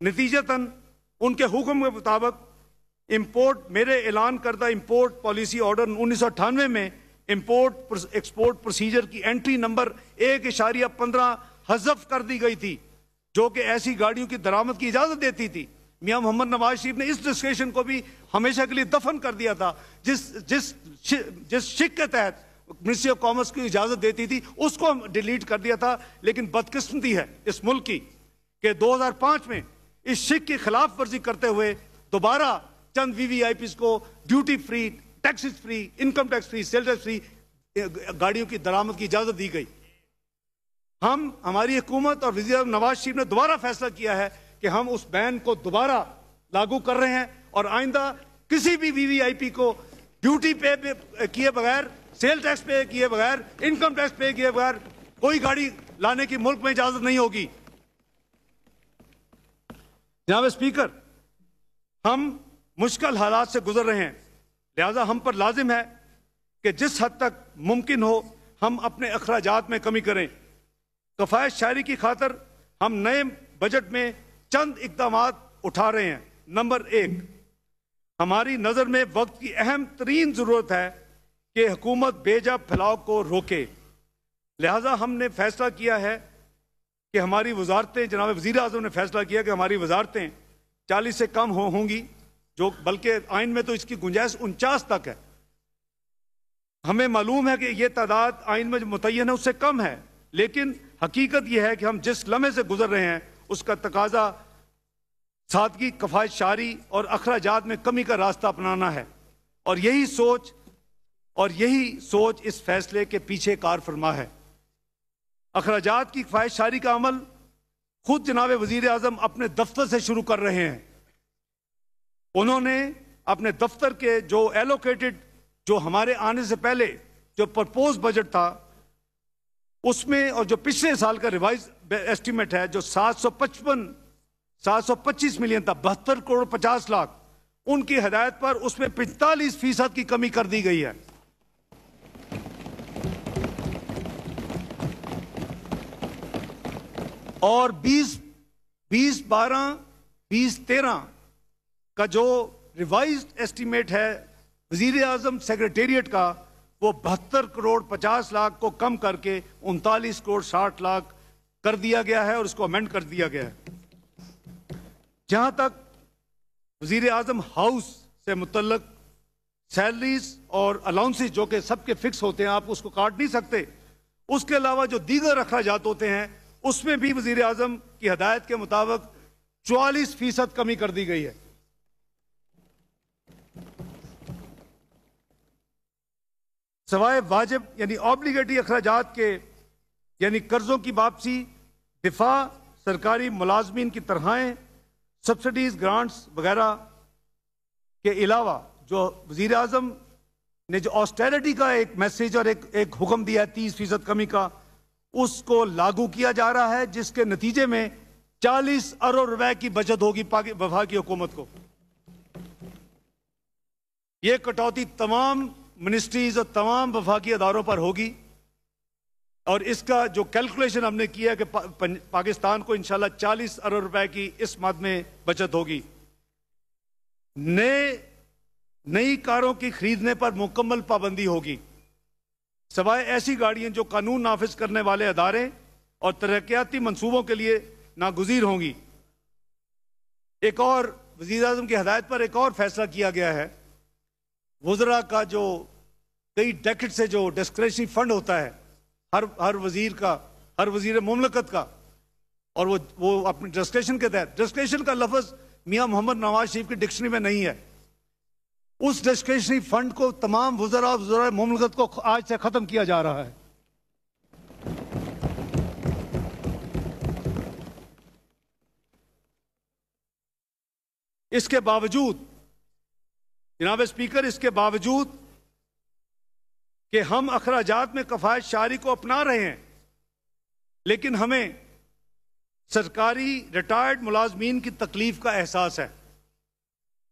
नतीजतन उनके हुक्म के मुताबिक इंपोर्ट मेरे ऐलान करदा इंपोर्ट पॉलिसी ऑर्डर उन्नीस सौ अठानवे में इंपोर्ट एक्सपोर्ट प्रोसीजर की एंट्री नंबर एक इशारिया पंद्रह हजफ कर दी गई थी, जो कि ऐसी गाड़ियों की दरामद की इजाज़त देती थी। मियाँ मोहम्मद नवाज़ शरीफ ने इस डिस्कशन को भी हमेशा के लिए दफन कर दिया था। जिस जिस जिस शिक के तहत मिनिस्ट्री ऑफ़ कॉमर्स को इजाज़त देती थी, उसको डिलीट कर दिया था, लेकिन बदकिस्मती है इस मुल्क की कि 2005 में इस शिक की खिलाफ वर्जी करते हुए दोबारा चंद वीवीआईपी को duty free taxes free income tax free sale tax free गाड़ियों की दरामद की इजाज़त दी गई। हम, हमारी हुकूमत और वजी नवाज़ शरीफ ने दोबारा फैसला किया है कि हम उस बैन को दोबारा लागू कर रहे हैं और आइंदा किसी भी वीवीआईपी को ड्यूटी पे किए बगैर सेल टैक्स पे किए बगैर इनकम टैक्स पे किए बगैर कोई गाड़ी लाने की मुल्क में इजाज़त नहीं होगी। जनाब स्पीकर, हम मुश्किल हालात से गुजर रहे हैं। लिहाजा हम पर लाजिम है कि जिस हद तक मुमकिन हो, हम अपने अखराज में कमी करें। कफायश शायरी की खातर हम नए बजट में चंद इकदाम उठा रहे हैं। नंबर एक, हमारी नज़र में वक्त की अहम तरीन ज़रूरत है कि हुकूमत बेजा फैलाव को रोके। लिहाजा हमने फैसला किया है कि हमारी वजारतें, जनाब वज़ीर अजम ने फैसला किया कि हमारी वजारतें चालीस से कम हो, होंगी, जो बल्कि आइन में तो इसकी गुंजाइश उनचास तक है। हमें मालूम है कि यह तादाद आइन में जो मुतन है, उससे कम है। लेकिन हकीकत यह है कि हम जिस लम्हे से गुजर रहे हैं, उसका तकाजा सादगी कफायत शारी और अखराजात में कमी का रास्ता अपनाना है। और यही सोच, और यही सोच इस फैसले के पीछे कार फरमा है। अखराजात की ख्वाहिश शारी का अमल खुद जनाब वज़ीर अजम अपने दफ्तर से शुरू कर रहे हैं। उन्होंने अपने दफ्तर के जो एलोकेटेड जो हमारे आने से पहले जो प्रपोज बजट था, उसमें और जो पिछले साल का रिवाइज एस्टिमेट है, जो सात सौ पचपन सात सौ पच्चीस मिलियन था, बहत्तर करोड़ पचास लाख। उनकी हदायत पर उसमें पैंतालीस फ़ीसद की कमी कर दी गई है। और 20 20 12 20 13 का जो रिवाइज एस्टीमेट है, वज़ीर आज़म सेक्रेटेरिएट का, वो बहत्तर करोड़ 50 लाख को कम करके उनतालीस करोड़ 60 लाख कर दिया गया है और उसको अमेंड कर दिया गया है। जहाँ तक वज़ीर आज़म हाउस से मुतलक सैलरीज और अलाउंसेज जो कि सबके फिक्स होते हैं, आप उसको काट नहीं सकते। उसके अलावा जो दीगर अखराज होते हैं, उसमें भी वज़ीर आज़म की हदायत के मुताबिक चौवालीस फ़ीसद कमी कर दी गई है। सवाए वाजिब यानी ऑब्लिगेटरी अखराज के, यानी कर्जों की वापसी, दिफा सरकारी मुलाजमीन की तरहाएँ सब्सिडीज ग्रांट्स वगैरह के अलावा जो वज़ीर अजम ने जो ऑस्टेरिटी का एक मैसेज और एक एक हुक्म दिया है, तीस फ़ीसद कमी का, उसको लागू किया जा रहा है, जिसके नतीजे में 40 अरब रुपए की बचत होगी वफाकी हुकूमत को। यह कटौती तमाम मिनिस्ट्रीज और तमाम वफाकी अदारों पर होगी। और इसका जो कैलकुलेशन हमने किया कि पा, पाकिस्तान को इंशाल्लाह 40 अरब रुपए की इस मद में बचत होगी। नए नई कारों की खरीदने पर मुकम्मल पाबंदी होगी। सवाए ऐसी गाड़ियाँ जो कानून नाफिज करने वाले अदारे और तरक्याती मंसूबों के लिए नागुजीर होंगी। एक और वजी अजम की हदायत पर एक और फैसला किया गया है। वजरा का जो कई डेकेट से जो डिस्क्रेशनरी फंड होता है हर हर वज़ीर का, हर वज़ीर मुमलकत का। और वो वो अपने डिस्क्रेशन के तहत डिस्क्रेशन का लफज मियाँ मोहम्मद नवाज़ शरीफ की डिक्शनरी में नहीं है। उस डिस्क्रेशनरी फंड को तमाम वजरा वजरा मुमलकत को आज से ख़त्म किया जा रहा है। इसके बावजूद, जनाब स्पीकर, इसके बावजूद कि हम अखराजात में कफायत शारी को अपना रहे हैं। लेकिन हमें सरकारी रिटायर्ड मुलाजमीन की तकलीफ़ का एहसास है।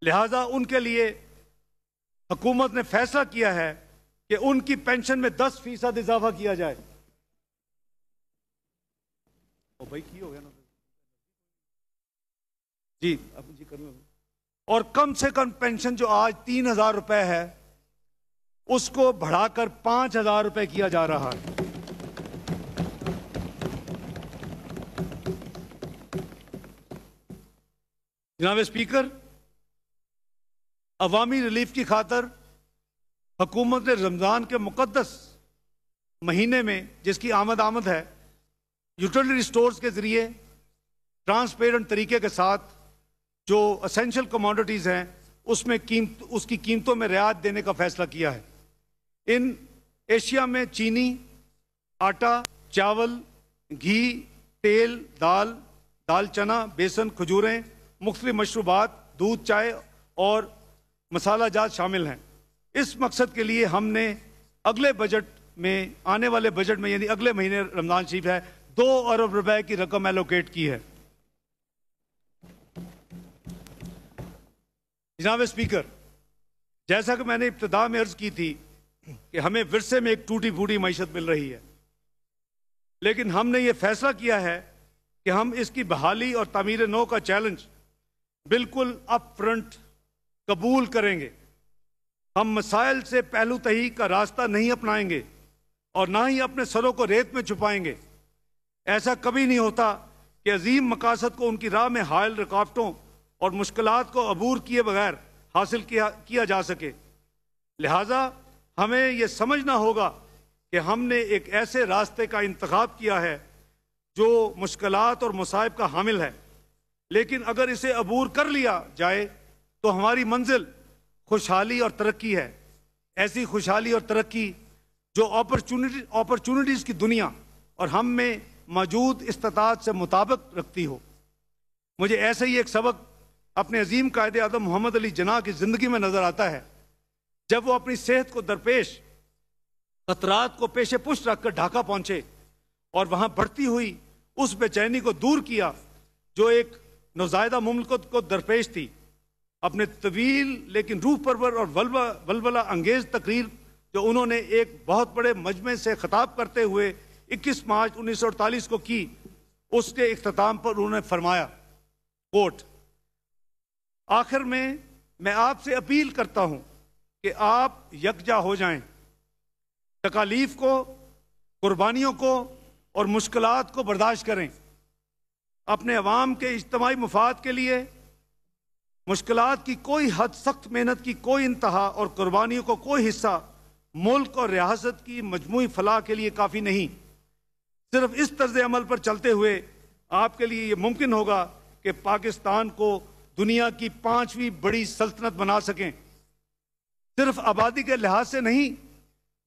लिहाजा उनके लिए हुकूमत ने फैसला किया है कि उनकी पेंशन में दस फ़ीसद इजाफा किया जाए। ओ भाई, की हो गया ना? जी, अब जी कर और कम से कम पेंशन जो आज तीन हज़ार रुपए है उसको बढ़ाकर पाँच हज़ार रुपए किया जा रहा है। जनाब स्पीकर, अवामी रिलीफ की खातर हुकूमत ने रमज़ान के मुकदस महीने में, जिसकी आमद आमद है, यूटिलिटी स्टोर्स के ज़रिए ट्रांसपेरेंट तरीके के साथ जो असेंशियल कमोडिटीज़ हैं, उसमें कीमत, उसकी कीमतों में रियायत देने का फैसला किया है। इन एशिया में चीनी, आटा, चावल, घी, तेल, दाल दाल चना, बेसन, खजूरें, मुख्तलि मशरूबात, दूध, चाय और मसाला जात शामिल हैं। इस मकसद के लिए हमने अगले बजट में, आने वाले बजट में, यानी अगले महीने रमज़ान शरीफ है, दो अरब रुपए की रकम एलोकेट की है। जनाब स्पीकर, जैसा कि मैंने इब्तदा में अर्ज़ की थी कि हमें विरसे में एक टूटी फूटी मीशत मिल रही है। लेकिन हमने ये फैसला किया है कि हम इसकी बहाली और तमीर नो का चैलेंज बिल्कुल अप फ्रंट कबूल करेंगे। हम मसाइल से पहलू तही का रास्ता नहीं अपनाएँगे और ना ही अपने सरों को रेत में छुपाएँगे। ऐसा कभी नहीं होता कि अजीम मकासद को उनकी राह में हायल रुकावटों और मुश्किल को अबूर किए बगैर हासिल किया किया जा सके। लिहाजा हमें यह समझना होगा कि हमने एक ऐसे रास्ते का इंतखब किया है जो मुश्किल और मुसाइब का हामिल है। लेकिन अगर इसे अबूर कर लिया जाए तो हमारी मंजिल खुशहाली और तरक्की है। ऐसी खुशहाली और तरक्की जो अपॉर्चुनिटी अपॉर्चुनिटीज़ की दुनिया और हम में मौजूद इस्तात से मुताबिक रखती हो। मुझे ऐसे ही एक सबक अपने अजीम कायदे आदम मोहम्मद अली जना की ज़िंदगी में नज़र आता है। जब वो अपनी सेहत को दरपेश खतरात को पेशे पुष्ट रखकर ढाका पहुँचे और वहाँ बढ़ती हुई उस बेचैनी को दूर किया, जो एक नौजायदा मुमलकत को दरपेश थी। अपने तवील लेकिन रूह परवर और वलवा, वलवला अंगेज तकरीर, जो उन्होंने एक बहुत बड़े मजमे से खताब करते हुए 21 मार्च 1948 को की, उसके अख्ताम पर उन्होंने फरमाया, कोट, आखिर में मैं आपसे अपील करता हूँ कि आप यकजा हो जाएँ। तकालीफ को, कुर्बानियों को और मुश्किल को बर्दाश्त करें। अपने अवाम के इज्तमाही मुफाद के लिए मुश्किल की कोई हद सख्त मेहनत की कोई इंतहा और कुर्बानियों को कोई हिस्सा मुल्क और रियासत की मजमू फलाह के लिए काफ़ी नहीं। सिर्फ़ इस तर्ज अमल पर चलते हुए आपके लिए ये मुमकिन होगा कि पाकिस्तान को दुनिया की पांचवी बड़ी सल्तनत बना सकें। सिर्फ़ आबादी के लिहाज से नहीं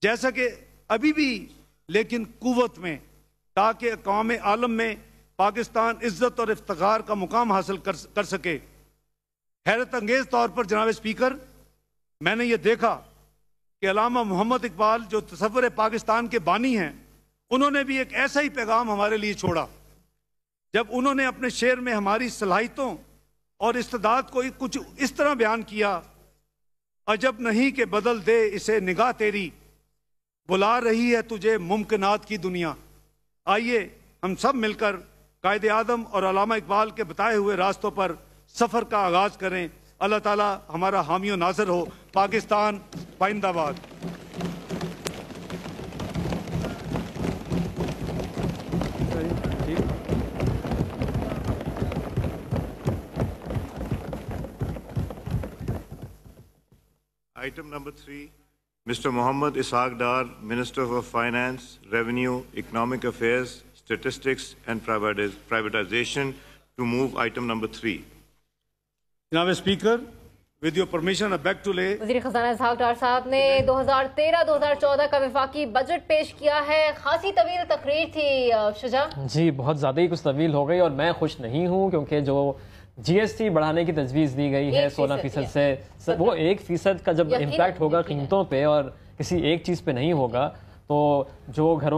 जैसा कि अभी भी लेकिन कुत में ताकि अकवाम आलम में पाकिस्तान इज़्ज़त और इफ्तार का मुकाम हासिल कर, कर सके। हैरत अंगेज तौर पर जनाब स्पीकर मैंने ये देखा कि अलामा मोहम्मद इकबाल जो तस्वर पाकिस्तान के बानी हैं उन्होंने भी एक ऐसा ही पैगाम हमारे लिए छोड़ा जब उन्होंने अपने शेर में हमारी सलाहितों और इस्तदाद को कुछ इस तरह बयान किया अजब नहीं के बदल दे इसे निगाह तेरी। बुला रही है तुझे मुमकिनात की दुनिया। आइए, हम सब मिलकर कायद आदम और अलामा इकबाल के बताए हुए रास्तों पर सफ़र का आगाज़ करें। अल्लाह ताला हमारा हामियों नाजर हो। पाकिस्तान, पाइंदाबाद। Item number three, Mr. Mohammed Ishaq Dar, Minister for Finance, Revenue, Economic Affairs, Statistics and Privatization, to move item number three. जनाब speaker with your permission I beg to lay वज़ीर खजाना इसहाक डार साहब ने 2013-2014 का विफाकी बजट पेश किया है खासी तवील तकरीर थी अ, शुजा जी बहुत ज़्यादा ही कुछ तवील हो गई और मैं खुश नहीं हूँ क्योंकि जो जीएसटी बढ़ाने की तजवीज़ दी गई है सोलह फ़ीसद स- वो एक फ़ीसद का जब इम्पैक्ट होगा कीमतों पे और किसी एक चीज़ पे नहीं होगा तो जो घरों